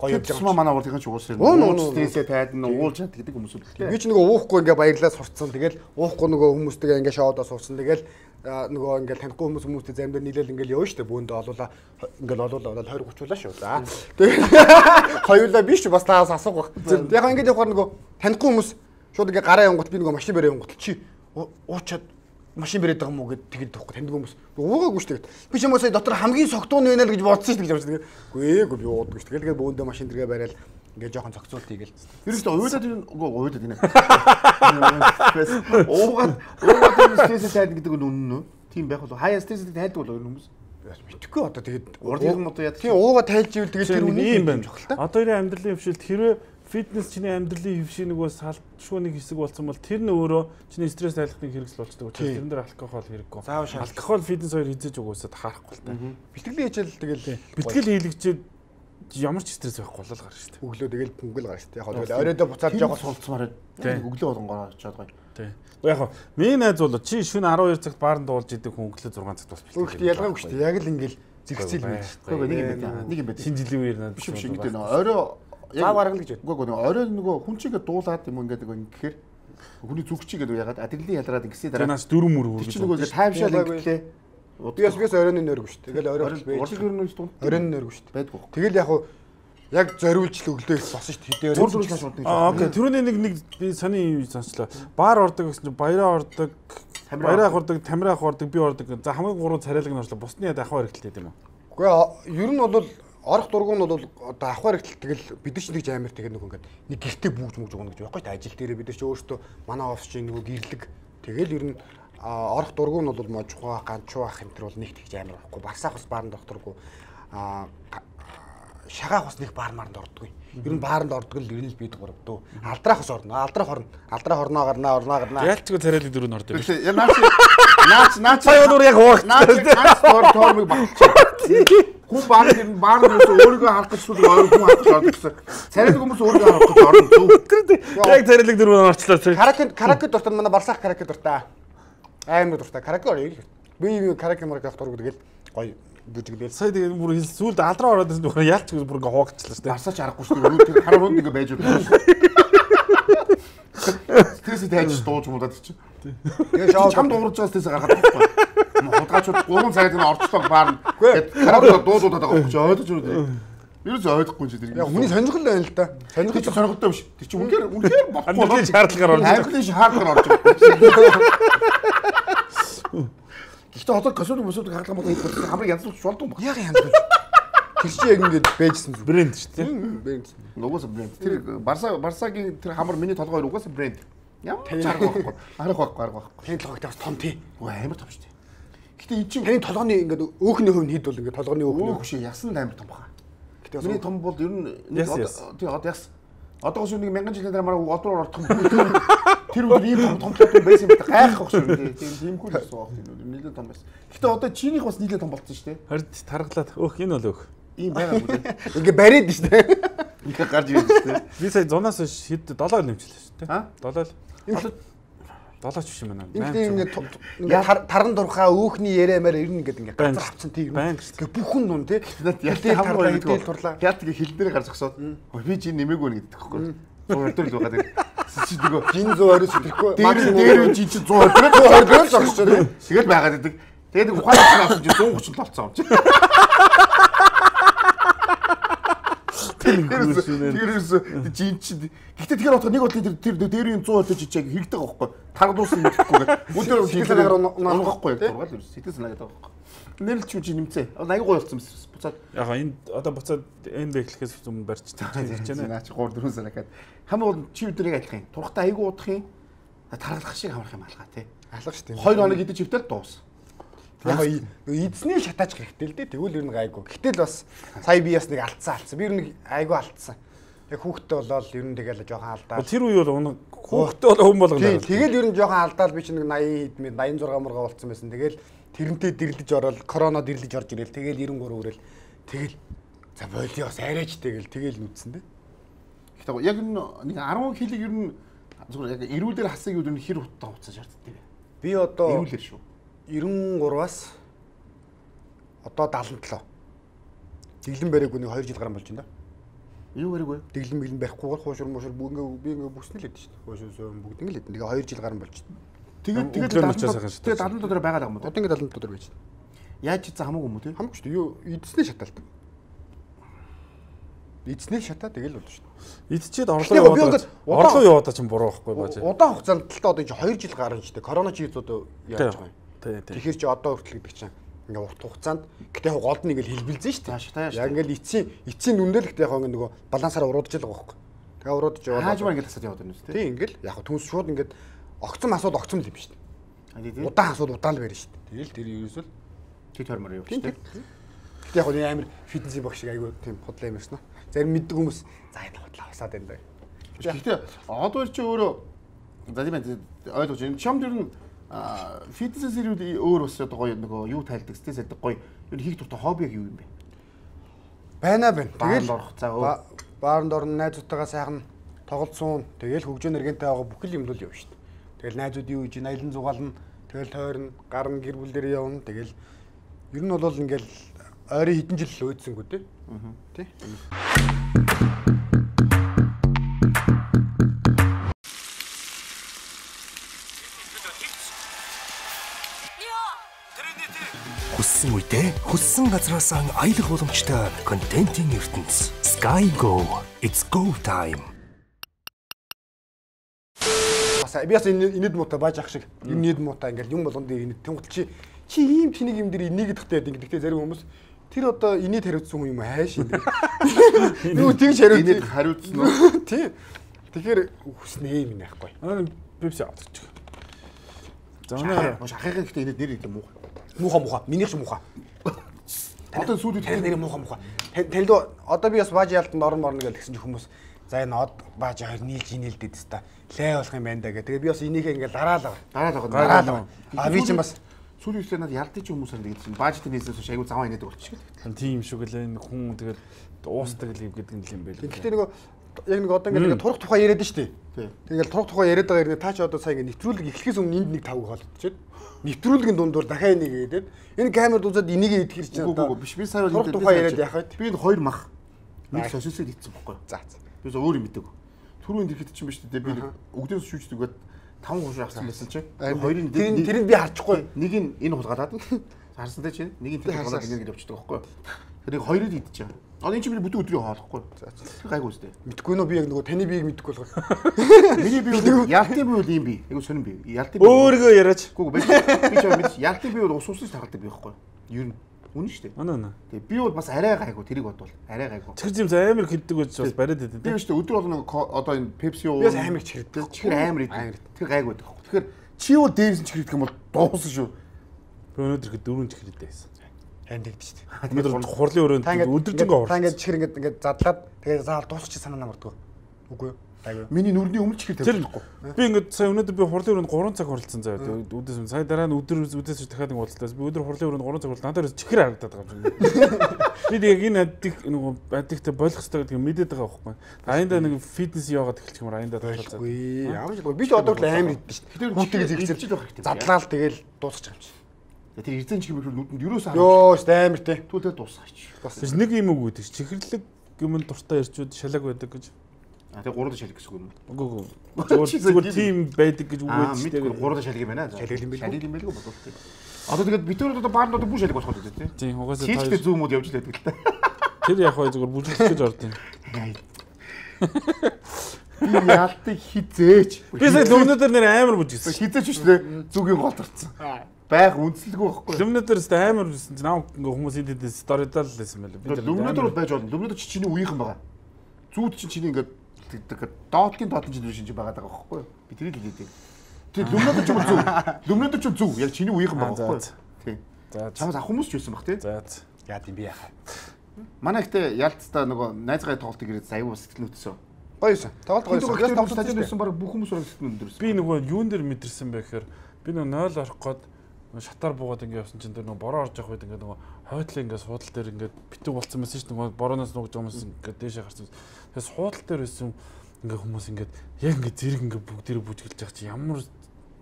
гоё явж байгаа. манай урдын ч уусаа. Уу, уу, Ууч уу. стрессээ тайдна, уулж чад гэдэг хүмүүс үү. Би ч нөгөө уухгүй ингээ баярлаа сурцсан. Тэгэл уухгүй нөгөө хүмүүстэйгээ ингээ шоудаа сурцсан. Тэгэл нөгөө ингээ танихгүй хүмүүс хүмүүстэй заримдаа нийлээл ингээл явна штэ бүүндээ олуулаа ингээл олуулаа болоод 20 30 улаа шүү. За. Тэгээд хоёулаа биш бас таас асуух. Яг ингээд явахаар нөгөө танихгүй хүмүүс шууд ингээ гараа явангут би нөгөө машин бараа явангут чи уу- уучаад машин бариад байгаа юм уу гэд тэгээд тахгүй таньдаг хүмүүс уугаагүй шүү дээ. Би ч юм уу сая дотор хамгийн согтууны байна л гэж бодсон шүү дээ гэж бодсон. Үгүй эгүй би уудаггүй шүү. Тэгээд бөөндөө машин дэргээ барайл ингээ жоохон цогцолт хийгээл. Ер нь уйлаад энэ үгүй уйлаад энэ. Уугаад уугаад энэ стрессээ тайдна гэдэг нь үнэн үү? Тийм байх болов. Хаяа стрессээ тайдаг болов хүмүүс. Мэдхгүй одоо тэгээд Урдын юм одоо яд. Тийм ууга тайлж ивэл тэгээд тэр үнийг ийм байна. чухал та. Одоо энэ амьдралын хөвшилт хэрвээ фитнес чиний амьдралын хөвшин нэг бас салшгүй нэг хэсэг болсон бол тэр нь өөрөө чиний стресс тайлахныг хэрэгсэл болчдөг учраас тэрэн дээр алкогол хэрэггүй. Алкогол фитнес хоёр хизээж угаасаад харахгүй л та. Бэлтгэлийн хичээл тэгэл Битгэл хийлэгчээд ямар ч стресс байхгүй болол гарна шүү дээ. өглөө тэгэл бүнгэл гарна шүү дээ. Яг хоо тэгэл оройдоо буцаад Жоо жоохон суулцмаар өглөө болгонгоор очиод гоё. Тий. Яг хоо миний найз бол чи шөнө 12 цагт баарнд дуулж идэг хүн өглөө 6 цагт бас Өөрөлт ялгаагүй шүү дээ. Яг л ингээл зэрэгцэл байж. Гоё нэг юм байна. Нэг юм байна. Шинэ жилийн үеэр надад Биш биш ингэдэг нөө орой Заа бараг л гэж байна. Үгүй нөгөө орой нөгөө хүн чигээ дуулаад юм ингээд нөгөө ингэхээр хүний зүг чигээ ягаад адреналин ялгараад ингэсээ Тэр дараа нас дөрөв мөр үргэж. чинь нөгөө ингээд таймшаал Ялгаагүй. Ингэлээ. Би бас бис оройн нөргөө шүү дээ. Тэгэл орой байж. Урдлаг ер нь дунд Оройн нөргөө шүү дээ. байдгүй. Тэгэл яг хуу яг зориулж л өглөө их босон шүү дээ. Хэдээр. Зур зур шууд. Аа окей. Тэрүүний нэг нэг би сони юм сонслоо. Баар ордог гэсэн чинь баяраа ордог, баяраа ордог, тамираа ордог, би ордог. За хамгийн гурван царайлаг нь орчлоо. Бусны яд ахаа хэрэгтэй юм уу? Үгүй ээ, ер нь бол орох дургуун нь бол одоо авах хэрэгтэй тэгэл бид нар ч нэг амар тэгээд нэг ингээд нэг гэртээ бүүж мүж өгнө гэж байхгүй та ажил дээр бид нар ч өөрсдөө манай офис чинь нөгөө гэрлэг тэгэл ер нь орох дургуун нь бол можхоо ганчуу ах энэ төр бол нэг тэгж амар байхгүй барсаах бас бааранд орох дурггүй а га- шагаах бас нэг баар маранд ордоггүй ер нь бааранд ордог л ер нь л бид гуравдуу алдраах бас орно алдраах орно алдраах орноо гарнаа орноо гарнаа Яалчгүй царайлаг дөрөв нь ордог. Я наач наач наач Сая өнөр яг хуваах. наач наач тоор тоормыг багч. Хүн баар нь баар нь өөрийгөө харах гэж шууд өөр хүн харах ордог гэсэн. Царайлаг хүмүүс өөрийгөө харах гэж орно зүг. Яг царайлаг дөрөв нь орчлоо. Караке караке дуртай манай барсаах караке дуртай. Амар дуртай. Караке орё. Би юу караке марк авах дург тэгэл гоё бүжиглээл. Сая тэгээд бүр хэл сүлд алдраа ороод байсан зүгээр яалчгүй бүр ингээ хуваагчлаа шүү дээ. Барсаач аргагүй шүү дээ. Тэр хараа хүнд ингээ байж байгаа. Стресс тайж дууж муудаад чи. Тэгээ шоу Чам дуурж байгаа стресс гаргаад байхгүй. Худгачууд 3 цагт нь орчлоо баар. Хараа дуудуудаад байгаа байхгүй ойлгож байна. Юу ч ойлгохгүй чи тэр. Яг хүний сонирхол байна л да. Сонирхол чинь сонирхолтой биш. Тэр чинь үнээр үнээр бохгүй Амьдралын шаардлагаар орж байгаа. Амьдралын шаардлагаар орж байгаа. Гэхдээ одоо космос мөсөд хаалга мод хийх хамгийн янзлуулж болдгоо баг. яг янзлж. Тэр чи яг ингэж байжсэн зү. Брэнд шүү дээ. Брэнд. Угаасаа брэнд. Тэр Барса Барсагийн тэр хамар миний толгойр угаасаа брэнд. Ямар ч арга байхгүй. Арга байхгүй, арга байхгүй. Таны толгойд бас том тий. Өө амар том шүү дээ. Гэтэ эн чинь Таны толгойн ингээд өөхний хувь нь хэд бол ингээд толгойн өөхний өө хөшөө ясан амар том баха. Гэтэ Миний том бол ер нь тий одоо яс. Одоо шүү нэг мянган жилийн дараа мараа одоор ордох юм. Тэр үгээр ийм том том байсан юм байна. Гайхах шүү. Тийм тиймгүй л байсан баг. Тийм нэлээд том байсан. Гэхдээ одоо чинийх бас нэлээд том болсон шүү дээ. Харин тархлаад өөх энэ бол өөх. Ийм байгаа юм үү? Ингээ бариад шүү дээ. Ингээ гарч ирж шүү дээ. Би сая зунаас хэд 7 нэмчихлээ шүү дээ. Ha? 7 Энэ 7 ч биш юм байна. Ингээд ингээ ту- ту- ингээ тар- таран дурхаа өөхний яриамаар ирнэ гэдэг ингээ Байна. газар авцсан тийм. Байна шүү дээ. Ингээ бүхэн нүн тий. Ялтыг тарлаа, хамгаа гэдэг. турлаа. Ялтыг хилдээр гарч зогсоод би чи нэмээгүй нэ гэдэг хэвхэв. 100 өдөр л байгаа. Чи нөгөө Жин 120-с идэхгүй. дээр дээр чи 100 өдөр 120 өдөр зогсож байна. Тэгэл байгаад байдаг. Тэгээд ухаан авсан чи 130 болцсон юм чи. Тэрээс жин чи гэхдээ тэгэхээр бодох нэг бодлоо тэр тэр дээр үн 100 өдөр чичээг хэрэгтэй байхгүй. Таргадуулсан юм гэхгүй. Өдөр Сэтгэл санаагаар уна- уна- унгахгүй дургаал юу. Сэтгэл санаагаа байгаа байхгүй. Нэрэл чи чи нэмцээ. Аягүй гоё болсон юм буцаад. Яг гоо энэ одоо буцаад энэ бэхлэхээс өмнө барьч хийж байна. Наа чи 3 4 сар дахиад хамгийн гол чи өдрийг адилхан юм. Турхтаа аягүй удах юм. Таргалах шиг хамрах юм алгаа тий. Алга шүү дээ. 2 хоног идэж хөвтөл дуус. Яг эзний шатааж хэрэгтэй л дээ. Тэгвэл ер нь гайгүй. Гэтэл бас сая би бас нэг алдсан алдсан. Би ер нь айгүй алдсан. Яг хүүхдтэй болоод ер нь тэгэл жоохон алдаа. Тэр үе бол хөөхтэй бол хүн болгоно. Тэгэл ер нь жоохон алдаал би чинь нэг 80 хэд 86 мурга болцсон байсан. Тэгэл тэрнтэй дэрлэж ороод коронод дэрлэж орж ирэл. Тэгэл 93 үрэл. Тэгэл за болио бас арайч тэгэл тэгэл нүдсэн дээ. Гэхдээ яг нэг 10 кг ер нь зүгээр яг эрүүлэр хасыг нь хэр хутаа хуцаа шаарддаг. Би одоо Эрүүлэр шүү. 93-аас одоо 77. Дэглэн бариаггүй нэг 2 жил гарсан болж байна да. Юу гэрэг вэ? Дэглэн мэглэн барихгүйгээр хуушур мушур бүгд ингээ би ингээ бүснэ л хэд шүү. Хуушур бүгд ингээ л хэд. Тэгээ 2 жил гарсан болж байна. Тэгээд тэгээд Өглөө нь очиж байгаа шүү дээ. Тэгээд 70 дотор байгаад байгаа юм уу? Одоо ингээ 70 дотор байж байна. Яаж за хамаагүй юм уу тий? Хамаагүй шүү дээ. Юу эдснээ шатаалт. Эдснээ шатаа тэгэл болно шүү дээ. Гэхдээ орлоо би яваад ингээд орлоо яваад ч юм буруу байхгүй бааж. Удаан хугацаанд л та одоо энэ 2 жил гарсан шүү дээ. Корона чи зүүд яаж байгаа юм. Тий, тий. Тэгэхээр чи одоо хүртэл гэдэг чинь ингээ урт хугацаанд гэтээ яг голд нь ингээл хэлбэлзэн шүү дээ. Тааш, тааш. Яг ингээл эцсийн эцсийн нүндэл гэтээ яг ингээ нөгөө балансаар уруудж л байгаа байхгүй. Тэгээ уруудж яваад Хаажмаар ингэ тасаад яваад байна үү тий? Тийм ингээл яг түнс шууд ингээд огцом асууд огцом л юм шүү дээ. Удаан асууд удаан л барина шүү дээ. Тэгэл тэр ерөөсөл тормор юу тийм тий? тийм. Гэтээ яг хөө энэ амир фитнесийн багш шиг айгүй тийм худлаа юм байна. Зарим мэддэг хүмүүс за энэ худлаа хасаад байна даа. Гэхдээ одоо чи өөрөө за тийм ойлгож байна. Чам дэр нь фитнес зэрүүд өөр бас одоо гоё нөгөө юу тайлдаг, стресс байдаг гоё. Юу хийх дуртай хобби яг юу юм бэ? Байна байна. Тэгэл орох цаа өө. ба- баарнд орно найзуудтайгаа сайхан тоглолцсон. Тэгэл хөгжөө нэргэнтэй байгаа бүхэл юм л явна шүү дээ. Тэгэл найзууд юу хийж, аялан зугаална. Тэгэл тойрно, гарна гэр бүл дээр явна. Тэгэл ер нь бол ингээл ойрын хэдэн жил л өөдсөнгүү дээ. Аа. Тий. Хүссэн үедээ хүссэн газраас аялах боломжтой контентын ертөнц. Sky Go. It's go time. Бас би бас энэ инэд муутай бааж ах шиг. Инэд муутай ингээл юм болгон дээр инэд тэнгуут чи чи ийм чиний юм дээр энийг гэдэгтэй байдаг. Гэхдээ зарим хүмүүс тэр одоо инэд хариуцсан хүн юм хайш юм. Юу тэгж хариуц. Энийг хариуцсан уу? Тийм. Тэгэхээр хүснээ юм яахгүй. Аа бибси авчих. За өнөө Маш ахыхын гэхдээ энэ нэр юм уу? Муха муха. Минийх муха. Одоо сүүлийн Тэр нэр муха муха. Танил одоо би бас бааж яалтанд орн морно гэж тэгсэн чи хүмүүс за энэ од бааж хоёр нийлж инээлдэд теста. Лай болох юм байна да гэх. Тэгээ би бас энийхээ ингээл дараалаа. дараа л Дараалаа. А би чинь бас сүүлийн үеийн надад ялдаж хүмүүс юм гэдэг чинь баажтай нийслээс биш айгу заваа инээд болчих. тийм шиг л энэ хүн тэгэл уустдаг л юм гэдэг нь л юм байл. Гэхдээ нөгөө яг нэг одоо ингээд турах тухай яриад шүү. Тий. Тэгэл турах тухай яриад байгаа хэрнээ та ч одоо сая ингээд нэвтрүүлэг эхлэхээс өмнө энд нэг тавг хоолтчиход нэвтрүүлгийн дундуур дахиад нэг хийгээд энэ камер дузаад энийг идэхэр чинь одоо биш би сая турах тухай яриад яхад. Би энэ хоёр мах. Нэг Аа. сосисыг хийсэн бохгүй. За за. Зөв өөр юм мэддэг. Түрүүн дэрхэд чинь биш дээ. Би өгдөөс шүүждэг гээд 5 хушуу авсан байсан чинь. Хоёрын Тэр тэрийг би харчихгүй. нэг нь энэ хулгалаад харсан дээ чинь. Нэг нь тэр хулгалаад ингэ гэж явчихдаг байхгүй. Тэрийг хоёрыг идчихэв. Одоо энэ чинь би бүтэн өдрийн хоолохгүй. Тэр гайгүй үстэй. Мэдгүй нөө би яг нөгөө таны биеийг мэдгүй болохоор. Миний би бол ялтын би бол ийм би. Айгу сонирн би. Ялтын би. Өөргөө яриач. Гүг би би ч юм мэдээ. Ялтын би бол ус усж таргалдаг би байхгүй. Ер нь үнэн шүү дээ. Өнөө өнөө. Тэгээ би бол бас арай гайгүй тэрийг бодвол арай гайгүй. Чихэр зэм амар хиддэг гэж бас бариад идэв. Би шүү дээ өдөр бол нэг ко- одоо энэ Pepsi уу. Би бас амар чихэрдэг. Чихэр амар идэв. Тэр гайгүй байдаг. Тэгэхээр чи юу дээрсэн чихэр идэх юм бол дуусна шүү. Би өнөөдөр хэд дөрөв чихэр идэв байсан. Танд тэгдэж шүү дээ. Өнөөдөр хурлын өрөөнд Та өдөржингөө Та орсон. ингээд чихэр ингээд ингээд задлаад тэгээ заавал дуусчих санаа намардгүй. Үгүй. Айгүй. Миний нүрний өмнө чихэр Тэр тавьчихгүй. би ингээд сая өнөөдөр би хурлын өрөөнд 3 цаг хурлцсан заа. Үдээс сая дараа нь өдөр үдээс дахиад нэг уулзлаас би өдөр хурлын өрөөнд 3 цаг хурлаа. Надад чихэр харагдаад байгаа юм шиг. Би яг энэ аддик нөгөө аддиктэй болох хэрэгтэй гэдгийг мэдээд байгаа байхгүй. Аяндаа нэг фитнес яваад эхэлчих юм аяндаа. Үгүй. Ямар ч би ч одоо л амар идэж шүү дээ. Хүүтэйг зэрэгцэл байх хэрэгтэй. задлаал тэгэл дуусчих юм чи. Тэр эрдэн чихэр мөхөр нүдэнд юроос хараа. Йоо шүү дээ амар те. Түлээ дуусгаач. Тэс нэг юм үг үүдэж чихэрлэг гэмэн дуртай ирчүүд шалаг байдаг гэж. А тэгээ гурван шалгих гэсэн үг юм. Үгүй үгүй. Зүгээр тим байдаг гэж үг Аа үүдэж мэдгүй гурван шалгих юм байна. Шалгил юм байлгүй. Шалгил юм байлгүй бодвол. Одоо тэгээд бид нар одоо баанд одоо бүр шалгих болох гэдэг тийм. Тийм угаасаа Чийчтэй та зүүн мод явж л байдаг л та. тэр яг хоо зүгээр бүжиглэх гэж орд юм. Би яалтыг хизээч. Би сая лөмнөдөр нэр амар бүжигсэн. хизээч шүү дээ. Зүгийн гол тарцсан. Байх үнслэгүй байхгүй. Лөмнөдөр өстө амар бүжигсэн. Чи наа ингээ хүмүүс идэд сторидал лсэн мэлээ. Би Лөмнөдөр бол байж болно. Лөмнөдөр чи чиний үеийнхэн байгаа. Зүүд чи чиний ингээд тэгээд доотлын доотлын чинь шинж байгаа даа байхгүй юу? Би тэрийг хэлээд байна. Тэр лөмнөдөр ч зөв. Лөмнөдөр ч зөв. Яг чиний үеийнхэн байгаа Аа, байхгүй юу? Тийм. За Чамаас ах хүмүүс ч байсан бах тий. за. Яа тийм би яхаа. Манай ихтэй ялцтай нөгөө найзгай тоглолт ирээд аюу сэтгэл нөтсөн. Гоё юм. Тоглолт гоё юм. Тэгээд Тоглолт тоглолт байсан баг бүх хүмүүс өрөө сэтгэл өндөрсөн. Би нөгөө юун дээр мэдэрсэн бэ гэхээр би нөгөө 0 орох гээд шатаар буугаад ингээ явсан чинь тэр нөгөө бороо орж явах үед ингээ нөгөө хойтлын ингээ суудал дээр ингээ битүү болцсон байсан шүү дээ нөгөө борооноос нуугж байгаа хүмүүс ингээ дээшээ гарсан. Тэгээ суудал дээр байсан ингээ хүмүүс ингээ яг ингээ зэрэг ингээ бүгдээрээ бүжгэлж байгаа чи ямар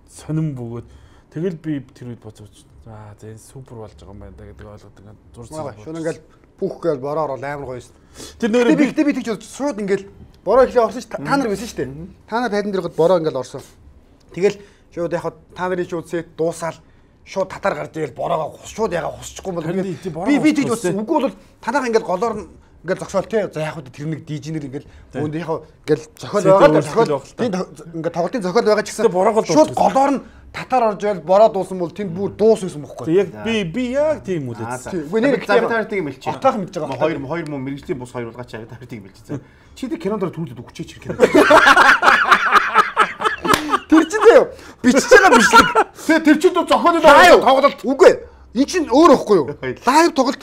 сонирн бөгөөд тэгэл би тэр үед боцооч за энэ супер болж байгаа юм байна да гэдэг ойлгоод ингээ зурц. Шууд ингээл пүүх гээл бороо орол амар гоё шүү. тэр Гэтэ нөр би гэтэ би тэгж бодож шууд ингээл бороо ихлэ орсон ш та нар байсан шүү дээ. Та нар тайдан дээр гот бороо ингээл орсон. Тэгэл шууд яг та нарын шууд сет дуусаал шууд татар гарч ирэл бороогоо шууд яга хусчихгүй бол ингээд би би тэгж бодсон. Үгүй бол танаа ингээл голоор нь ингээл зогсоол тий. За яг хөө тэр нэг дижнер ингээл өөнд яг ингээл зохиол байгаа зохиол байх л та. тий ингээд тоглолтын зохиол байгаа ч гэсэн шууд голоор нь татар орж ирэл бороо дуусан бол тэнд бүр дуус байсан бохгүй. яг би би яг тийм за. Тий, үгүй, ихтэй- таартыг юм хэлчих. Отоох мэдж байгаа. Хоёр хоёр мөн мэрэгжлийн бус хоёр улгаач яг таартыг юм хэлчих. Чи тэр кинонд түүлээд өгчээч хэрэг. Тэр чинь заяа бичиж байгаа бичлэг. Тэгээ тэр чинь зохиолын Лайв тоглолт. Үгүй. Эн чинь өөр ихгүй юу? Лайв тоглолт.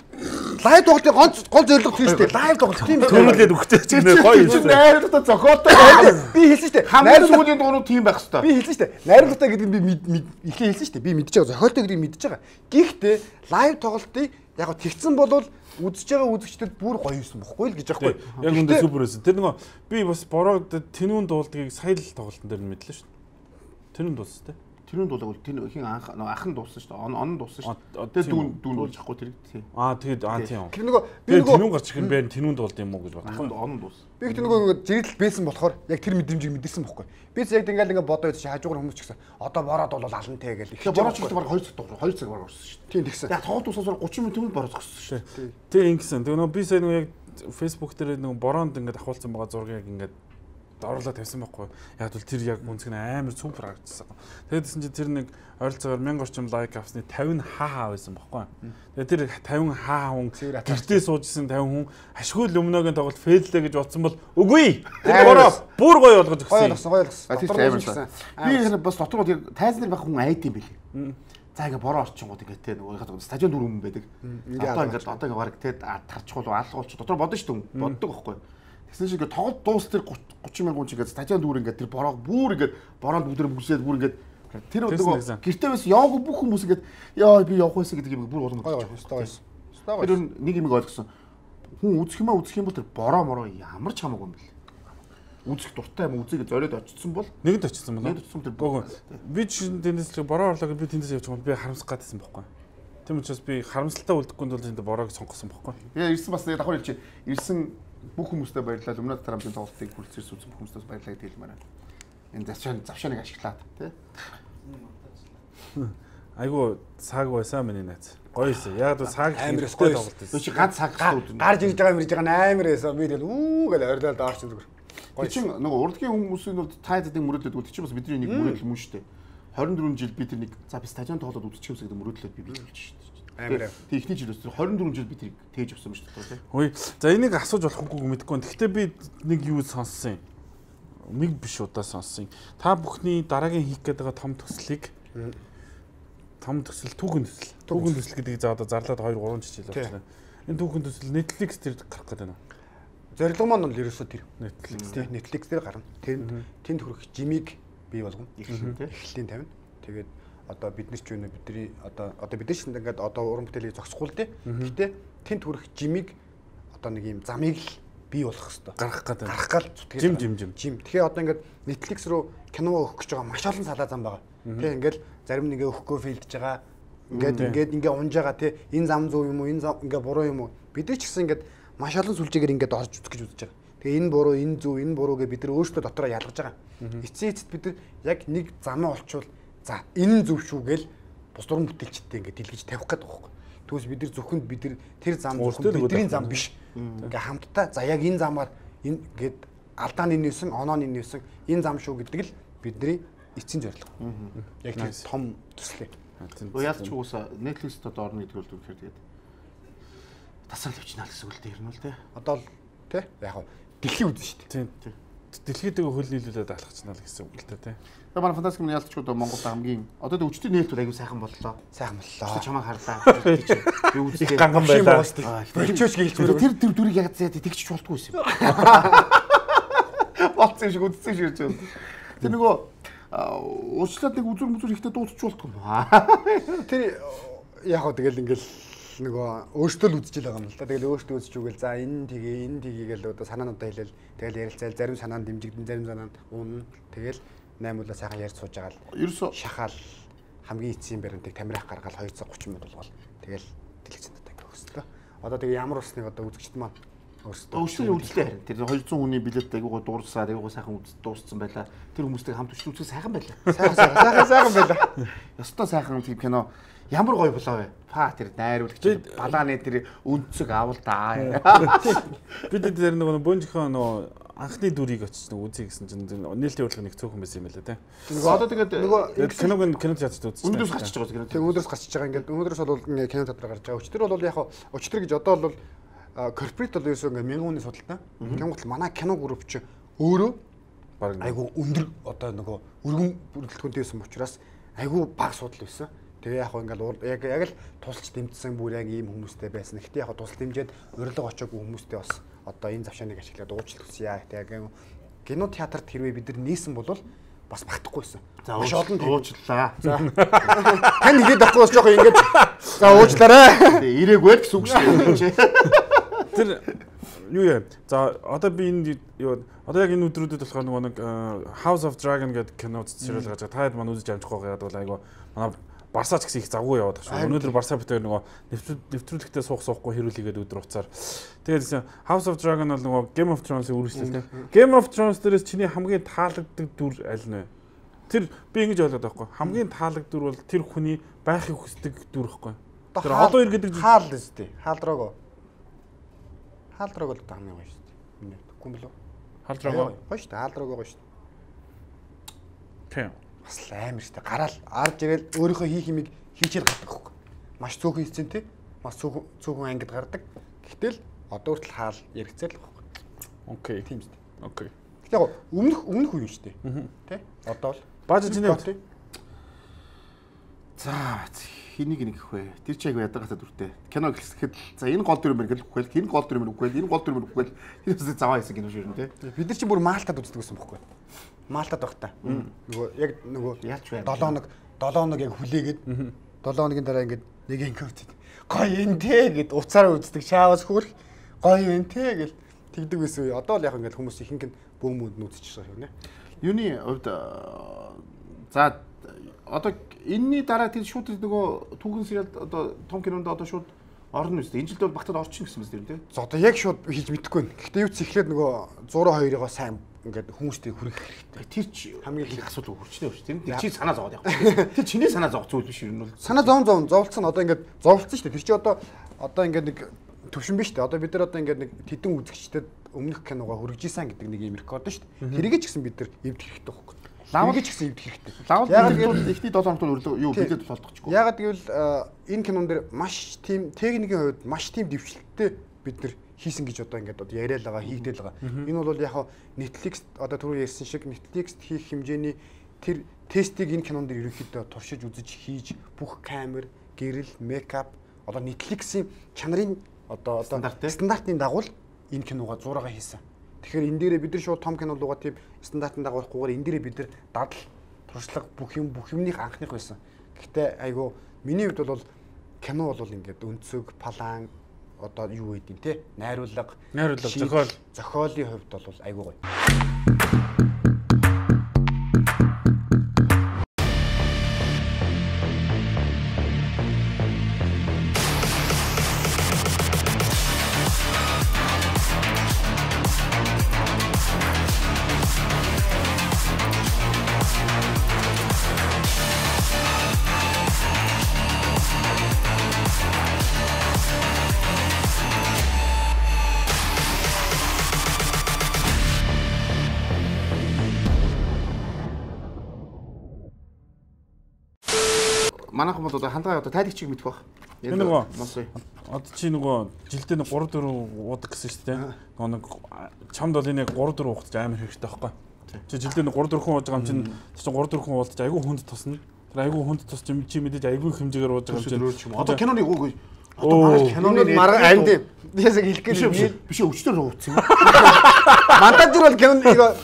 Лайв тоглолтын гол гол зорилго тийм шүү дээ. Лайв тоглолт тийм үү? Төрүүлээд өгчөөч Тэр гэнэ гоё юм. чинь найруулгатай зохиолтой. Би хэлсэн шүү дээ. Хамгийн Найруулга сүүлийн дуунууд тийм байх хэвээр. би хэлсэн шүү дээ. Найруулгатай гэдэг нь би ихлэ хэлсэн шүү дээ. Би мэдж байгаа. Зохиолтой гэдгийг мэдж байгаа. Гэхдээ лайв тоглолтыг яг го тэгсэн болвол үзэж байгаа үзэгчдэд бүр гоё юусэн бохгүй л гэж аахгүй. Яг үндэ супер байсан. Тэр нөгөө би бас бороод тэнүүн дуулдгийг сая л тоглолтын дээр нь мэдлээ шүү. Тэнүүн дуус тий. Тэрүүн дуулаг тэр хин анх нөгөө ах нь дууссан шүү дээ. Он он дууссан шүү дээ. Тэгээ тийм дүүн үү? дүүн дуулж ахгүй тэр тий. Аа тэгээд аа тийм. Тэр нөгөө би нөгөө тэнүүн гарч ирэх юм байна. Тэнүүн дуулд юм уу гэж нь он дууссан. би гэдэг нөгөө ингээд зэрэгэл бэсэн болохоор яг тэр мэдрэмжийг мэдэрсэн бохгүй. Би ч яг ингээл ингээд бодоо идэж хажуугаар хүмүүс ч гэсэн одоо бороод бол алантай гэж их Тэгээ борооч ихтэй баг 2 цаг дууссан. 2 цаг баг орсон шүү дээ. Тийм тэгсэн. Яг тоглолт дуусахаар 30 минут өмнө бороо зогссон шүү дээ. Тэг ингэсэн. Тэг нөгөө би сая нөгөө яг фэйсбુક дээр нөгөө бороонд ингээд ахуулсан байгаа зургийг ингээд доорлоо тавьсан байхгүй. Яг бол тэр яг үнцг нь амар супер харагдсан. Тэгээд гэсэн чинь тэр нэг ойролцоогоор 1000 орчим лайк авсны 50 хаа хаа байсан байхгүй. Тэгээд тэр 50 хаа хүн гэртээ суужсэн 50 хүн ашгүй л өмнөөгийн тоглолт фейллээ гэж бодсон бол үгүй. Тэр бороо бүр гоё болгож Гоё өгсөн. болгосон, гоё болгосон. Тийм байсан. л. Би яг бас дотор яг тайзан дээр байх хүн айд юм бэлээ. За ингээ бороо орчингууд ингээ те нөгөө стадион дүр өмнө байдаг. Одоо ингээ одоо ингээ баг те тарчхуул алгуулч дотор бодно шүү дээ. Боддог байхгүй. Тэгсэн шиг ингээ тоглолт дуус тэр 30 мянган чинь ингээ стадион дүр ингээ тэр бороо бүр ингээ бороонд бүгд бүгсээд бүр ингээ тэр тэгсэн. гэртээ байсан яваагүй бүх хүмүүс ингээ яа би явах байсан гэдэг юм бүр гоё, өстой гоё. Өстой Тэр нэг юм ойлгосон. Хүн үзэх юм аа үзэх юм бол тэр бороо мороо ямар ч хамаагүй юм бэл. Үзэх дуртай юм үзээг зориод очсон бол Нэгэнд очсон болоо. Нэгэнд очсон тэр Богоо. Би ч тэндээс л бороо орлоо гэж би тэндээс явж байгаа бол би харамсах гадсан байхгүй. Тийм учраас би харамсалтай үлдэхгүй бол тэнд бороог сонгосон байхгүй. яа ирсэн бас давхар хэлчих. Ирсэн бүх хүмүүстээ баярлалаа. Өмнөд тарамжийн тоглолтыг хүрэлцэрс үзсэн бүх хүмүүстээс баярлалаа гэдэг хэлмээр байна. Энэ завшаан завшааныг ашиглаад тий. Айгу цаг байсан миний найз. Гоё байсан. Яг л цаг хэрэгтэй гоё тоглолт байсан. чи ганц цаг. Гарч ирж байгаа мэрж байгаа амар байсан. Би тэгэл үү гэж орилол даарч зүгээр. Тэр чин нөгөө урлагийн хүмүүсийн хувьд тайддаг мөрөөдлөд үл чи бас бидний нэг мөрөөдөл мөн шүү дээ. 24 жил би тэр нэг за би стадион тоглоод үзчих юмс гэдэг мөрөөдлөд би биелүүлж шүү дээ. Амар. Тэг ихний жилээс тэр 24 жил би тэрийг тээж авсан шүү дээ. Хөөе. За энийг асууж болохгүй мэдэхгүй. Гэхдээ би нэг юу сонссон юм. Нэг биш удаа сонссон. Та бүхний дараагийн хийх гээд байгаа том төслийг том төсөл түүхэн төсөл. Түүхэн төсөл гэдгийг за одоо зарлаад 2 3 жил болчихлоо. Энэ түүхэн төсөл Netflix дээр гарах гэдэг байна. зорилго маань бол ерөөсөө тэр. Netflix. Тийм Netflix дээр гарна. Тэнд тэнд хүрэх жимиг бий болгоно. Эхлэн тий. Эхлэлийн тавина. Тэгээд одоо бид нар ч юу нэ бидний одоо одоо бид нар ч ингээд одоо уран бүтээлийг зогсохгүй л дээ. Гэхдээ тэнд хүрэх жимиг одоо нэг юм замыг л бий болох хэвээр. Гарах гэдэг. гарах гал зүтгэж Жим, жим, жим. жим. Тэгэхээр одоо ингээд Netflix руу кино өгөх гэж байгаа маш олон салаа зам байгаа. Тэг ингээд зарим нэгээ өгөхгүй фейлдж байгаа. Ингээд ингээд ингээ унж байгаа те энэ зам зөв юм уу энэ зам ингээ буруу юм уу бид нар ч гэсэн ингээд маш олон сүлжээгээр ингээд орж үзэх гэж үзэж байгаа. Тэгээ энэ буруу энэ зөв энэ буруу гэж бид нар өөрсдөө дотроо ялгаж байгаа. Эцсийн эцэд бид нар яг нэг замаа олчвол за энэ нь зөв шүү гээл бус дуран бүтээлчтэй ингээд дэлгэж тавих гэдэг байхгүй. Түүнээс бид нар зөвхөн бид нар тэр зам зөвхөн бидний зам биш. Ингээ хамтдаа за яг энэ замаар энэ гээд алдааны нээсэн онооны нээсэн энэ зам шүү гэдэг л бидний эцсийн зорилго. Яг Nice. том төслөө. Өө яалч уусаа Netflix-д одоо орно гэдэг бол үнэхээр тэгээд тасрал өвчнаа л гэсэн үг л дээ ер нь л тий. Одоо л тий яг хав дэлхий үзэн шүү дээ. Тийм. Дэлхийдээ хөл нийлүүлээд алхацнаа л гэсэн үг л та тий. Тэгээ манай фантастик миний яалтчгүй одоо Монголд хамгийн одоо тэг өчтөр нээлтүүд аягүй сайхан боллоо. Сайхан боллоо. чамаа харлаа. Би үзлээ. Ганган байлаа. Болчооч гэлж Тэр тэр тэр дүрийг яг зээ тэгчих болтгүй юм. Болцсон шиг үдцсэн шиг ирж байна. Тэр нөгөө аа, уучлаад нэг үзүр мүзүр ихтэй дуудчих болтгүй юм. Тэр яг хав тэгэл ингээл нөгөө өөртөө л үзэж байгаа юм л да. Тэгэл өөртөө үзэж үгээл за энэ тгий энэ тгий гэл одоо санаануудаа хэлээл тэгэл ярилцаал зарим санаа нь дэмжигдэн зарим санаа нь уун тэгэл наймуулаа сайхан ярьж сууж байгаа л Ерөөсө шахаал хамгийн эцсийн баримтыг тамирах гаргаал 230 минут болгоол тэгэл телевизэнд ингээ өгсөн. Одоо тэгээ ямар усныг одоо үзэгчд маань өөрсдөө өвчлөлийн үзлээ харин. Тэр 200 хүний билет аягүй дуурсаад аягүй сайхан үз дууссан байла. Тэр хүмүүстэй хамт үзэх сайхан байла. сайхан сайхан сайхан сайхан байла. Ёстой сайхан тийм кино ямар гоё болоо вэ? Па тэр найруулагч балааны тэр өнцөг авал та. Бид тэр нөгөө бөөнжийнхөө нөгөө анхны дүрийг очиж нөгөө үзье гэсэн чинь нээлтийн урилга нэг цөөхөн байсан юм байна лээ тий. Нөгөө одоо тэгээд Нөгөө киног нь кино театрт үзсэн. өнөөдрөөс гарчиж байгаа кино. тэг өнөөдрөөс гарчиж байгаа ингээд өнөөдрөөс бол кино театр гарч байгаа. Өчтөр бол яг өчтөр гэж одоо бол корпорат бол ерөөсөө ингээ мянган хүний судалтай. Тэнгуут манай кино групп чи өөрөө баг айгу өндөр одоо нөгөө өргөн бүрэлдэхүүнтэй байсан учраас айгу баг судал байсан. Тэгээ яг ингээл яг яг л тусалж дэмжсэн бүр яг ийм хүмүүстэй байсан. Гэхдээ яг тусал дэмжиад урилга очоогүй хүмүүстэй бас одоо энэ завшааныг ашиглаад уучлалт хүсье. Тэгээ яг кино театрт хэрвээ бид нар нээсэн бол бас багтахгүйсэн. За Маш олон тийм- уучлаа. За. Тань нэгэд авахгүй бас жоохон ингэж за уучлаарай. Ирээгүй гэсэн үг шүү дээ. Тэр юу яа. За одоо би энэ юу одоо яг энэ өдрүүдэд болохоор нөгөө нэг э, House of Dragon гэдэг кино зэрэг гарч байгаа. Та хэд маань үзэж амжихгүй байгаа бол айгу манай Барсаа ч гэсэн их завгүй яваад шүү. Харин Өнөөдөр Барсаа битээр нөгөө нэвтрүү- нэвтрүүлэгтээ суух суухгүй хэрүүлээгээд өдөр уцаар. Тэгээд гэсэн House of Dragon бол нөгөө Game of Thrones-ийн үргэлжлэл тийм. Game of Thrones дээрээс чиний хамгийн таалагддаг дүр аль нь вэ? Тэр би ингэж ойлгоод байхгүй. Хамгийн таалагддаг дүр бол тэр хүний байхыг хүсдэг дүр байхгүй. Тэр одоо ир гэдэг хаал үстэй. Хаалдраагаа. Хаалдраагаа л одоо хамгийн гоё шүү дээ. Миний үгүй юм болов. халдраагаа. Гоё шүү дээ. Хаалдраагаа гоё шүү дээ. Тийм. Бас л амар дээ. Гараал арж ирэл өөрийнхөө хийх юмыг хийчихэл гардаг байхгүй. Маш цөөхөн эцэн тий. Маш цөөхөн цөөхөн ангид гардаг. Гэтэл одоо хүртэл хаал яригцэл байхгүй. Окей. Тийм дээ. Окей. Гэтэл яг өмнөх өмнөх үе шүү дээ. Тий. Одоо л Бааж чиний хувьд тий. За хэнийг нэг их вэ? Тэр чи яг ядагатай дүртэй. Кино гэхэд за энэ гол дүр юм байна гэж үгүй л энэ гол дүр юм үгүй л энэ гол дүр юм үгүй л тэр үсээ заваа хийсэн кино шүү дээ. Бид нар чинь бүр Малтад үздэг гэсэн бохоггүй. Малтад байх та. Нөгөө яг нөгөө Ялч байна. 7 хоног 7 хоног яг хүлээгээд 7 хоногийн дараа ингээд нэг инкерт гоё юм те гэд уцаараа үздэг шаавас хүрх гоё юм те гэл тэгдэг байсан. Одоо л яг ингээд хүмүүс ихэнх нь бөөмөнд нь үзчихэж байгаа юм нэ. Юуны хувьд аа, за одоо энэний дараа тэр шууд нөгөө түүхэн сериал одоо том кинонд одоо шууд орно үстэй. Энэ жилд бол багтаад орчин гэсэн мэт тийм тийм. За одоо яг шууд хийж мэдэхгүй байна. Гэхдээ юу ч ихлээр нөгөө 102-ыг сайн ингээд хүмүүстэй хүргэх хэрэгтэй. Тэр чи Хамгийн их асуудал хүрчнээ шүү. Тэр тэр чи санаа зовоод явах. Тэр чиний санаа зовох зүйл биш юм бол. Санаа зовн зовн зовлцсон одоо ингээд зовлцсон шүү дээ. Тэр чи одоо одоо ингээд нэг төвшин биш үү? Одоо бид нар одоо ингээд нэг тэдэн үзэгчдэд өмнөх киногоо хүргэжсэн гэдэг нэг юм рекорд шүү дээ. Тэрийг ч гэсэн бид нар эвдэх хэрэгтэй байхгүй. Лавыг ч гэсэн эвдэх хэрэгтэй. Лавал Яг гэвэл ихний 7 хоногт өрлөө юу Тийм. билет болтохгүй. Ягаад гэвэл э, энэ кинон дээр маш тийм техникийн хувьд маш тийм дэвшилттэй бид нар хийсэн гэж одоо ингээд одоо яриад байгаа хийгдэл байгаа. Энэ бол яг хаа Netflix одоо түрүү ярьсан шиг Netflix хийх хэмжээний тэр тестийг энэ кинон дээр ерөнхийдөө туршиж үзэж хийж бүх камер, гэрэл, мейкап одоо Netflix-ийн чанарын одоо одоо те? стандартын дагуу л энэ киногаа зураагаа хийсэн. Тэгэхээр энэ дээрээ бид нар шууд том кино руугаа тийм стандартын дагуулахгүйгээр энэ дээрээ бид нар дадал туршлага бүх юм бүх юмных анхных байсан. Гэхдээ айгу миний хувьд бол кино бол ингээд өнцөг, палан одоо юу гэдэг юм те найруулга Найруулга, зохиол. зохиолын хувьд бол айгу гоё. Манайхан бол одоо хандгаа одоо тайлгчийг мэдэх баг. Энэ нөгөө. Одоо чи нөгөө жилдээ нэг 3 4 уудаг гэсэн шүү дээ. Нөгөө нэг чамд бол энэ 3 4 уухтаж амар хэрэгтэй байхгүй. Чи жилдээ нэг 3 4 хүн ууж байгаа юм чинь чи 3 4 хүн уулзаж айгүй хүнд тусна. Тэр айгүй хүнд тус чи чи мэдээж айгүй хэмжээгээр ууж байгаа юм чинь. Одоо киноны үг Оо, одоо киноны марга юм. Ясаг хэлэх биш гэж биш юм. биш өвчтөр ууцсан. Монтажер бол кино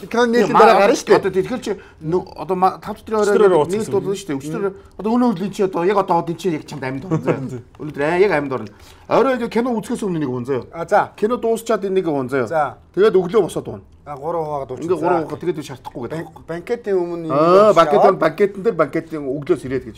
кино нийлэн дараа гарна шүү дээ. Одоо тэгэхээр чи нэг одоо 5 4 Өчтөрөөр орой ууцсан нэг дуулна шүү дээ. Өчтөр одоо өнөө өдрийн чи одоо яг одоо одын чи яг чамд амьд орно. Өнөөдөр аа яг амьд орно. Орой яг кино үзэхээс өмнө нэг уун заяа. А за. Кино дуусчаад нэг уун заяа. За. Тэгээд өглөө босоод уун. А 3 хуваагаад Ингээ 3 ухаа тэгээд шаардахгүй гэдэг. банкетын өмнө Аа банкетын банкетэн дээр банкетын өглөөс ирээд гэж.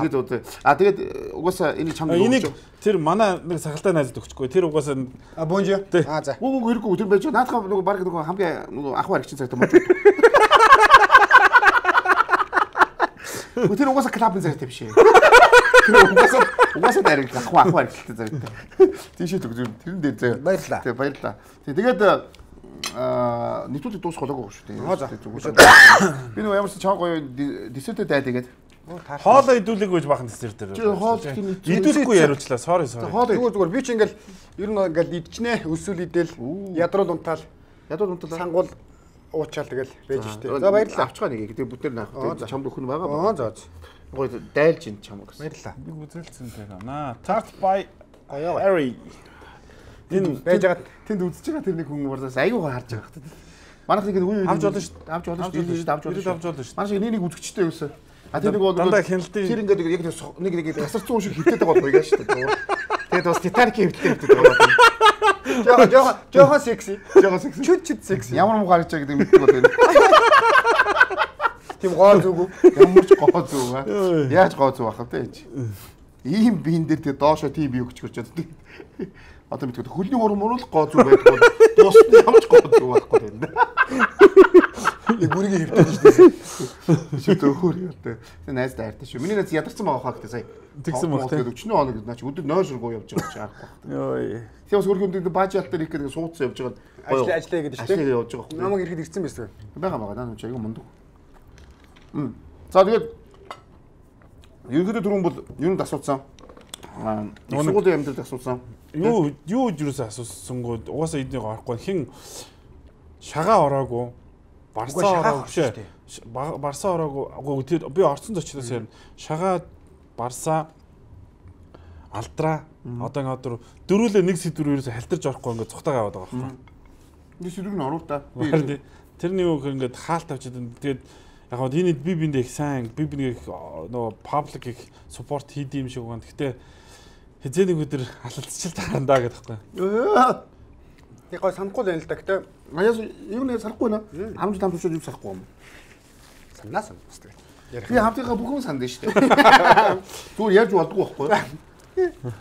Тэгээд одоо а тэгээд угаасаа энэ чамд Энийг тэр манай нэг сахалтай найзад өгчихгүй. Тэр угаасаа А бонжи. А за. Гүү гүү ирэхгүй тэр байж наадхаа нөгөө баг нөгөө хамгийн нөгөө ах баригчин цагтаа мод. Тэр угаасаа клабын цагтаа биш ээ. Тэр угаасаа угаасаа дайраг ах ах баригчтай цагтаа. Тийшээ төг тэрэн дээр заяа. Баярлалаа. Тий баярлалаа. Тий тэгээд аа нийтүүлэг дуусах болоогүй шүү дээ. Би нөгөө ямарч чаа гоё десертэд дайд игээд. Хоолоо идүүлэг гэж бахан тэсэр дээр. Чи хоол идүүлэхгүй яриулчлаа. Sorry sorry. Хоол Зүгээр зүгээр би чи ингээл ер нь ингээл идчихнэ өсвөл идэл ядруул унтаал ядуу унталаа. сангуул уучаал тэгэл байж штэ. За баярлалаа. Авчгаа нэг. Тэгээ бүтээр наах. Аа, за. Тэгээ чамд өхөн байгаа. Аа за. за. Гоё дайлж ин чамаг гэсэн. Баярлалаа. Би үзэлцсэн тэр наа. Tart by. Harry. Энэ байж байгаа тэнд үзэж байгаа тэр нэг хүн уурсаас гоо харж байгаа хөтэ. Манайх нэг үе Авч болно шүү. Авч болно шүү. Авч болно Ирээд авч болно шүү дээ. Манай шиг нэг нэг үзэгчтэй юусэн. А тэр нэг бол Дандаа хяналтын- тэр ингээд яг нэг нэг гасарцсан хүн шиг хитээд байгаа бол гоё шүү дээ. Тэгээд бас Titanic хөвтэй хөвтэй байгаа. Жохо жохо жохо секси. Жага секси. Чүт чүт секси. Ямар муу гарч байгаа гэдэг мэддэг бол энэ. Тийм гоо зүгүү. Ямар ч гоо зүг аа. Яаж гоо зүг ах вэ энэ. Ийм биен дээр тэгээ доошо тийм бий өгч гөрч чаддаг. Одоо мэдгүй хөлний урам муул гоо зүг байдаг бол дуусна ямар ч гоо зүг байхгүй энэ. Яг бүрийг хөвтөж штэ. Чи төөхөр яатай. Тэ найз дайртай шүү. Миний найз ядарсан байгаа хаа гэдэг сая. Тэгсэн баг, тий. 40 хоног наач өдөр нойр шургуу явж байгаа чи харахгүй. Йой. Тийм бас хөргөнд дээр бааж ялтар их гэдэг суудсан явж байгаа. Ажил ажиллая гэдэг штэ. Ажлаа явж байгаа. Намайг ирэхэд ирсэн байсан. байгаа байгаа наа чи айгүй мундаг. Мм. За тэгээд ерөнхийдөө түрүүн бол юунд асуусан? Аа, сургуулийн амьдралд асуусан. Юу юу юусэн асуусангууд угаасаа эднийг орохгүй хин шагаа ороогүй шагаа ороогүй орсон шээ. Ш- ба- Барсаа ороогүй тэр би орцсон зочдоос ярина. Шагаа барсаа алдраа одоо ингээд одоо дөрүүлээ нэг сэдвэр ерөөсө халтарж орохгүй ингээд цухтагаа яваад байгаа байхгүй. Би сэрүүг нь оруулаа та. Тэрний үг ингээд хаалт авчиад тэгээд яг гоо энэ би биндээ их сайн би бинийг нөгөө паблик их суппорт хийдэм шиг байна. Гэтэ хизээ нэг өдөр алалцчил таарандаа гэдэг байхгүй. Тэг гой санахгүй л байна л да. Гэтэ Аяас юу нэ сарахгүй нэ? 15 там төшөөж юу сарахгүй юм. санаа сан бас тэгээд. Ярих. Би хамтынхаа бүхэн санд нь шүү дээ. Зүгээр яаж болдгоо байхгүй.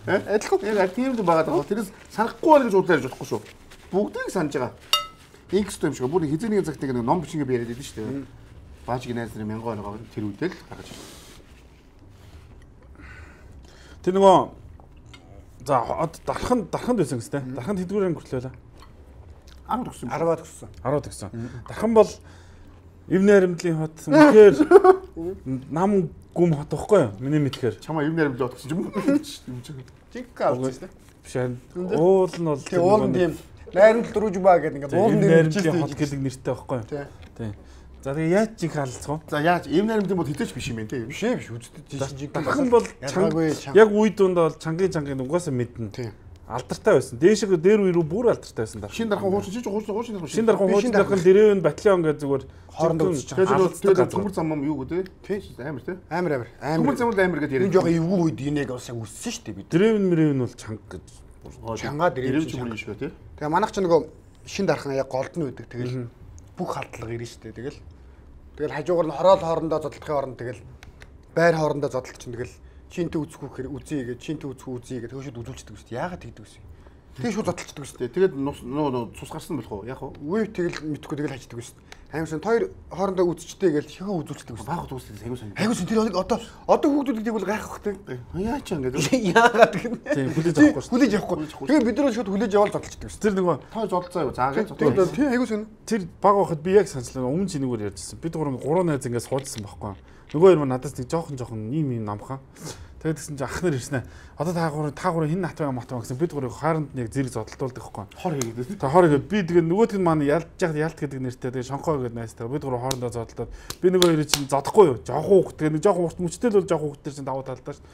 Адилхан. Яг тийм л байгаа даа. Тэрээс санахгүй байна гэж ярьж болохгүй шүү. Бүгдийг санаж байгаа. X юм шиг бүр хизээний цагт нэг ном бичингээ би яриад байдаг шүү дээ. Баажиг найз нарын мянган оногоо тэр үедээ л гаргаж ирсэн. Тэр нөгөө За дархан дарханд байсан гэстэй. Дарханд хэдгээр анги хүртлээ? 10 төгсөн. 10-аад төгссөн. 10 төгссөн. Дархан бол Ивн Аримдлын хот үнэхээр нам гүм хот ихгүй юу? Миний мэдхээр. Чамаа Ивн Аримдлын хот гэсэн юм уу? Жинка авчихсан тийм. Биш. Уул нь бол тийм уул нь тийм найрамд дөрүүж ба гэдэг ингээд уул нь дэрж хот гэдэг нэртэй байхгүй юу? Тийм. Тийм. За тэгээ яаж чиг хаалцах вэ? За яаж юм нэрмэл бол хитэж биш юм те. Биш ээ биш үздэг жиг. Дархан бол чанга чанга. яг үе дунд бол чангийн чангийн угаасаа мэднэ. Тийм. алдартай байсан. Дээшээ дээр үе рүү бүр алдартай байсан. Шин дархан хуучин чи хуучин хуучин дархан. Шин дархан хуучин дархан дэрэн батальон гэдэг зүгээр Хоорондоо үзэж алдартай тэгээд төмөр зам юм юу гэдэг Тий. амар тий. Амар амар. Төмөр Амар. зам л амар гэдэг Энэ яриад. жоохон эвгүй үед энэ яг бас яг үссэн шүү дээ бид. Дэрэн мөрэн бол чанга гэж. Чангаа дэрэмж дэрэмж мөрөн шүү тий. Тэгээ манайх ч нөгөө шин дархан яг голдно байдаг. Тэгэл бүх халдлага ирнэ шүү дээ. Тэгэл тэгэл хажуугаар нь хороол хоорондоо зодтолхын хооронд тэгэл байр хоорондоо зодтолч чинь тэгэл чинтэй үзэхгүй гэхээр үзье гэж чинтэй үзэхгүй үзье гэж төвшөд үзүүлчихдэг дээ. Яагаад тэгдэг вэ? Тэгээ шууд зодтолчдөг шүү дээ. Тэгээд нөө цус гарсан болох уу? Яг уу. Үгүй тэгэл мэдхгүй тэгэл хаждаг шүү Амарсан хоёр хоорондоо үзчтэй гэж шихэ үзүүлчихдэг. Баах дуусах аягүй сайн. Айгуу тэр одоо одоо одоо хүүхдүүдийг бол гайхах хөтэй. Яа ч ингэ. Яагаад гэнэ? Тийм, хүлээж авахгүй шүү. Хүлээж авахгүй. Тэгээ бид нар шууд хүлээж аваад зодтолчдөг шүү Тэр нөгөө Та зодолцоо юу? Заагаад зодолцоо. Тийм сонь. тэр баг байхад би яг санслаа өмнө чинийгээр ярьжсэн. Бид гурав гурван найз ингээд суудсан байхгүй. Нөгөө хоёр надаас нэг жоохон жоохон ийм ийм намхан. Тэгээд гэсэн чинь ах нар ирсэн ээ. Одоо та гурав та гурав хин натваа матваа гэсэн бид гурав хааранд нэг зэрэг зодтолтуулдаг байхгүй. Хор хийгээд. Та хор ихэд би тэгээ нөгөөдг нь маань ялж яхад ялт гэдэг нэртэй тэгээ шонхоо гэдэг найстай бид гурав хоорондоо зодтолтоод би нөгөө хоёрыг чинь зодохгүй юу жоохон хүүхд тэгээ нэг жоохон урт мөчтэй л бол жоохон хүүхд төр чинь давуу талдаа шүү.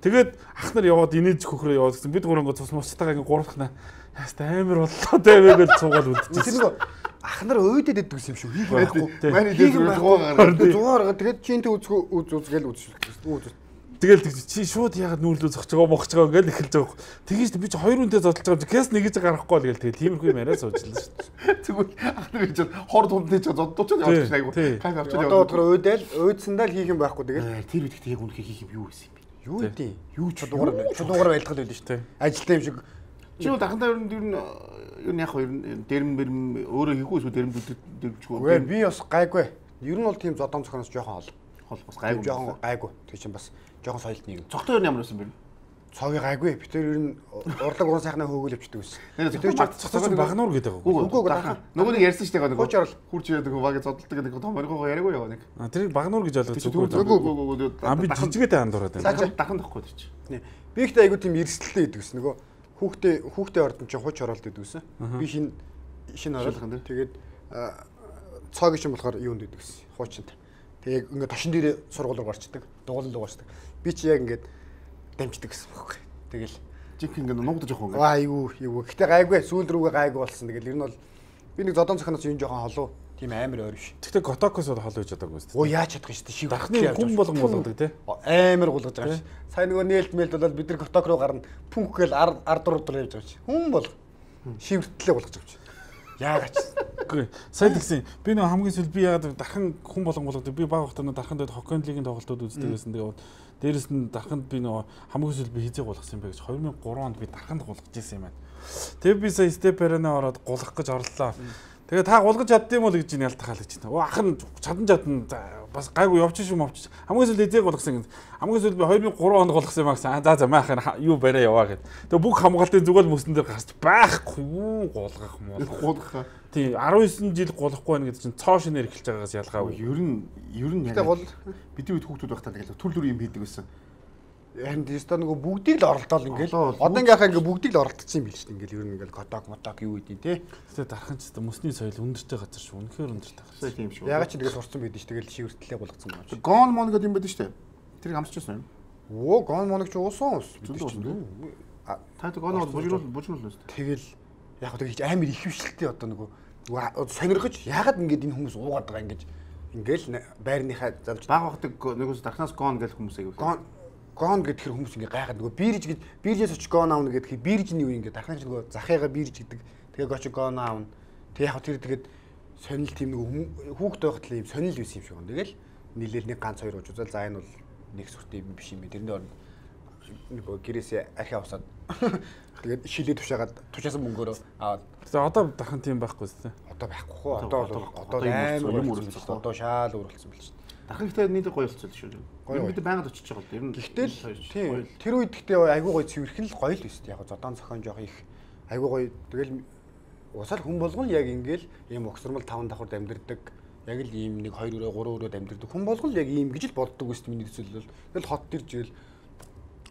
Тэгээд ах нар яваад инээж хөхрөө яваад гэсэн бид гурав ингээд цус мусцтайгаа ингээд гуравхна яста амар боллоо тэгээ гэж цуугаад Тэр үлдчихсэн. нөгөө ах нар өөдөд иддэг юм шиг хийх байхгүй. Манай дээр. Тэгээ зугаарга тэгээд чинтэй үзгүй үз үзгээл үзүүлдэг. Үз. Тэгэл тэг чи шууд ягаад нүүлдөө зогчгоо мохчгоо гэж эхэлж байгаа. Тэгэж би чи хоёр үнтэй зодтолж байгаа. Кэс нэгэж гарахгүй л гээл тэгэл тиймэрхүү юм яриа суучлаа шүү дээ. Тэгвэл ах нар гэж хор тундны ч зоддооч яваад аягүй. тий. Кайф авч Одоо яваад. бодохоор өөдөл өөдсөндөө л хийх юм байхгүй тэгээд Э, Тэр үед яг үнэхээр хийх юм юу байсан юм бэ? юу гэдэг юу ч чулуугаар чулуугаар байлгах байлаа шүү дээ. Ажилтаа юм шиг Чи юу дахандаа ер нь ер нь ер нь яг хоёр дэрэм бэрэм өөрөө хийхгүй эсвэл дэрэм дэрвчгүй. үгүй би бас гайгүй. Ер нь бол тийм зодон цохоноос жоохон ол. хол бас Гайгүй гайгүй. жоохон гайгүй. Тэг чинь бас жоохон соёлт нэг. Цогтой нь ямар байсан бэ? Цоги гайгүй. Би тэр ер нь урлаг уран сайхнаа хөөгөл явчихдаг байсан. Нэр Тэр чинь Цогцоо багнуур гэдэг байгаа. Үгүй Үгүй, үгүй, дахан. Нөгөө нэг ярьсан шүү дээ нөгөө. Хууч орол. Хурч яадаг баг зодтолдог гэдэг том оргоо яриаггүй яа нэг. А тэрийг багнуур гэж ойлгож Үгүй зүггүй. үгүй үгүй. А би жижигэдээ андуураад байна. дахан дахан тахгүй тэр чи. Нэ. Би ихтэй айгуу тийм эрсдэлтэй идэг гэсэн. Нөгөө хүүхдээ хүүхдээ ордон чинь хуч оролт идэг гэсэн. Би шин шин орол. Шилхэн дээ. Тэгээд цоог шин болохоор юунд идэг гэсэн. Хуучинд. Тэгээд ингээд тошин дээр сургууль руу гарчдаг. Дугуйлан руу гарчдаг. Би чи яг ингээд дамждаг гэсэн байхгүй. Тэгэл Жинх ингэ нугдаж явах юм. аа юу юу. Гэтэ гайгүй сүүл рүүгээ гайгүй болсон. Тэгэл ер нь бол би нэг зодон цохоноос юм жоохон холуу. Тийм амар ойр биш. Тэгтээ Готокос бол хол байж чадаагүй шүү Оо яаж чадах юм шүү дээ. Шиг Дархны хүн болгон болгодог тий. амар гулгаж байгаа ш. Сайн нөгөө нээлт мэлт болоод бид нар коток руу гарна. Пүнх гээл ар ард руу явж байгаа чи. Хүн бол шивэртлээ гулгаж байгаа чи. Яагаад. Үгүй сайн тэгсэн. Би нэг хамгийн сүүл би яагаад дархан хүн болгон болгодог. Би баг хатаа дархан дээр хоккейн лигийн тоглолтууд үздэг байсан. Тэгээ дээрэс нь дарханд би нөгөө хамгийн сүүл би хизээ гулгасан юм бэ гэж 2003 онд би дарханд гулгаж ирсэн юм байна. Тэгээ би сая степ арена ороод гулгах гэж орлоо. Тэгээ та гулгаж чаддсан юм уу гэж энэ ялтахаа л гэж байна. Оо ах нь чадан чадан бас гайгүй явчих юм авчих. Хамгийн сүүл эзээ гулгасан гэнэ. Хамгийн сүүл би 2003 онд гулгасан юм аа. За за маах юу барай яваа гэд. Тэгээ бүх хамгаалтын зүгэл мөсөн дээр гарч байхгүй юу гулгах муу. Гудах. Тий 19 жил голохгүй байна гэдэг чинь цоо шинээр эхэлж байгаагаас ялгаагүй. Ер нь ер нь Гэтэ гол бидний үед хүүхдүүд байхдаа тэгэл төр төр юм хийдэг байсан. Харин теста нөгөө бүгдийг л оролдоол ингээл. Одоо ингээ хаа ингээ бүгдийг л оролдсон юм биш үү ингээл ер нь ингээл коток моток юу гэдэг те. Тэгээ дархан ч мөсний соёл өндөртэй газар шүү. Үнэхээр өндөртэй газар. Тийм шүү. Ягаад ч тэгэл сурцсан байдаг ш. Тэгэл шивэртлээ гулгацсан юм чи. Гон мон гэдэг юм байдаг шүү дээ. Тэрийг амсч байсан юм. Оо гон моног ч уусан ус. Тийм. Та тэг гон бол бужруул бужруул л шүү дээ. Тэгэл яг хөө тэгж амар их хвшилттэй одоо нөгөө сонирхож ягаад ингэж энэ хүмүүс уугаад байгаа ингэж ингээл байрныхаа завж Баг бахдаг нөгөөс дархнаас гон гэх хүмүүс аягүй. гон гон гэдгээр хүмүүс ингээ гайхаад нөгөө бирж гэж биржээс оч гон аавна гэдгийг биржний үе ингээ дархан ч нөгөө захыгаа бирж гэдэг тэгээ гоч гон аавна тэг яг тэр тэгээд сонил тийм нөгөө хүүхд байхад л юм сонил байсан юм шиг байна тэгэл нийлээл нэг ганц хоёр ууж үзэл за энэ бол нэг сүртэй юм биш юм бэ тэрний орнд нөгөө гэрээсээ архи авсаад тэгээд шилээ тушаагаад тушаасан мөнгөөрөө аваад Тэгээ одоо дархан тийм байхгүй зү. Одоо байхгүй хөө. Одоо бол одоо- юм өрөлдсөн. Одоо шаал өрөлдсөн дээ. Дархан ихтэй нийт гоё болчихсон шүү дээ. Гоё. Бид байнга очиж байгаа л ер нь. Гэхдээ л хоёр- тийм тэр үед гэхдээ айгүй гоё цэвэрхэн л гоё л өстэй. Яг зодон цохон жоох их айгүй гоё. Тэгэл усаал хүн болгон яг ингээл ийм огсормол таван давхар амьдэрдэг. Яг л ийм нэг 2 өрөө 3 өрөөд амьдэрдэг. Хүн болгон яг ийм гэж л боддог өстэй миний төсөл бол. Тэгэл хот дэр жийл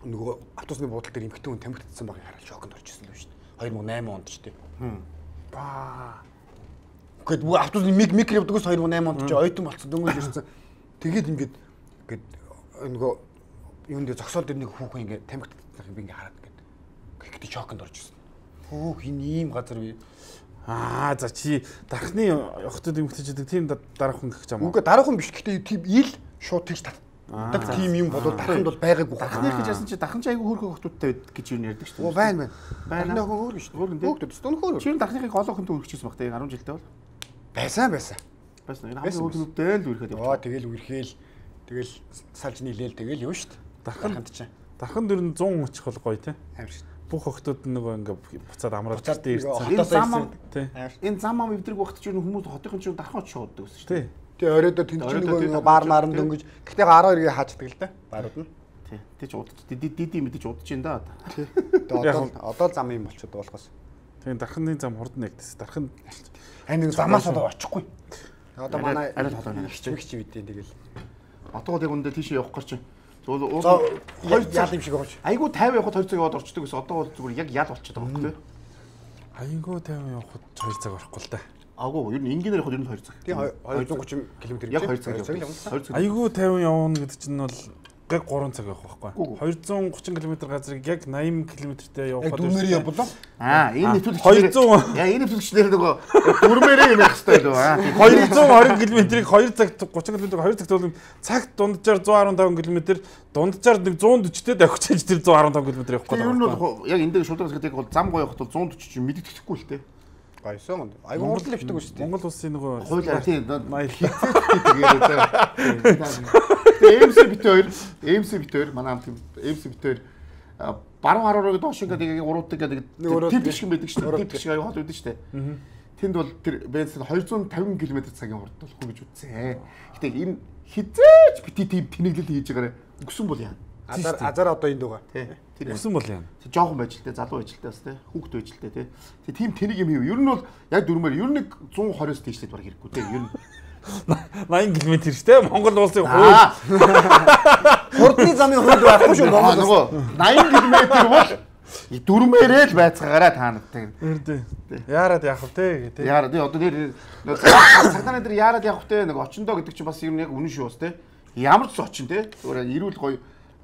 нөгөө автобусны буудлын дээр эмхтэн хүн тамхитсан байгааг хараад шоконд орчихсон л шүү дээ. 2008 онд шүү дээ. Баа. Гэхдээ бүх автобусны миг миг явдаг ус 2008 онд чи ойтон болцсон дөнгөж ирсэн. Тэгээд ингээд ингээд нөгөө юунд дээр зогсоол дээр нэг хүүхэн ингээд тамхитсан би ингээд хараад ингээд Гэхдээ шоконд орж ирсэн. Хөөх энэ ийм газар бий. Аа за чи дархны охтод эмгтэждэг тийм да- дараах хүн гэх юм уу? Үгүй дараахан биш. Гэхдээ тийм ил шууд тэгж тат. Даг тийм юм бол дараханд бол байгаагүй. Дахных гэж яасан чи даханч айгүй хөөрхөн байд гэж юу ярьдаг шүү Оо байна байна. Байна. Дарахны охин өөр гэж. Өөр гэнэ. Хөөхдөд стон хөөр. Чи дахныг гол охинтой үргэлжсэн баг те 10 жилдээ бол. Байсан байсан. Байсан, хамгийн хөөрхөнтэй л үргэлжлээд Оо тэгэл үрхээл тэгэл салж нийлээл тэгэл юу штт. Дараханд чинь. Дархан дэр нь 100 очих бол гоё те. Амар штт. Бүх охтууд нөгөө ингээ буцаад амраад нөгөө ирсэн. Энэ зам ам Тий. энэ зам ам эвдрэг багт ч юм хүмүүс хотын ч дархан шууддаг гэсэн шүү Тий. Тэгээ оройдоо тэнд чинь нөгөө баар маар тийм. дөнгөж. Гэхдээ 12-ийг хаачдаг л да. Баарууд нь. Тий. Тэ ч удаж диди мэдэж удаж ин да. Яг одоо одоо зам юм болчиход болохоос. Тэгээ дарханы зам хурд нэгдэс. Дархан Ань нэг замаас одоо очихгүй. Одоо манай арай толгой нэг хичмэг чи бидээ тэгэл. Одоо яг үндэ тийшээ явах гэж чинь. Зул уул ял цаг юм шиг болж. айгу 50 явахад 2 цаг яваад орчдөг гэсэн. Одоо бол зүгээр яг ял болчиход байгаа юм тий. айгуу 50 явахад 2 цаг орохгүй л да. Агуу ер нь энгийнээр явахад ер нь 2 цаг. Тийм 230 км Яг 2 цаг цаг л явах. явна. 2 цаг. Айгуу 50 явна гэдэг чинь бол яг 3 цаг явах байхгүй. 230 км газрыг яг 80 км-тэй Яг явахад дүмээр явболоо. Аа энэ нэвтрүүлэгч 200 Яа энэ нэвтрүүлэгчнэр нөгөө дүрмээрээ явах хэрэгтэй лөө аа. 220 км-ийг 2 цаг 30 км-ийг 2 цаг туулна. Цаг дунджаар 115 км, дунджаар нэг 140-тэй давхиж тэр 115 км явахгүй Тэгээ ер нь бол яг энэ дээр шударгаас гэдэг бол зам гоё явахад бол 140 чинь мэддэхгүй л те. Гайсан. Айгу хурдан лэвдэг шүү дээ. Монгол улсын нөгөө Хууль тийм Маяг. тэгээд тэгээ MC бит хоёр MC бит хоёр манай хамт MC бит хоёр баруун хараараа доош ингээд яг уруудаг гэдэг Нэг тип шиг байдаг шүү дээ. Тип шиг аюу хол байдаг шүү дээ. Тэнд бол тэр бензин 250 км цагийн хурд болохгүй гэж үзсэн. Гэтэ энэ хизээч бити тийм тэнэглэл хийж байгаарэ өгсөн бол яа. Азар азар одоо энд байгаа. Тий. Тэр өсөн бол. Тэг жоохон байж л те залуу байж л те бас те хүүхд байж л те те. Тэг тийм тэнийг юм хийв. Ер нь бол яг дөрмөр ер нь 120-с дээшлээд баг хэрэггүй те. Ер нь 80 км штэ Монгол улсын хууль. Хурдны замын хувьд байхгүй шүү Монгол. нөгөө 80 км бол дөрмээрээ л байцгаагаараа та нартай. Эрдэ. Яарад яах вэ. Яараа тий одоо нэр цагааны дээр яарад явах те нэг очиндоо гэдэг чинь бас ер нь яг үнэн шүү бас те. Ямар ч очин те. Зүгээр ирүүл гоё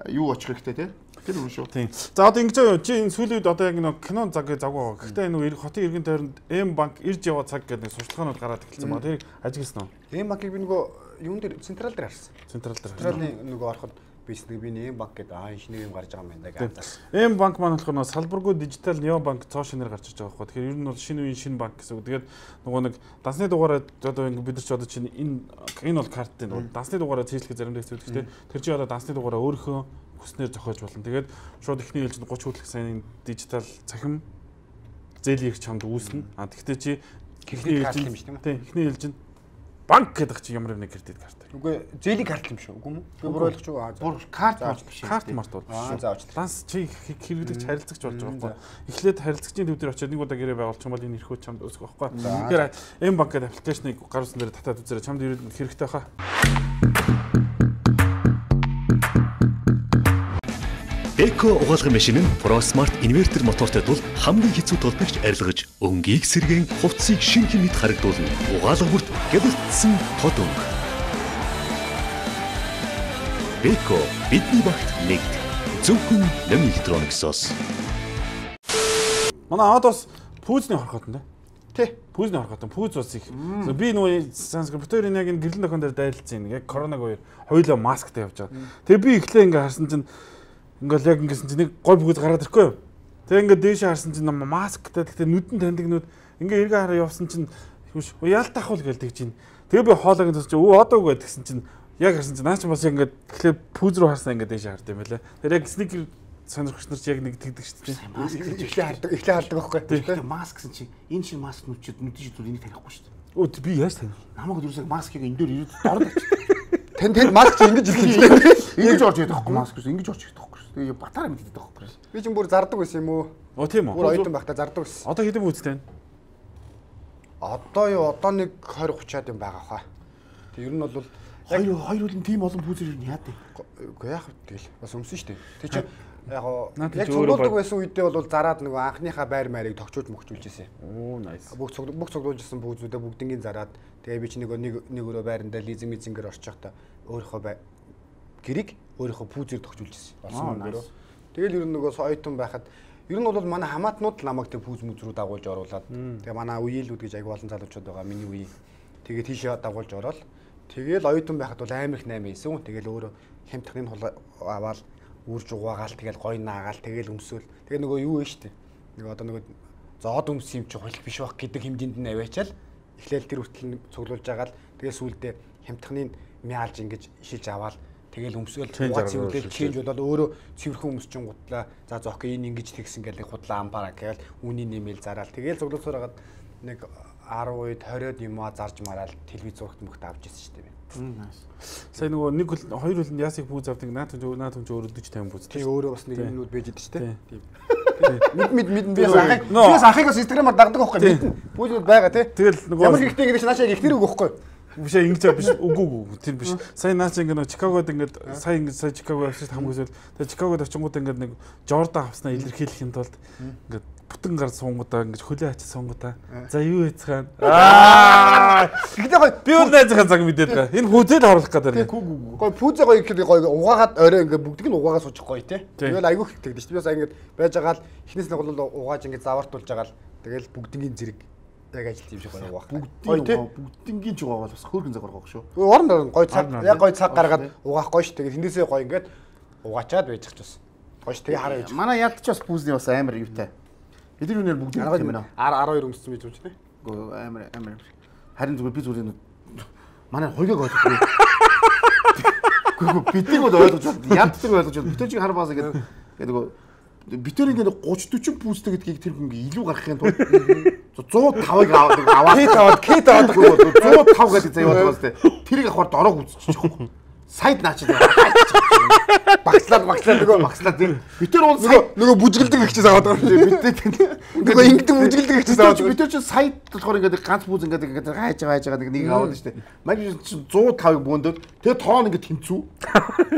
юу очих хэрэгтэй те. Тэр үнэн шүү. Тийм. За одоо ингэж? Чи энэ сүүлийн үед одоо яг нэг кинон цаг гэж завгүй байгаа. Гэхдээ энэ нөгөө хотын иргэн тойронд М банк ирж яваа цаг гэдэг нэг сурталчилгаанууд гараад эхэлсэн байна. Тэрийг ажигласан уу? Эм банкыг би нөгөө юун дээр централ дээр харсан. Централ дээр. Централны нөгөө ороход бис нэг би эм банк гэдэг аа шинэ юм гарч байгаа юм байна гэдэг. М банк маань болохоор нөгөө салбаргүй дижитал нео банк цоо шинээр гарч иж байгаа байхгүй. Тэгэхээр ер нь бол шинэ үеийн шинэ банк гэсэн үг. Тэгээд нөгөө нэг дансны дугаараа одоо ингэ бид нар ч одоо чинь энэ энэ бол карт тийм нөгөө дансны дугаараа цэжлэх заримдаа хэцүү гэхдээ тэр чинь одоо дансны дугаараа өөрийнхөө хүснээр зохиож болно. Тэгээд шууд ихний ээлжинд 30 хүртэлх сайн дижитал цахим зээлийн их чамд үүснэ. А тэгвэл чи Кредит карт юм шүү дээ. Тийм ихний ээлжинд банк гэдэг чи ямар нэг кредит карт. Үгүй зээлийн карт юм шүү. Үгүй юм. Би бүр ойлгож байгаа. Бүр карт болж биш. Карт март бол биш. за уучлаарай. Данс чи хэрэглэгч харилцагч болж байгаа байхгүй. Эхлээд харилцагчийн төв дээр очиод нэг удаа гэрээ байгуулчих юм бол энэ ирэхүү чамд өсөх байхгүй. Тэгэхээр M банк гэдэг аппликейшнийг гаруулсан дээр татаад үзээрэй. Чамд ирээд хэрэгтэй хаа. Эко угаалгын машин нь ProSmart инвертер мотортой тул хамгийн хэцүү толбогч арилгаж өнгийг сэргээн хувцсыг шинхэн мэд харагдуулна. Угаалга бүрт гялалтсан хот өнгө. Эко бидний багт нэгт зөвхөн нэм электрониксоос. Манай Адос пүүзний хорхот нэ. Тий. Пүүзний хорхот. Пүүз ус их. Би нөгөө санскрит битүүрийн яг энэ гэрлэн дохон дээр дайлцсан. Яг коронаг үеэр хоёулаа масктай явж байгаа. Тэгээ би эхлээ ингээ харсан чинь ингээл яг ингэсэн чинь нэг гой бүгд гараад ирэхгүй юу. Тэгээ ингээ дээшээ харсан чинь масктай гэхдээ нүдэн таньдаг нүд ингээ эргээ хараа явсан чинь хүш яалтах уу гээл тэгж ин. Тэгээ би хоолойг тусч өө одоо үгүй гэсэн чинь яг харсан чинь наа чи бас яг ингээ тэгэхээр пүүз рүү харсан ингээ дээшээ хард юм байлаа. Тэр яг сникер сонирхогч нар чи яг нэг тэгдэг шүү дээ. Эхлээ хардаг, эхлээ хардаг байхгүй. Тэгэхээр маск гэсэн чинь энэ шиг маск нүчүүд нүдэн зүйл энийг танихгүй шүү дээ. Өө би яаж тань. Намайг юусаг маскыг энэ дээр ирээд дорд Тэн тэн маск ингэж байна. ингэж орж ирээд байхгүй маск гэсэн ингэж орж ирээд байхгүй. Тэгээ батараа мэдээд байхгүй. Би ч бүр зардаг байсан юм уу? Оо тийм Бүр үү. оюутан байхдаа зардаг байсан. Одоо хэдэн пүүзтэй байна? Одоо юу одоо нэг 20 30-аад юм байгаа хаа. Тэг ер нь бол Хоёр хоёр үл тийм олон пүүзэр юу яа дээ. үгүй яах вэ тэгэл бас өмсөн дээ. Тэг чи яг яг цуглуулдаг байсан үедээ бол зараад нөгөө анхныхаа байр маяг тогтчуулж мөхчүүлжсэн. Оо nice. Бүх цуг бүх цуглуулжсэн бүүзүүдээ бүгднийг зараад тэгээ би чи нөгөө нэг нэг өрөө байрандаа лизинг мизингээр орчих та өөрийнхөө гэрийг өөрийнхөө пүүзээр тогтчуулжсэн. Аа, Олсон мөнгөөрөө. Тэгэл ер нь нөгөө соётон байхад Ер нь бол манай хамаатнууд намайг тэг пүүз мүз рүү дагуулж оруулаад тэгээ манай үеэлүүд гэж аяг олон залуучууд байгаа миний үе. Тэгээ тийшээ дагуулж ороод тэгээл оюутан байхад бол амар их 8 хийсэн. Тэгээл өөрөө хямдхны аваад үрж угаагаал тэгээл гой наагаал тэгээл өмсөөл. Тэгээ нөгөө юу вэ штэ. Нөгөө одоо нөгөө зоод өмс юм чи хуль биш байх гэдэг хэмжээнд нь аваачаал эхлээл тэр хүртэл цуглуулж агаал тэгээ сүулдэ хямдхны мяалж ингэж шилж аваал Тэгэл өмсөөл угаа цэвэрлэл чийж болоод өөрөө цэвэрхэн өмсчин гутлаа. За зоок энэ ингэж тэгсэн гэл худлаа амбараа гэвэл үүний нэмэл зараал. Тэгэл зуглуулсаар хагаад нэг 10 үед 20-од юм аа зарж мараал телевиз зурагт мөхт авч ирсэн шүү дээ. Сая нөгөө нэг хөл хоёр хөлөнд ясыг бүүз авдаг наад түн наад түн өөрөө 40 50 бүүз. Тийм өөрөө бас нэг юмнууд байж идэв шүү дээ. Тийм. Мэд мэд мэд би ахыг би ахыг бас инстаграмаар дагдаг байхгүй мэднэ. Бүүзүүд байгаа тий. Тэгэл нөгөө ямар ихтэй ингэж наашаа их тэр үг байхгүй. Биш ингэж биш. Үгүй үгүй тэр биш. Сая наач ингэ нөө Чикагод ингэ сая ингэ сая Чикаго авчиж хамгийн өсөөл тэгээ Чикагод очингууд ингэ нэг Жордан авснаа илэрхийлэхийн тулд ингэ бүтэн гар суунгуудаа ингэж хөлөө ачиж суунгуудаа за юу хийцгаан аа! Гэхдээ гоё би бол найзынхаа цаг мэдээд байгаа. Энэ хүзэл оруулах гэдэг. гоё пүүзэ гоё гэхэд гоё угаагаад орой ингээ бүгдийг нь угаагаа суучих гоё тий. Тэгэл айгүй их тэгдэж. Шүү. Би бас ингэ байж байгаа л эхнээс нь бол угааж ингээ завартуулж байгаа л. Тэгэл бүгдийн зэрэг яг ажилт юм шиг гоё угаах. Бүгдийн бүгдингийн ч угаа бол бас хөөргөн цаг гаргах шүү. Орон орон гоё цаг яг гоё цаг гаргаад угаах гоё ш. Тэгээд тэндээсээ гоё ингээд угаачаад байж чих ч бас. Гоё ш. Тэгээ хараа байж. Манай ялч бас пүүзний бас амар юутай. Бид нар юунаар бүгд Арга юм байна. 12 өмссөн байж юм чи тий. Гөө амар амар. Харин зүгээр би зүгээр манай хоёрыг ойлгохгүй. Гүү биднийг бол ойлгож байна. Яддаг ойлгож байна. Бүтэн чиг хар баасаа гэдэг. Нөгөө битэр ингээд 30 40 пүүстэй гэдгийг тэр хүн илүү гаргахын тулд 105-ыг аваад аваад Кет аваад кет аваад 105 гэдэг заяа бодлоос тээ. Тэрийг авахар дорог үзчих жоохгүй. Сайд наач дээ. багслаад багслаад нөгөө Багслаа тийм. Битэр бол нөгөө нөгөө бүжгэлдэг ихчээс аваад байгаа юм. битээ Нөгөө ингэдэг бүжгэлдэг ихчээс аваад байгаа. Битэр чинь сайд болохоор ингээд ганц пүүз ингээд ингээд хайж байгаа хайж байгаа нэг нэг аваад штэ. Чинь 105-ыг бөөндөөд тэгээ тоон ингээд тэнцүү.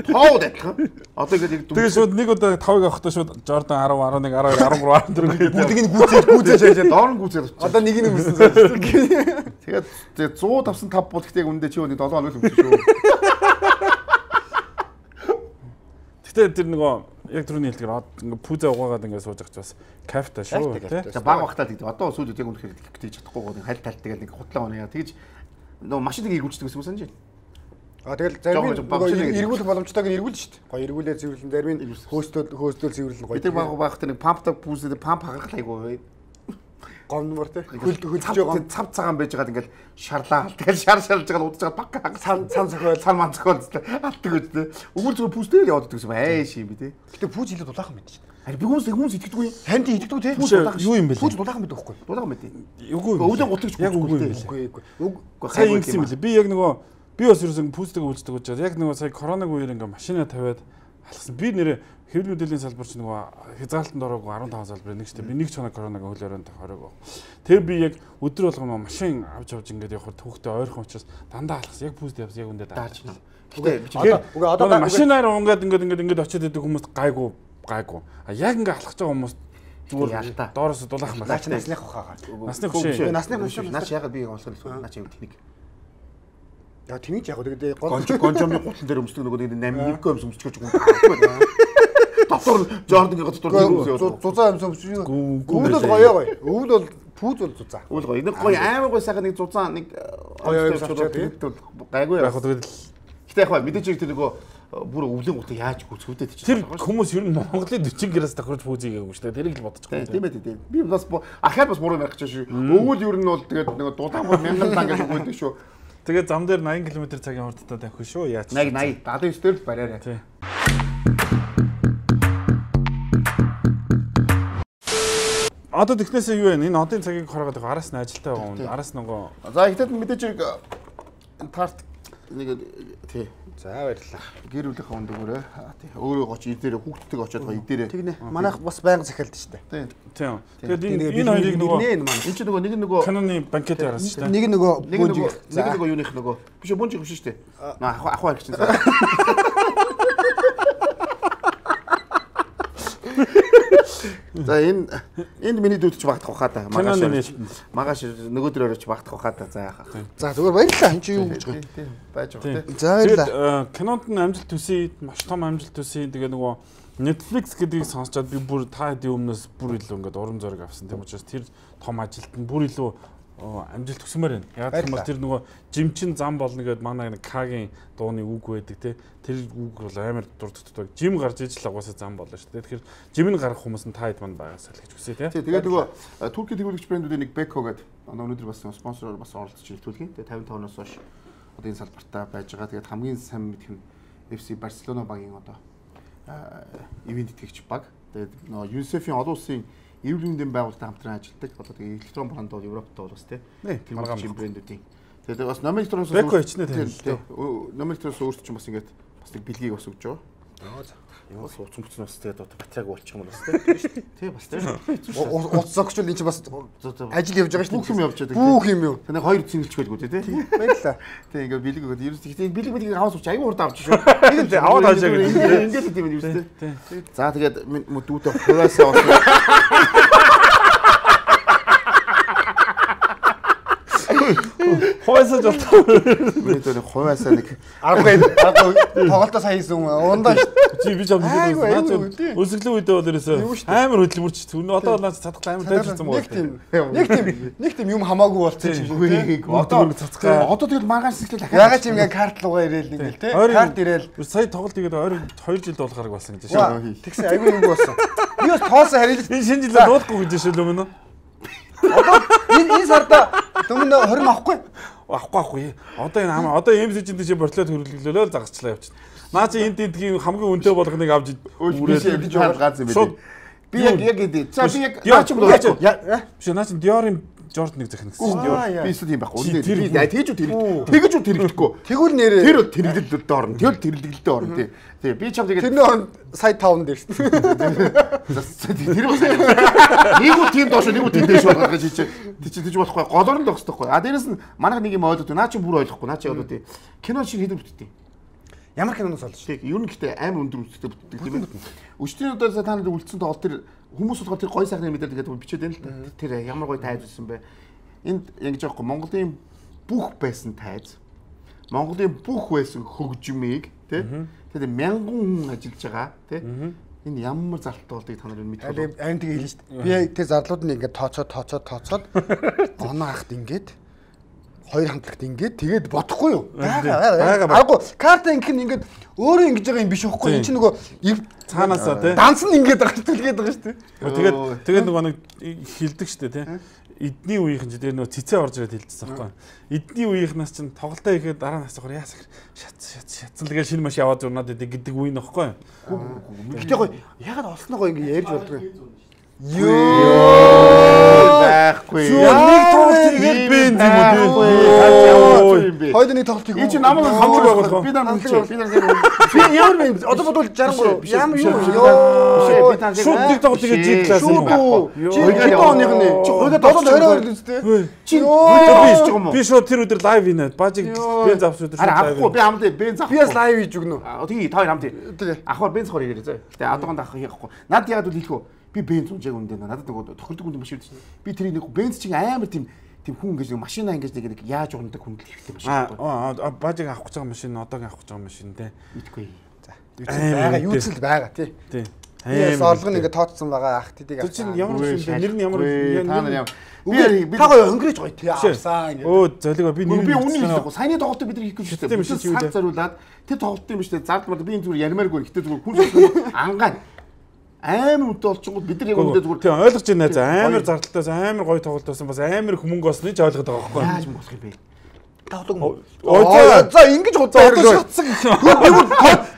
Тоод адилхан. Одоо ингээд Тэгээ шууд нэг удаа 5-ыг авахдаа шууд Jordan 10 11 12 13 14 гэдэг. Бүгдийг нь гүйцээж гүйцээж шаажаад доор нь гүцээд авчих. одоо нэг нь өмсөн зүйл. Тэгээд тэгээ 100 тавсан 5 бол гэхдээ үндэ чи өний 7 хоног л өмсөн шүү. Гэтэ тэр нөгөө яг түрүүний хэлдгээр ингээ пүүзэ угаагаад ингээ сууж байгаа ч бас кайфтай шүү тий. Баг багтаа тэгдэг. Одоо сүүлд яг үнэхээр тэгж чадахгүй гоо хальт хальт тэгэл нэг хутлаа оноо тэгж нөгөө машиныг эргүүлчихдэг гэсэн үг санаж байна. А тэгэл зарим эргүүлэх боломжтойг нь эргүүл шүү дээ. Гоё эргүүлээ цэвэрлэн зарим хөөстөл хөөстөл цэвэрлэн гоё. Бид баг багт нэг памптай пүүсээ памп хагарах айгуу. Гомдмор те. Хөлд хөлж байгаа. Цав цагаан байж байгаад ингээл шарлаа. Тэгэл шар шарлж байгаа удаж байгаа баг хагас Цан цан сохиол. цан ман зохиол алдаг үстэй. Өгөр зүгээр пүүстэй л яваад идэх юм айш юм би тий. Гэтэ пүүж илүү дулаахан шүү дээ. Харин би хүмүүс хүмүүс итгэдэггүй. Танд итгэдэг те. Пүүж юу юм бэ? Пүүж дулаахан байдаг байхгүй. Дулаахан мэт. Үгүй юм. Өвдөн гутагч яг үгүй юм билээ. Үгүй үгүй. Үг Сая ингэсэн юм билээ. Би яг нөгөө би бас ерөөсөн пүүздэг үйлддэг учраас яг нөгөө сая коронавиг үеэр ингээ машина тавиад алхсан. Би нэрээ хэвлэл мэдээллийн салбар ч нөгөө хязгаарлалтанд ороогүй 15 салбарын нэг ч тийм би нэг ч чанаа коронавиг хөлөөрөнд хороогүй. Тэгээ би яг өдөр болгоно машин авч авч ингээд явахад түүхтэй ойрхон учраас дандаа алхсан. Яг пүүзд явсан яг үндэ даарч. Гэтэ Одоо үгүй одоо машинаар унгаад ингээд ингээд ингээд очиод идэг хүмүүс гайгүй гайгүй. А яг ингээд алхаж байгаа хүмүүс зүгээр доороос дулаахан байна. наач насных ухаагаа. Насны хөшөө. Насны хөшөө. Наач ягаад би онцгой наач юм техник. Яа тэнийч яг тэгээд Гонж гонжомны гутал дээр өмсдөг нөгөө нэг 8 1 өмс өмсчихөж байгаа. Дотор нь Jordan-ийн дотор тийм зузаа юмсан биш юу? Өвөл бол гоё гоё. Өвөл бол пүүз бол зузаа. Үгүй гоё. Нэг гоё амар гоё сайхан нэг зузаан нэг Гоё юм гайгүй Яг тэгэл Гэтэ яг мэдээж яг тэр нөгөө бүр өвлийн гутал яаж гүцгүүдэд чи. тэр хүмүүс ер нь Монголын 40 гэрээс давхарж пүүзийг гээгүй шүү дээ. Тэрийг л бодож байгаа. Тийм ээ тийм. Би бас ахаад бас муу ярих гэж шүү. Өвөл ер нь бол тэгээд нөгөө дулаан мянган дан гэж үгүйдэг шүү. Тэгээ зам дээр 80 км цагийн хурдтай тавих шүү. Яач. 80 80 79 дээр л бариараа. Тий. Одоо тэгнээсээ юу вэ? Энэ одын цагийг хараад байгаа араас нь ажилтаа байгаа хүн. Араас нөгөө За ихтэй мэдээж яг тарт нэг тий За баярлалаа. гэр бүлийнхээ хүнд өгөөрэй. Аа, Тий. Өөрөө гоч идээрээ хүүхдтэйг очиод гоё идээрээ. Тэгнэ. Манайх бас байнга захиалдаг шүү дээ. Тий. тийм. Тэгээд энэ энэ хоёрыг нөгөө нэ маань. Энд чи нөгөө нэг нөгөө Canon-ы банкет араас шүү дээ. Нэг нөгөө нэг нөгөө нэг нөгөө юуных нөгөө биш бунж юм шүү дээ. Наа ах ах байх чинь. За энэ энд миний дүүт ч багтах баха та. Магаш. Магаш нөгөөдөр орооч багтах баха та. За яхаа. За зүгээр баярлалаа. Энд чи юу гэж байгаа. Тийм байж байгаа тийм. За баярлалаа. э, кинонд нь амжилт төсөй, маш том амжилт төсөй. Тэгээ нөгөө Netflix гэдгийг сонсчоод би бүр та хэдийн өмнөөс бүр илүү ингээд урам зориг авсан. Тийм учраас тэр том ажилд нь бүр илүү амжилт төсмөр байна. Яг тэр Баярлалаа. тэр нөгөө жимчин зам болно гэдэг манай нэг К-гийн дууны үг байдаг те. Тэр үг бол амар дурддагдаг. Жим гарч ижил угаасаа зам болно шүү дээ. Тэгэхээр жим нь гарах хүмүүс нь та хэд манд байгаас л гэж хүсье те. Тэгээд нөгөө Туркийн тэгүүлэгч брэндүүдийн нэг Beko гэдэг өнөөдөр бас спонсороор бас оролцож хэлтүүлгийн. Тэгээд 55 оноос хойш одоо энэ салбартаа байж байгаа. Тэгээд хамгийн сайн мэдэх нь FC Барселона багийн одоо ивент итгэгч баг. Тэгээд нөгөө UNICEF-ийн олон улсын эрүүл мэндийн байгууллагатай хамтран ажилладаг. Одоо тэгээд электрон бранд бол Европт бол бас тийм. Тэгмэрхүү брэндүүдийн. Тэгээд бас номер электроноос Beko хичнээн танилцдаг. Номер электроноос өөрт ч бас ингээд бас нэг бэлгийг бас өгч байгаа. Яа сууц мөцнөөс бас тэгээд одоо батраг болчих юм бол бас тийм. Тийм бас тийм. Уц зогчвол энэ чи бас ажил явж байгаа шүү Бүх юм явж байгаа. Бүх юм юу. Танай хоёр цэнгэлч байлгүй тий. Баярлалаа. Тэг ингээ бэлэг өгөөд ерөөс тийм бэлэг бэлэг аваад сууч аюу урд авч шүү. Тий, аваад хаашаа гэдэг. Ингээ л тийм юм ерөөс тий. За тэгээд дүүтэй хуваасаа болтоо. миний дүүний хуваасаа нэг Аргагүй аргагүй тоглолтоо сайн хийсэн ундаа шүү. Чи би ч айгу, тий. өсөглөө үедээ бол ерөөсөө амар хөдөлмөрч. Түрнэ одоо наад цадах амар тайвширсан Нэг байна. тийм нэг тийм нэг тийм юм хамаагүй болчихсон юм шиг тий. одоо одоо тэгэл маргааш сэтгэл дахиад Ягаад ч юм ингээ карт руугаа ирээл ингээл тий. Ойрын- Карт ирээл Сая тоглолт игээд ойрын 2 жил болгохараг болсон гэж шүү. Тэгсэн айгүй юм болсон. Би бас тоосоо харил. Энэ шинэ жилээр дуудахгүй гэж шүү л өмнө. Одоо энэ энэ сарда өмнө 20 авахгүй. Авахгүй авахгүй. Одоо энэ хамаа одоо MSG-д чи бортлоод хөрвөлглөлөө л загасчлаа явчихна. Наа чи энэ тентгийн хамгийн үнэтэй болгоныг авч үрээд гэж гааз юм бэ. Би яг яг энэ. За би яг Диор- наа ч юм уу. Диор- Яа. Биш наа чи Dior-ын Jordan-ыг захина гэсэн чинь. Би эсвэл юм байхгүй. Чи Үнэ тэр би тэгэж үү тэр тэгэж үү тэрэгдэхгүй. Тэгвэл нэрээ Тэр бол тэрэгдэлд орно. Тэр бол тэрэгдэлд орно тий. Тий би чам тэгээд тэрний он сая 5 дээр шүү. Тэр бас нэг үү тийм доош нэг үү тийм дээш болгох гэж чи чи тийж болохгүй голоор нь тогсдох байхгүй. А дээрэс нь манайх нэг юм ойлгоод наа чи бүр ойлгохгүй наа чи одоо тий кино шиг хэдэв бүтдээ. Ямар киноноос олж. Тэг ер нь гэхдээ амар өндөр үстэй бүтдэг ээ. Өчтөрийн удаа та нарыг үлдсэн тоглолт тэр хүмүүс болохоор тэр гой сайхны мэдээ тэгээд бичээд байна л да. Тэр ямар гой тайз байсан бэ? Энд ингэж аахгүй Монголын бүх байсан тайз. Монголын бүх байсан хөгжмийг тий тэгээд мянган хүн ажиллаж байгаа тий энэ ямар залттай болдгийг та нар мэдэх болов. айн тийг хэлнэ шүү дээ. Би тэр зарлууд нь ингээд тооцоод тооцоод тооцоод оноо ахт ингээд хоёр хамтлагт ингээд тэгээд бодохгүй юу? Байгаа, Бага байгаа. Агуу карта ингэх нь ингээд өөрөө ингэж байгаа юм биш үхгүй. Энд чинь нөгөө Цаанаасаа тий. данс нь ингээд гарцуулгээд байгаа шүү дээ. Тэгээд тэгээд нөгөө нэг хилдэг штэ тий. Эдний үеийнхэн ч тэр нөгөө цэцээ орж ирээд хилдсэн байхгүй. Эдний үеийнхнаас чинь тоглолтоо ихэд дараа нь асуухаар яасах шац шац шатсан л гэж шинэ маш яваад зурнаад идэг гэдэг үе нөхгүй. Гэтэ гоё ягаад олсноо гоё ингээд ярьж болдгоо. Байхгүй. нэг тоглолт игээд бэнз юм уу. Хоёул нэг тоглолтыг Энэ чи намайг хамлаг байгуулах. Би нар Хамлаг. Би нар яг би ямар бэ? Одоо бодвол 63. Ямар би нар Шууд нэг тоглолт игээд G класс юм уу? Чи хэдэн оных нь? Чи хоёул тоглолт тоглолт 22 үстэй. чи Би биш юм уу? би шууд тэр өдөр лайвийнэ. Бажиг бенз авч өдөр лайв. би амд бенз авахгүй. Би бас лайв хийж өгнө. Тий та хоёр хамт. Тэгээ. Ахвар бенз хор ирээ зөө. Гэтэ адууганд авах хийхгүй. Над яг л хэлэхүү. Би бенз унжааг үндэ надад нөгөө тохирдог үндэ машин чинь. Би тэрийг нэг бенз чинь амар тийм тийм хүн ингэж машина ингэж нэг яаж уундаг хүн л хэрэгтэй машин. Аа аа бажиг авах гэж байгаа машин одоогийн авах гэж байгаа машин тий. Мэдгүй. Байгаа юу ч л байгаа тий. Тий. Яс орлого нэг тооцсон байгаа ах тэдийг Тэр чинь ямар машин? Нэр нь ямар Та нар ямар Би би та гоё өнгөрөөж гоё тий авсаа ингэ. Өө золиг би би нэр үнэ хэлэхгүй. Саяны тоглолтыг бид нар хийх гэж Шүттэй байна. машин Бид дээ? зориулаад тэр тоглолтын биш дээ. Зардмал би энэ зүгээр ярмааргүй. Гэтэ зүгээр хүн ангаан. Амар үнэтэй болчихгоо бид нар яг үнэтэй зүгээр Тийм ойлгож байна за амар зардалтаас амар гоё тоглолт байсан бас амар их мөнгө олсныг ч ойлгоод байгаа байхгүй. яаж болох юм бэ? Өө За ингэж удаа хэрэглээ. шатсан.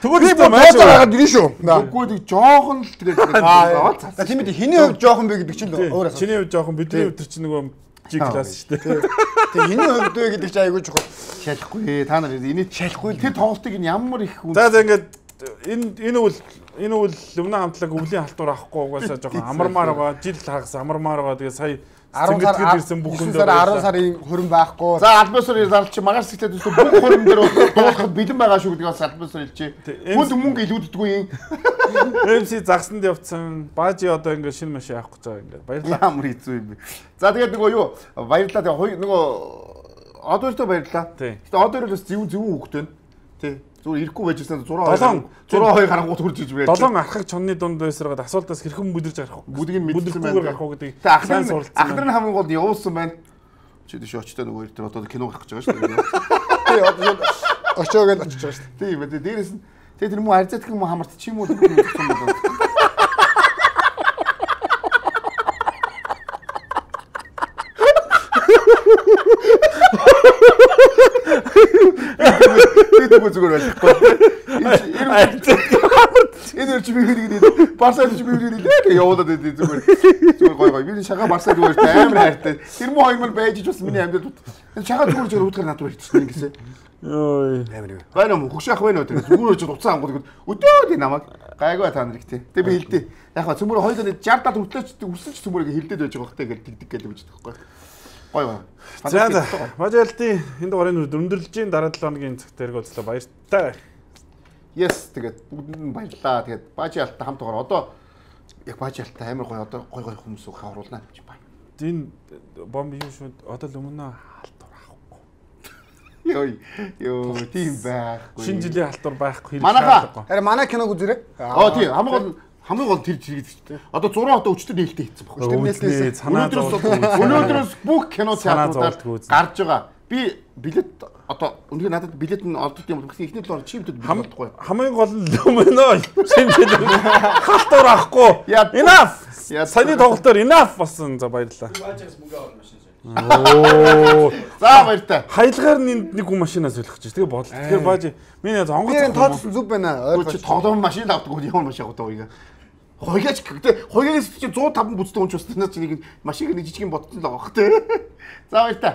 Тэгвэл би маш бодож байгаа дэрэн шүү. Үгүй нэг жоохон л тэгээд. За тийм ээ хиний хувьд жоохон бэ гэдэг чинь л өөр асуу. Чиний хувьд жоохон бидний хувьд чинь нөгөө G класс шүү дээ. Тэг хиний хувьд вэ гэдэг чинь айгүй чухал. шалахгүй. Та нар энийг шалахгүй. Тэр тоглолтыг нь ямар их хүн За за ингээд энэ энэ бол энэ үл өмнө хамтлаг өвлийн халтур авахгүй угаасаа жоохон амармаар байгаа. Жил хагас амармаар байгаа. Тэгээ сая 10 цэнгэл сар ирсэн сар 10 сарын хөрөн байхгүй. За альбасар зарлж чи магаар сэтгэлээд өстө бүх хөрөн дээр дуулахад бэлэн байгаа шүү гэдэг бас альбасар хэлчихэ. Тэ, Хүнд мөнгө илүүддэггүй юм. MC загсанд явцсан. Баажи одоо ингээд шинэ машин авах гэж байгаа ингээд. Баярлалаа. Ямар хэцүү юм бэ. За тэгээд нөгөө юу баярлалаа тэгээ нөгөө одоортой баярлалаа. Тий. Гэтэ одоор бас зөв зөв хөвгт байна. Тий. Зүгээр ирэхгүй байжсэн 6 Долоон. 6 2 гарангууд хурж иж байна. Долоон архаг чонны дунд байсараад асуултаас хэрхэн бүдэрж гарах вэ? Бүдгийг мэдсэн Бүдэрхгүйгээр гарах уу гэдэг. Сайн нь суралцсан. нь хамгийн гол нь явуулсан байна. Чи дэш очтой нөгөө тэр одоо кино гарах гэж байгаа шүү дээ. Тий одоо очоогоо очиж байгаа шүү. Тийм ээ. Дээрээс нь тэгээ тэр муу харьцаат юм хамарт чи юм уу гэдэг юм байна. Тэгээд зүгээр байлаа. Энэ ч би хэлээд Барса ч би хэлээд явуулаад байдیں۔ зүгээр. Зүгээр гой гой. Би шага Барса зүгээр амар хайртай. Тэр муу хоёр мал байж ч бас миний амьдралд энэ шага зүгээр зүгээр үүдгээр надад ирчихсэн ингэсэн. Йой. Байна уу? Хөгш ах байна уу? Зүгээр ч уцаа ангууд өдөө тий намайг гайгүй та нарыг тий. Тэгээ би хэлдээ. Яг хаа цөмөр хоёул 60 70 хүртлээч өсөлч цөмөрийг хэлдээд байж байгаа хөтэй гэл тэгдэг гэж үздэг байхгүй. Гой гой. За за. Бажаалтын энэ дугаарыг өндөрлөжийн дараа 7 хоногийн цагт хэрэг үзлээ баяртай. Yes тэгээд бүгдэнд нь баярлаа. Тэгээд баажи алтаа хамт байгаа. Одоо яг баажи алтаа амар гоё одоо гой гой хүмүүс уу хавруулнаа гэж байна. Энэ бомб юу шүү одоо л өмнө халтур авахгүй. Йой ёо тийм байхгүй. Шинэ жилийн халтур байхгүй. шаардлагагүй. Харин манай киног үзэрэй. Аа тийм хамгийн гол хамгийн гол тэр чирэг гэдэг. Одоо 6 одоо өчтөр нээлттэй хийсэн баггүй. Тэр Өвлөө, нээлтээс санаа өнөөдрөөс өнөөдрөөс бүх кино театруудаар гарч байгаа. Би билет одоо үнэхээр надад билет нь олддог юм бол гэхдээ эхний талаар чи бидэд хамдахгүй. Хамгийн гол нь өмнө шинэ жилийн халтур авахгүй. Яа. Enough. Яа. Саяны тоглолтоор enough болсон. За баярлалаа. Оо. За баяртай. Хаялгаар нэг хүн машинаас солих гэж. Тэгээ бодлоо. Тэгэхээр бааж миний онгоц Тэр тооцсон зүг байна. Чи тоглоом машин авдаг уу ямар машин авдаг уу Хоёгаач гэхдээ хоёгаас чи 105 бүцтэй хүн ч бас танаас чи нэг маш их нэг жижигэн бодсон л байгаа хөх тээ. За баяр та.